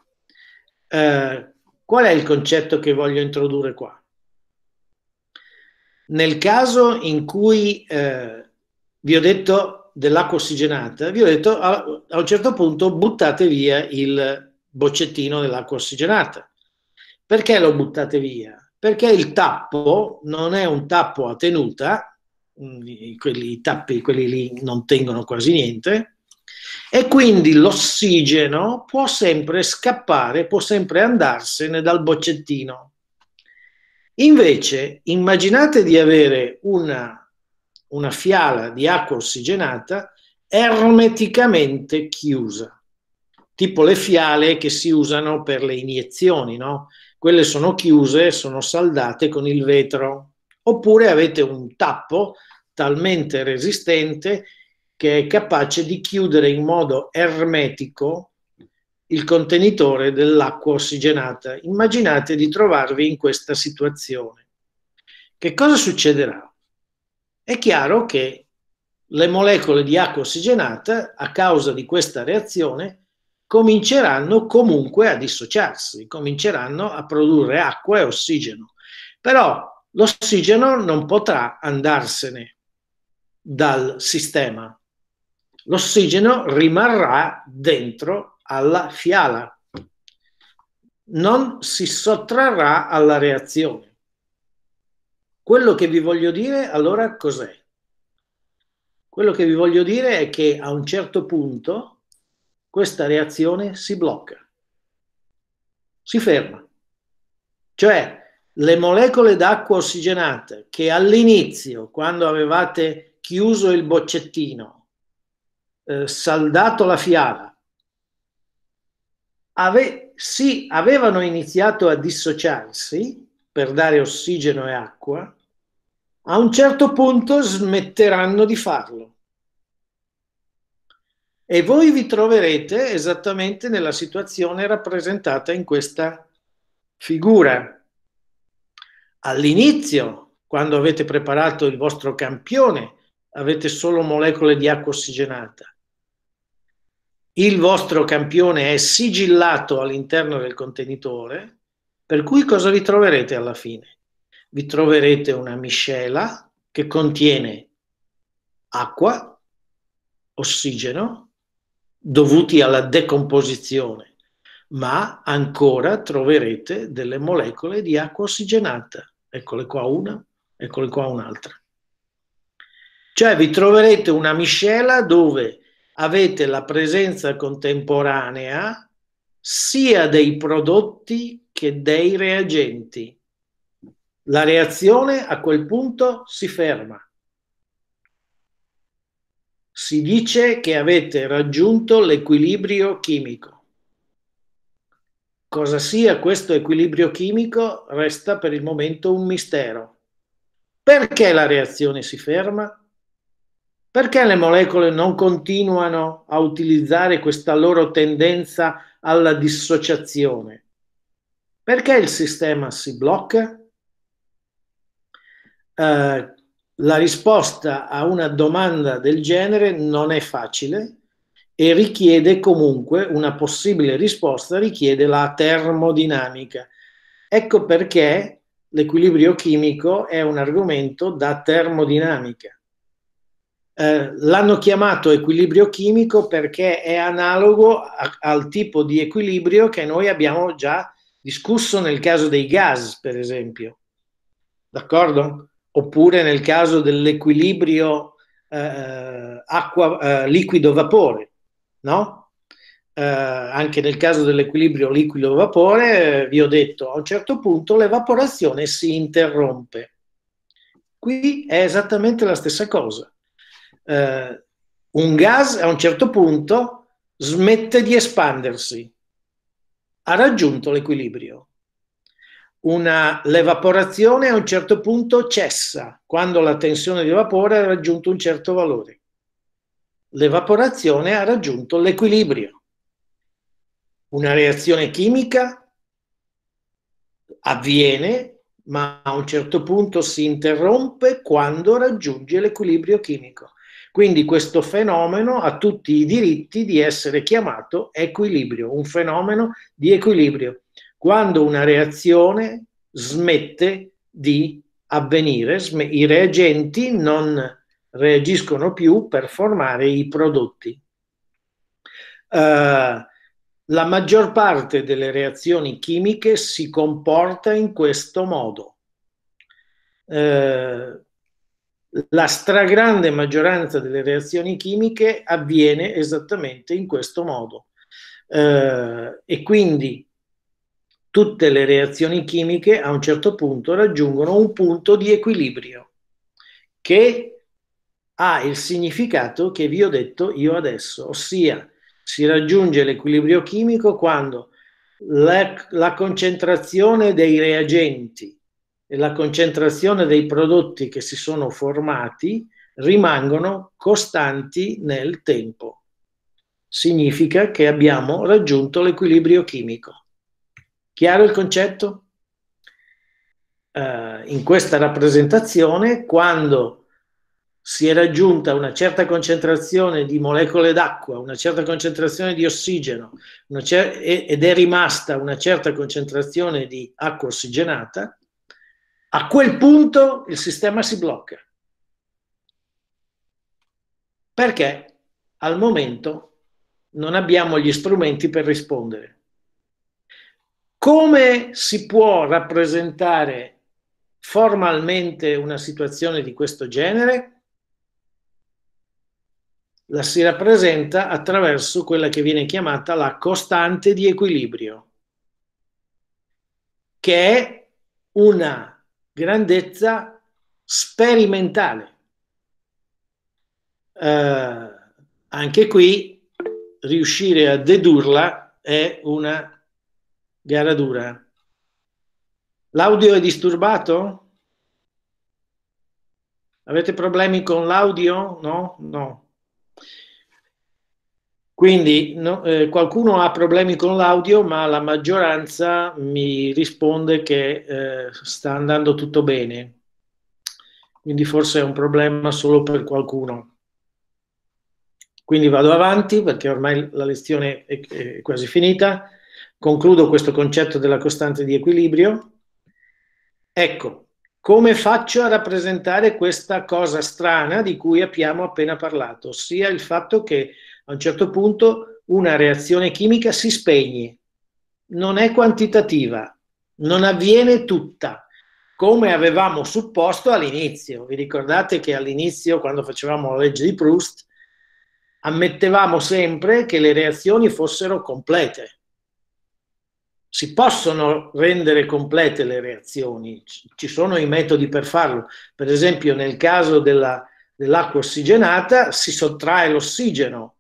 Eh, qual è il concetto che voglio introdurre qua? Nel caso in cui eh, vi ho detto dell'acqua ossigenata, vi ho detto a, a, un certo punto buttate via il boccettino dell'acqua ossigenata. Perché lo buttate via? Perché il tappo non è un tappo a tenuta, mm, quelli tappi, quelli lì non tengono quasi niente, e quindi l'ossigeno può sempre scappare, può sempre andarsene dal boccettino. Invece, immaginate di avere una, una fiala di acqua ossigenata ermeticamente chiusa, tipo le fiale che si usano per le iniezioni, no? Quelle sono chiuse, sono saldate con il vetro. Oppure avete un tappo talmente resistente che è capace di chiudere in modo ermetico il contenitore dell'acqua ossigenata. Immaginate di trovarvi in questa situazione. Che cosa succederà? È chiaro che le molecole di acqua ossigenata, a causa di questa reazione, cominceranno comunque a dissociarsi, cominceranno a produrre acqua e ossigeno. Però l'ossigeno non potrà andarsene dal sistema. L'ossigeno rimarrà dentro alla fiala, non si sottrarrà alla reazione. Quello che vi voglio dire allora cos'è? Quello che vi voglio dire è che a un certo punto questa reazione si blocca, si ferma. Cioè le molecole d'acqua ossigenata che all'inizio, quando avevate chiuso il boccettino, eh, saldato la fiala, ave, sì, avevano iniziato a dissociarsi per dare ossigeno e acqua, a un certo punto smetteranno di farlo. E voi vi troverete esattamente nella situazione rappresentata in questa figura. All'inizio, quando avete preparato il vostro campione, avete solo molecole di acqua ossigenata. Il vostro campione è sigillato all'interno del contenitore, per cui cosa vi troverete alla fine? Vi troverete una miscela che contiene acqua, ossigeno, dovuti alla decomposizione, ma ancora troverete delle molecole di acqua ossigenata. Eccole qua una, eccole qua un'altra. Cioè vi troverete una miscela dove avete la presenza contemporanea sia dei prodotti che dei reagenti. La reazione a quel punto si ferma si dice che avete raggiunto l'equilibrio chimico. Cosa sia questo equilibrio chimico resta per il momento un mistero. Perché la reazione si ferma? Perché le molecole non continuano a utilizzare questa loro tendenza alla dissociazione? Perché il sistema si blocca? Uh, la risposta a una domanda del genere non è facile e richiede comunque una possibile risposta, richiede la termodinamica. Ecco perché l'equilibrio chimico è un argomento da termodinamica. Eh, l'hanno chiamato equilibrio chimico perché è analogo a, al tipo di equilibrio che noi abbiamo già discusso nel caso dei gas, per esempio. D'accordo? oppure nel caso dell'equilibrio eh, acqua, eh, liquido-vapore, no? Eh, anche nel caso dell'equilibrio liquido-vapore, vi ho detto, a un certo punto l'evaporazione si interrompe. Qui è esattamente la stessa cosa. Eh, un gas a un certo punto smette di espandersi, ha raggiunto l'equilibrio una, l'evaporazione a un certo punto cessa quando la tensione di vapore ha raggiunto un certo valore. L'evaporazione ha raggiunto l'equilibrio. Una reazione chimica avviene, ma a un certo punto si interrompe quando raggiunge l'equilibrio chimico. Quindi questo fenomeno ha tutti i diritti di essere chiamato equilibrio, un fenomeno di equilibrio quando una reazione smette di avvenire, i reagenti non reagiscono più per formare i prodotti. Uh, la maggior parte delle reazioni chimiche si comporta in questo modo. Uh, la stragrande maggioranza delle reazioni chimiche avviene esattamente in questo modo. Uh, e quindi tutte le reazioni chimiche a un certo punto raggiungono un punto di equilibrio che ha il significato che vi ho detto io adesso, ossia si raggiunge l'equilibrio chimico quando la, la concentrazione dei reagenti e la concentrazione dei prodotti che si sono formati rimangono costanti nel tempo. Significa che abbiamo raggiunto l'equilibrio chimico. Chiaro il concetto? Uh, in questa rappresentazione, quando si è raggiunta una certa concentrazione di molecole d'acqua, una certa concentrazione di ossigeno cer- ed è rimasta una certa concentrazione di acqua ossigenata, a quel punto il sistema si blocca. Perché al momento non abbiamo gli strumenti per rispondere. Come si può rappresentare formalmente una situazione di questo genere? La si rappresenta attraverso quella che viene chiamata la costante di equilibrio, che è una grandezza sperimentale. Uh, Anche qui riuscire a dedurla è una gara dura. L'audio è disturbato? Avete problemi con l'audio? No? No. Quindi no, eh, qualcuno ha problemi con l'audio, ma la maggioranza mi risponde che eh, sta andando tutto bene. Quindi forse è un problema solo per qualcuno. Quindi vado avanti perché ormai la lezione è, è quasi finita. Concludo questo concetto della costante di equilibrio. Ecco, come faccio a rappresentare questa cosa strana di cui abbiamo appena parlato, ossia il fatto che a un certo punto una reazione chimica si spegne, non è quantitativa, non avviene tutta, come avevamo supposto all'inizio. Vi ricordate che all'inizio, quando facevamo la legge di Proust, ammettevamo sempre che le reazioni fossero complete si possono rendere complete le reazioni, ci sono i metodi per farlo. Per esempio nel caso della, dell'acqua ossigenata si sottrae l'ossigeno,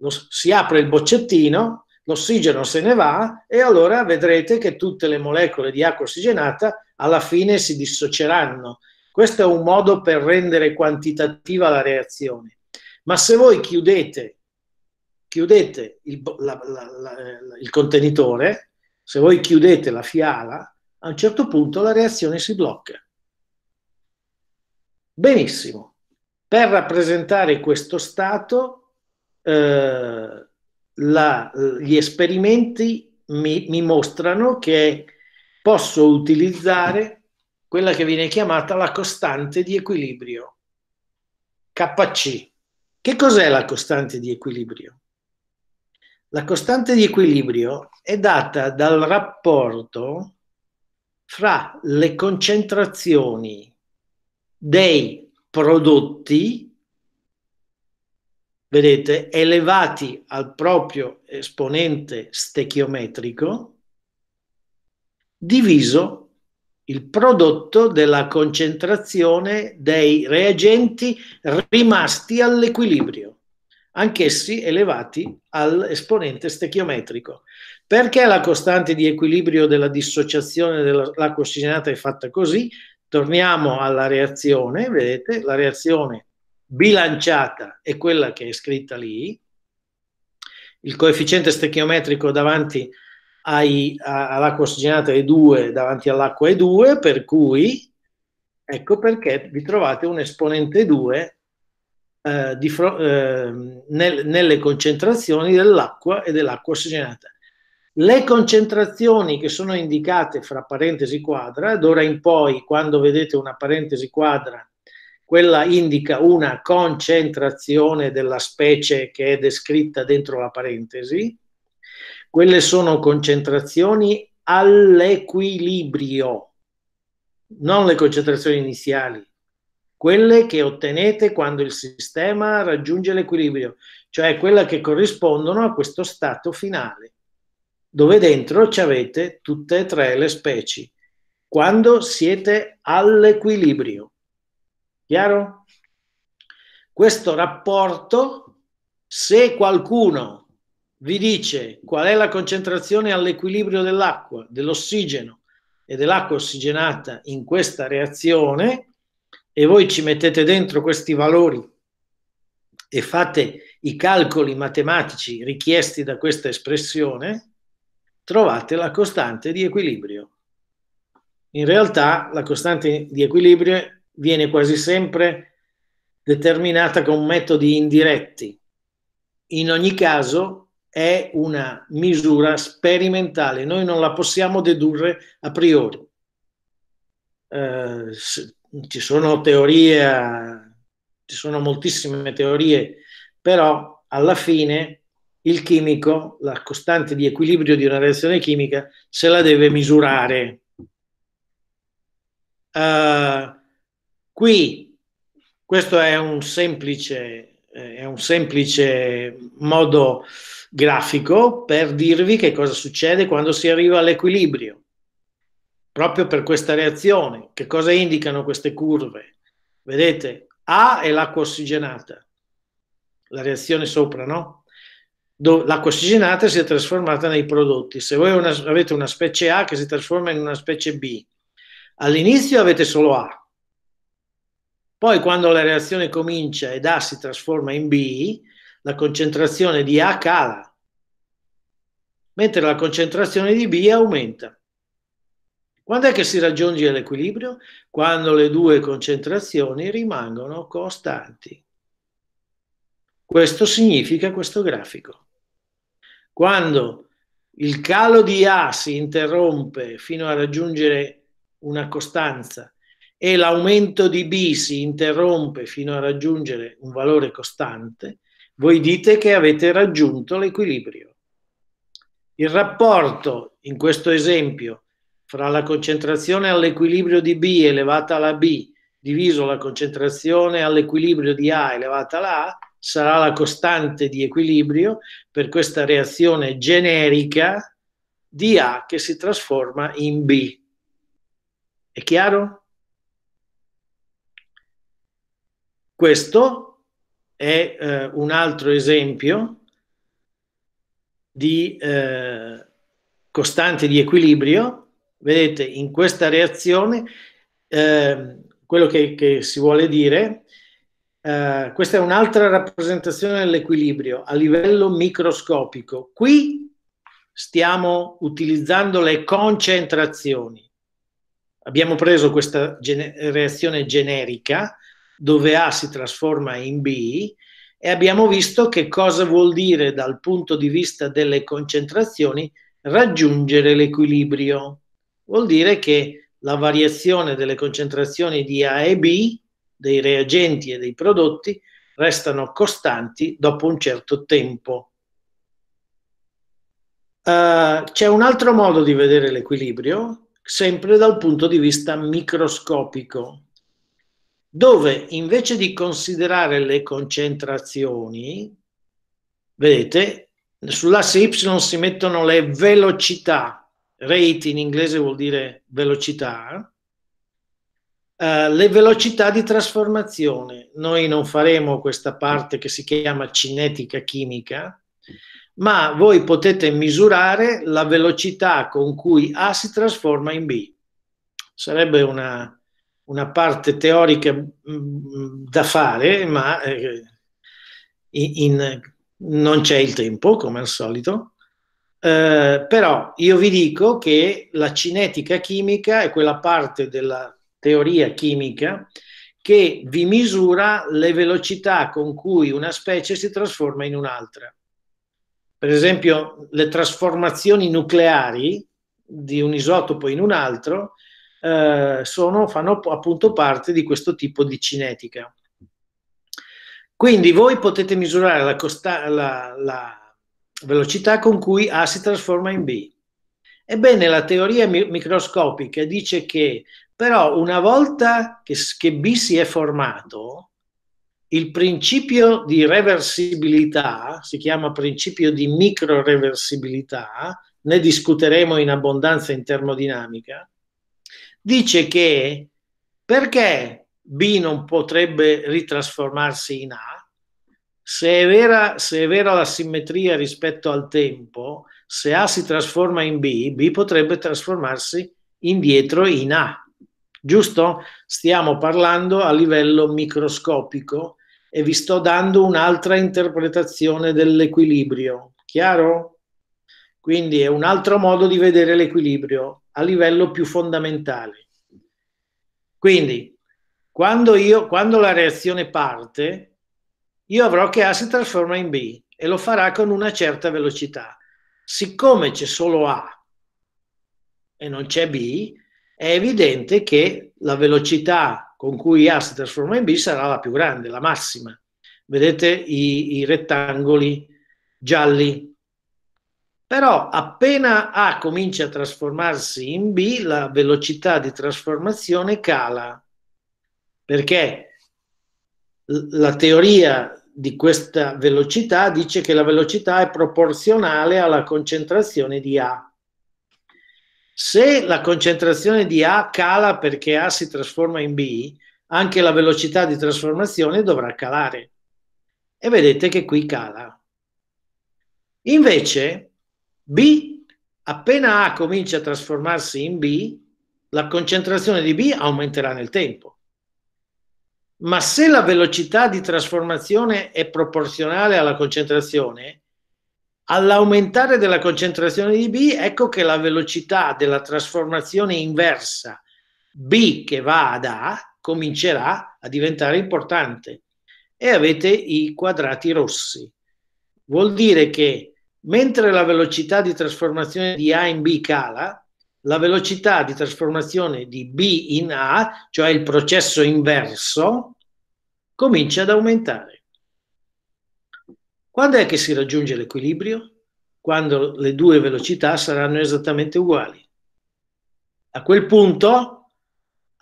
lo, si apre il boccettino, l'ossigeno se ne va e allora vedrete che tutte le molecole di acqua ossigenata alla fine si dissocieranno. Questo è un modo per rendere quantitativa la reazione. Ma se voi chiudete, chiudete il, la, la, la, il contenitore, se voi chiudete la fiala, a un certo punto la reazione si blocca. Benissimo. Per rappresentare questo stato, eh, la, gli esperimenti mi, mi mostrano che posso utilizzare quella che viene chiamata la costante di equilibrio, KC. Che cos'è la costante di equilibrio? La costante di equilibrio è data dal rapporto fra le concentrazioni dei prodotti, vedete, elevati al proprio esponente stechiometrico, diviso il prodotto della concentrazione dei reagenti rimasti all'equilibrio anch'essi elevati all'esponente stechiometrico. Perché la costante di equilibrio della dissociazione dell'acqua ossigenata è fatta così? Torniamo alla reazione, vedete, la reazione bilanciata è quella che è scritta lì, il coefficiente stechiometrico davanti ai, a, all'acqua ossigenata è 2, davanti all'acqua è 2, per cui ecco perché vi trovate un esponente 2 eh, di, eh, nel, nelle concentrazioni dell'acqua e dell'acqua ossigenata. Le concentrazioni che sono indicate fra parentesi quadra, d'ora in poi quando vedete una parentesi quadra, quella indica una concentrazione della specie che è descritta dentro la parentesi, quelle sono concentrazioni all'equilibrio, non le concentrazioni iniziali quelle che ottenete quando il sistema raggiunge l'equilibrio, cioè quelle che corrispondono a questo stato finale, dove dentro ci avete tutte e tre le specie, quando siete all'equilibrio. Chiaro? Questo rapporto, se qualcuno vi dice qual è la concentrazione all'equilibrio dell'acqua, dell'ossigeno e dell'acqua ossigenata in questa reazione, e voi ci mettete dentro questi valori e fate i calcoli matematici richiesti da questa espressione, trovate la costante di equilibrio. In realtà la costante di equilibrio viene quasi sempre determinata con metodi indiretti. In ogni caso è una misura sperimentale, noi non la possiamo dedurre a priori. Eh, ci sono teorie, ci sono moltissime teorie, però alla fine il chimico, la costante di equilibrio di una reazione chimica, se la deve misurare. Uh, qui questo è un semplice, è un semplice modo grafico per dirvi che cosa succede quando si arriva all'equilibrio proprio per questa reazione. Che cosa indicano queste curve? Vedete, A è l'acqua ossigenata, la reazione sopra, no? l'acqua ossigenata si è trasformata nei prodotti. Se voi una, avete una specie A che si trasforma in una specie B, all'inizio avete solo A, poi quando la reazione comincia ed A si trasforma in B, la concentrazione di A cala, mentre la concentrazione di B aumenta. Quando è che si raggiunge l'equilibrio? Quando le due concentrazioni rimangono costanti. Questo significa questo grafico. Quando il calo di A si interrompe fino a raggiungere una costanza e l'aumento di B si interrompe fino a raggiungere un valore costante, voi dite che avete raggiunto l'equilibrio. Il rapporto, in questo esempio, fra la concentrazione all'equilibrio di B elevata alla B diviso la concentrazione all'equilibrio di A elevata alla A sarà la costante di equilibrio per questa reazione generica di A che si trasforma in B. È chiaro? Questo è eh, un altro esempio di eh, costante di equilibrio. Vedete, in questa reazione eh, quello che, che si vuole dire Uh, questa è un'altra rappresentazione dell'equilibrio a livello microscopico. Qui stiamo utilizzando le concentrazioni. Abbiamo preso questa gene- reazione generica dove A si trasforma in B e abbiamo visto che cosa vuol dire dal punto di vista delle concentrazioni raggiungere l'equilibrio. Vuol dire che la variazione delle concentrazioni di A e B dei reagenti e dei prodotti restano costanti dopo un certo tempo. Uh, c'è un altro modo di vedere l'equilibrio, sempre dal punto di vista microscopico, dove invece di considerare le concentrazioni, vedete, sull'asse Y si mettono le velocità, rate in inglese vuol dire velocità, Uh, le velocità di trasformazione. Noi non faremo questa parte che si chiama cinetica chimica, ma voi potete misurare la velocità con cui A si trasforma in B. Sarebbe una, una parte teorica mm, da fare, ma eh, in, non c'è il tempo, come al solito. Uh, però io vi dico che la cinetica chimica è quella parte della teoria chimica che vi misura le velocità con cui una specie si trasforma in un'altra. Per esempio, le trasformazioni nucleari di un isotopo in un altro eh, sono, fanno appunto parte di questo tipo di cinetica. Quindi voi potete misurare la, costa- la, la velocità con cui A si trasforma in B. Ebbene, la teoria mi- microscopica dice che però una volta che, che B si è formato, il principio di reversibilità, si chiama principio di microreversibilità, ne discuteremo in abbondanza in termodinamica, dice che perché B non potrebbe ritrasformarsi in A, se è vera, se è vera la simmetria rispetto al tempo, se A si trasforma in B, B potrebbe trasformarsi indietro in A giusto? Stiamo parlando a livello microscopico e vi sto dando un'altra interpretazione dell'equilibrio, chiaro? Quindi è un altro modo di vedere l'equilibrio a livello più fondamentale. Quindi, quando, io, quando la reazione parte, io avrò che A si trasforma in B e lo farà con una certa velocità. Siccome c'è solo A e non c'è B, è evidente che la velocità con cui A si trasforma in B sarà la più grande, la massima. Vedete i, i rettangoli gialli. Però appena A comincia a trasformarsi in B, la velocità di trasformazione cala. Perché la teoria di questa velocità dice che la velocità è proporzionale alla concentrazione di A. Se la concentrazione di A cala perché A si trasforma in B, anche la velocità di trasformazione dovrà calare. e vedete che qui cala. Invece B, appena A comincia a trasformarsi in B, la concentrazione di B aumenterà nel tempo. Ma se la velocità di trasformazione è proporzionale alla concentrazione, all'aumentare della concentrazione di B, ecco che la velocità della trasformazione inversa B che va ad A comincerà a diventare importante e avete i quadrati rossi. Vuol dire che mentre la velocità di trasformazione di A in B cala, la velocità di trasformazione di B in A, cioè il processo inverso, comincia ad aumentare. Quando è che si raggiunge l'equilibrio? Quando le due velocità saranno esattamente uguali. A quel punto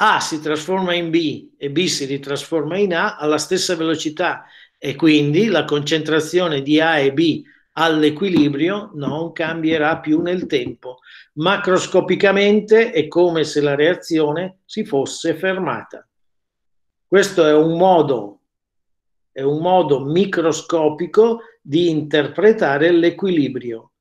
a si trasforma in B e B si ritrasforma in A alla stessa velocità e quindi la concentrazione di A e B all'equilibrio non cambierà più nel tempo. Macroscopicamente è come se la reazione si fosse fermata. Questo è un modo, è un modo microscopico di interpretare l'equilibrio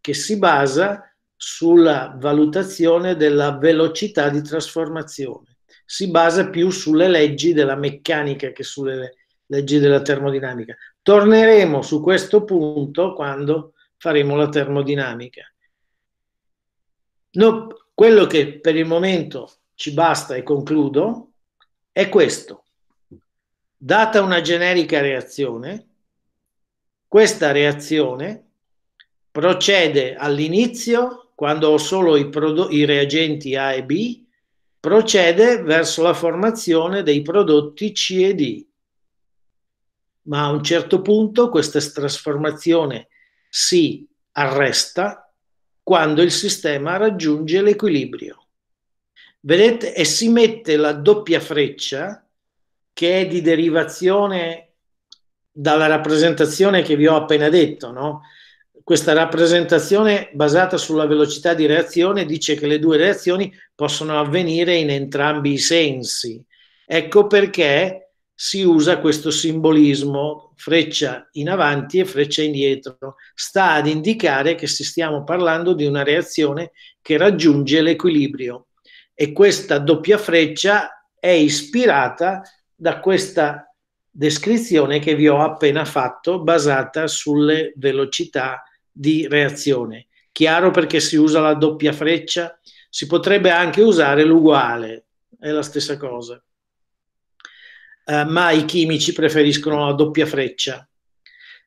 che si basa sulla valutazione della velocità di trasformazione. Si basa più sulle leggi della meccanica che sulle leggi della termodinamica. Torneremo su questo punto quando faremo la termodinamica. No, quello che per il momento ci basta e concludo è questo. Data una generica reazione, questa reazione procede all'inizio quando ho solo i, i reagenti A e B, procede verso la formazione dei prodotti C e D. Ma a un certo punto questa trasformazione si arresta quando il sistema raggiunge l'equilibrio. Vedete? E si mette la doppia freccia che è di derivazione dalla rappresentazione che vi ho appena detto, no? questa rappresentazione basata sulla velocità di reazione dice che le due reazioni possono avvenire in entrambi i sensi. Ecco perché si usa questo simbolismo freccia in avanti e freccia indietro. Sta ad indicare che stiamo parlando di una reazione che raggiunge l'equilibrio e questa doppia freccia è ispirata da questa descrizione che vi ho appena fatto basata sulle velocità di reazione. Chiaro perché si usa la doppia freccia, si potrebbe anche usare l'uguale, è la stessa cosa. Uh, ma i chimici preferiscono la doppia freccia.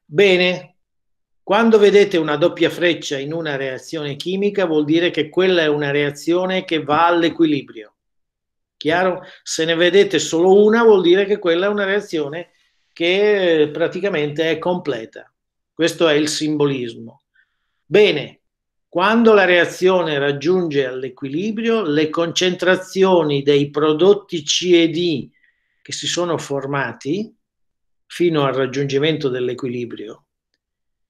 Bene, quando vedete una doppia freccia in una reazione chimica vuol dire che quella è una reazione che va all'equilibrio. Chiaro? Se ne vedete solo una vuol dire che quella è una reazione che praticamente è completa. Questo è il simbolismo. Bene, quando la reazione raggiunge all'equilibrio, le concentrazioni dei prodotti C e D che si sono formati fino al raggiungimento dell'equilibrio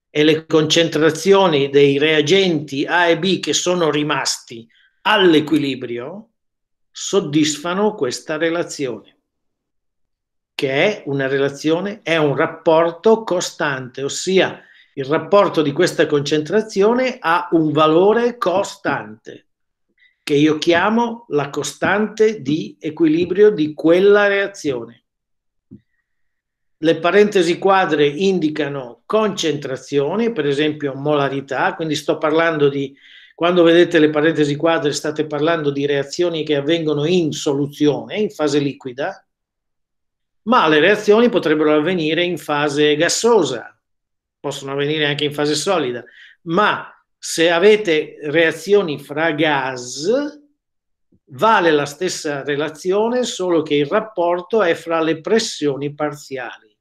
e le concentrazioni dei reagenti A e B che sono rimasti all'equilibrio soddisfano questa relazione che è una relazione, è un rapporto costante, ossia il rapporto di questa concentrazione ha un valore costante, che io chiamo la costante di equilibrio di quella reazione. Le parentesi quadre indicano concentrazioni, per esempio molarità, quindi sto parlando di, quando vedete le parentesi quadre state parlando di reazioni che avvengono in soluzione, in fase liquida, ma le reazioni potrebbero avvenire in fase gassosa, possono avvenire anche in fase solida, ma se avete reazioni fra gas, vale la stessa relazione, solo che il rapporto è fra le pressioni parziali.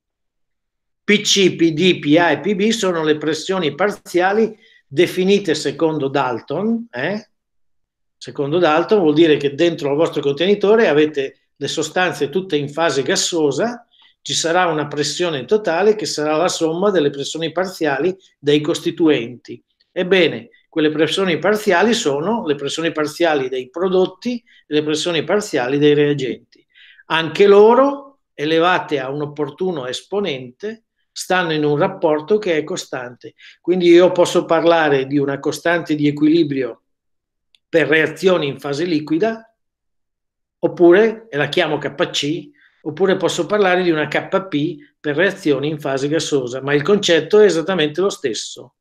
PC, PD, PA e PB sono le pressioni parziali definite secondo Dalton. Eh? Secondo Dalton vuol dire che dentro il vostro contenitore avete le sostanze tutte in fase gassosa, ci sarà una pressione totale che sarà la somma delle pressioni parziali dei costituenti. Ebbene, quelle pressioni parziali sono le pressioni parziali dei prodotti e le pressioni parziali dei reagenti. Anche loro, elevate a un opportuno esponente, stanno in un rapporto che è costante. Quindi io posso parlare di una costante di equilibrio per reazioni in fase liquida, oppure, e la chiamo KC, oppure posso parlare di una KP per reazioni in fase gassosa, ma il concetto è esattamente lo stesso.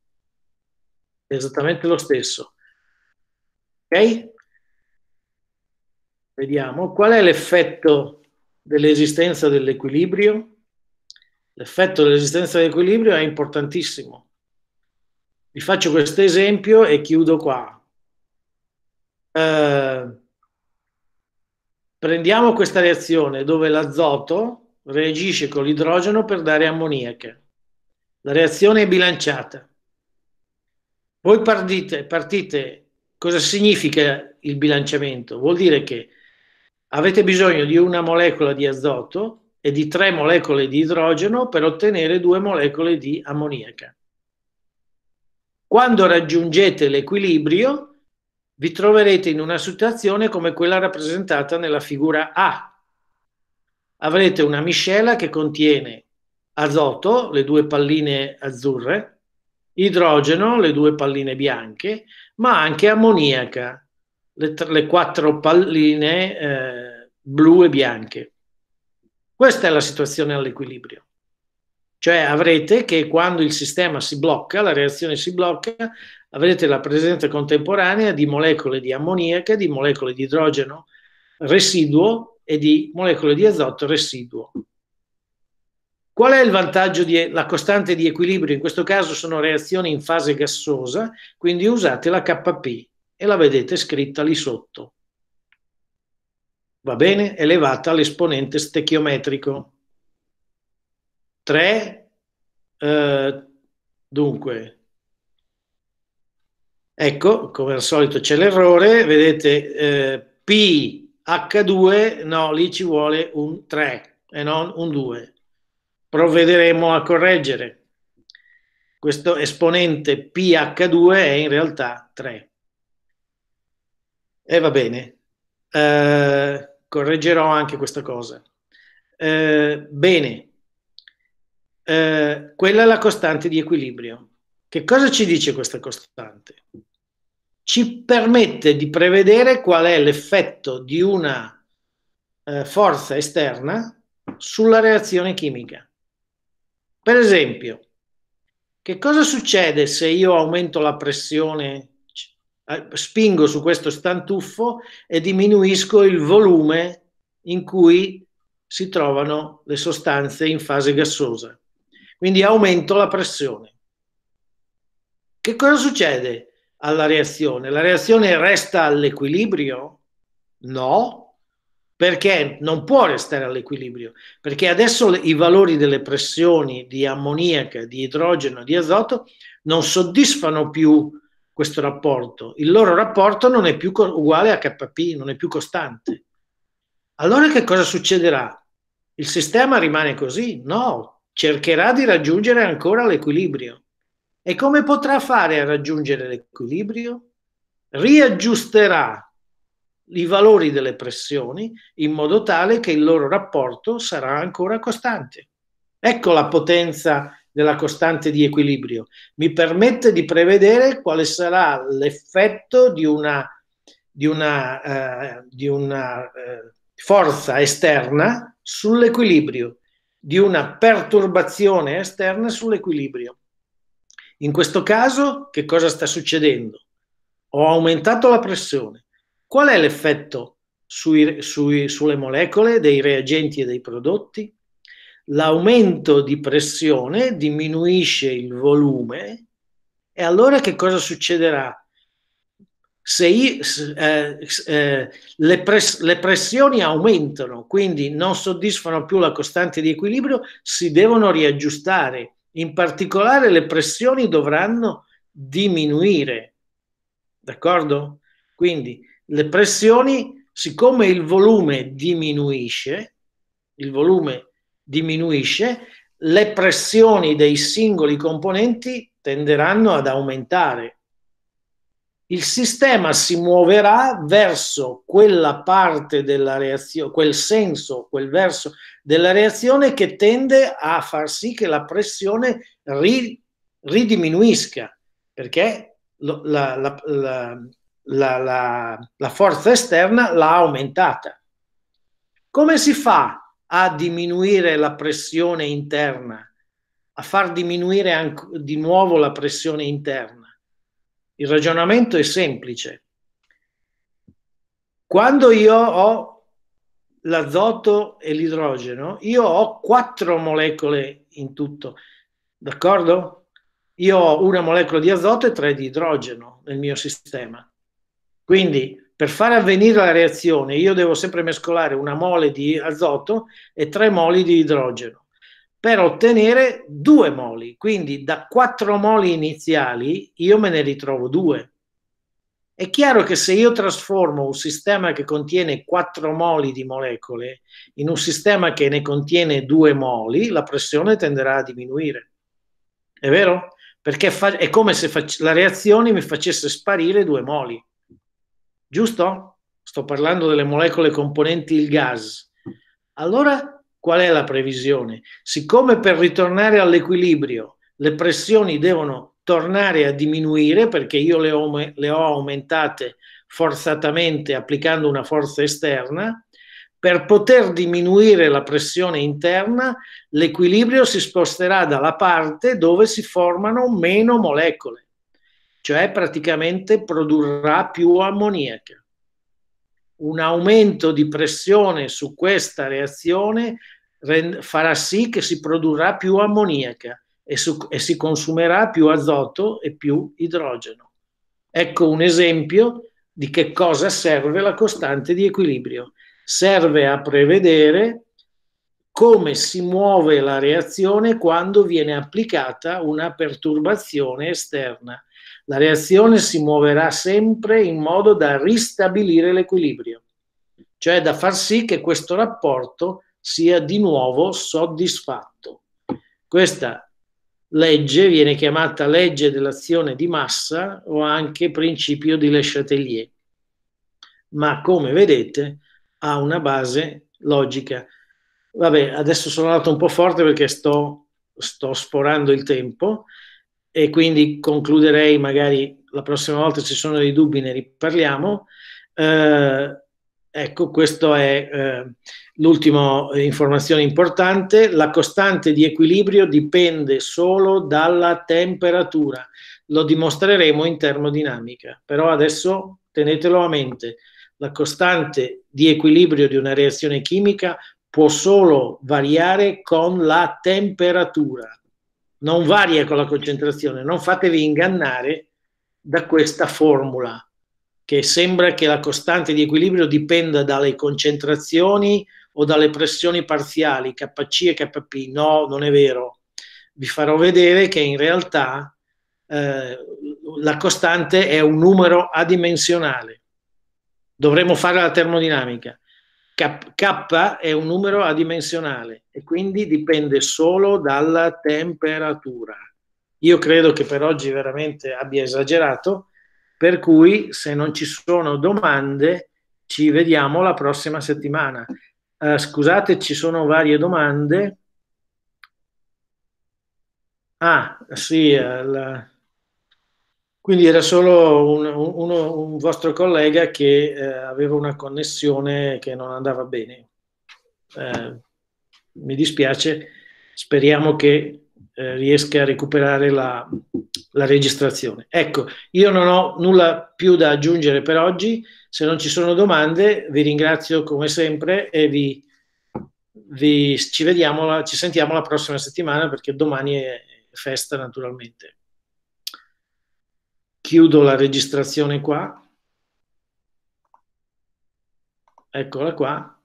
Esattamente lo stesso. Ok? Vediamo qual è l'effetto dell'esistenza dell'equilibrio. L'effetto dell'esistenza dell'equilibrio è importantissimo. Vi faccio questo esempio e chiudo qua. Eh, prendiamo questa reazione dove l'azoto reagisce con l'idrogeno per dare ammoniaca. La reazione è bilanciata. Voi partite, partite, cosa significa il bilanciamento? Vuol dire che avete bisogno di una molecola di azoto e di tre molecole di idrogeno per ottenere due molecole di ammoniaca. Quando raggiungete l'equilibrio, vi troverete in una situazione come quella rappresentata nella figura A. Avrete una miscela che contiene azoto, le due palline azzurre, idrogeno, le due palline bianche, ma anche ammoniaca, le, le quattro palline eh, blu e bianche. Questa è la situazione all'equilibrio. Cioè avrete che quando il sistema si blocca, la reazione si blocca, avrete la presenza contemporanea di molecole di ammoniaca, di molecole di idrogeno residuo e di molecole di azoto residuo. Qual è il vantaggio della costante di equilibrio? In questo caso sono reazioni in fase gassosa, quindi usate la KP e la vedete scritta lì sotto. Va bene? Elevata all'esponente stechiometrico. 3, eh, dunque, ecco, come al solito c'è l'errore, vedete eh, PH2, no, lì ci vuole un 3 e non un 2. Provvederemo a correggere. Questo esponente PH2 è in realtà 3. E va bene, eh, correggerò anche questa cosa. Eh, bene, eh, quella è la costante di equilibrio. Che cosa ci dice questa costante? Ci permette di prevedere qual è l'effetto di una eh, forza esterna sulla reazione chimica. Per esempio, che cosa succede se io aumento la pressione eh, spingo su questo stantuffo e diminuisco il volume in cui si trovano le sostanze in fase gassosa. Quindi aumento la pressione. Che cosa succede alla reazione? La reazione resta all'equilibrio? No, perché non può restare all'equilibrio, perché adesso i valori delle pressioni di ammoniaca, di idrogeno, di azoto non soddisfano più questo rapporto. Il loro rapporto non è più uguale a KP, non è più costante. Allora che cosa succederà? Il sistema rimane così? No, cercherà di raggiungere ancora l'equilibrio. E come potrà fare a raggiungere l'equilibrio? Riaggiusterà i valori delle pressioni in modo tale che il loro rapporto sarà ancora costante. Ecco la potenza della costante di equilibrio, mi permette di prevedere quale sarà l'effetto di una, di una, eh, di una eh, forza esterna sull'equilibrio, di una perturbazione esterna sull'equilibrio. In questo caso, che cosa sta succedendo? Ho aumentato la pressione. Qual è l'effetto sui, sui, sulle molecole dei reagenti e dei prodotti? l'aumento di pressione diminuisce il volume e allora che cosa succederà? Se io, eh, eh, le, press, le pressioni aumentano, quindi non soddisfano più la costante di equilibrio, si devono riaggiustare. In particolare le pressioni dovranno diminuire. D'accordo? Quindi le pressioni, siccome il volume diminuisce, il volume diminuisce, le pressioni dei singoli componenti tenderanno ad aumentare. il sistema si muoverà verso quella parte della reazione, quel senso, quel verso della reazione che tende a far sì che la pressione ri, ridiminuisca, perché la, la, la, la forza esterna l'ha aumentata. Come si fa a diminuire la pressione interna, a far diminuire anche, di nuovo la pressione interna? Il ragionamento è semplice. Quando io ho l'azoto e l'idrogeno, io ho quattro molecole in tutto, d'accordo? Io ho una molecola di azoto e tre di idrogeno nel mio sistema. Quindi per far avvenire la reazione io devo sempre mescolare una mole di azoto e tre moli di idrogeno per ottenere due moli. Quindi da quattro moli iniziali io me ne ritrovo due. È chiaro che se io trasformo un sistema che contiene quattro moli di molecole in un sistema che ne contiene due moli, la pressione tenderà a diminuire. È vero? Perché fa- è come se fac- la reazione mi facesse sparire due moli. Giusto? Sto parlando delle molecole componenti il gas. Allora Qual è la previsione? Siccome per ritornare all'equilibrio le pressioni devono tornare a diminuire perché io le ho, le ho aumentate forzatamente applicando una forza esterna, per poter diminuire la pressione interna, l'equilibrio si sposterà dalla parte dove si formano meno molecole, cioè praticamente produrrà più ammoniaca. Un aumento di pressione su questa reazione farà sì che si produrrà più ammoniaca e, su, e si consumerà più azoto e più idrogeno. Ecco un esempio di che cosa serve la costante di equilibrio. Serve a prevedere come si muove la reazione quando viene applicata una perturbazione esterna. La reazione si muoverà sempre in modo da ristabilire l'equilibrio, cioè da far sì che questo rapporto sia di nuovo soddisfatto. Questa legge viene chiamata legge dell'azione di massa o anche principio di Le Chatelier, ma come vedete ha una base logica. Vabbè, adesso sono andato un po' forte perché sto, sto sforando il tempo e quindi concluderei magari la prossima volta se ci sono dei dubbi ne riparliamo. Eh, ecco, questa è eh, l'ultima informazione importante. La costante di equilibrio dipende solo dalla temperatura. Lo dimostreremo in termodinamica, però adesso tenetelo a mente. La costante di equilibrio di una reazione chimica può solo variare con la temperatura, non varia con la concentrazione. Non fatevi ingannare da questa formula che sembra che la costante di equilibrio dipenda dalle concentrazioni o dalle pressioni parziali KC e KP. No, non è vero. Vi farò vedere che in realtà eh, la costante è un numero adimensionale. Dovremmo fare la termodinamica. K, K è un numero adimensionale e quindi dipende solo dalla temperatura. Io credo che per oggi veramente abbia esagerato per cui se non ci sono domande ci vediamo la prossima settimana. Uh, scusate, ci sono varie domande. Ah, sì, uh, quindi era solo un, un, un vostro collega che uh, aveva una connessione che non andava bene. Eh, mi dispiace, speriamo che eh, riesca a recuperare la, la registrazione. Ecco, io non ho nulla più da aggiungere per oggi, se non ci sono domande vi ringrazio come sempre e vi, vi, ci vediamo, ci sentiamo la prossima settimana perché domani è festa naturalmente. Chiudo la registrazione qua. Eccola qua.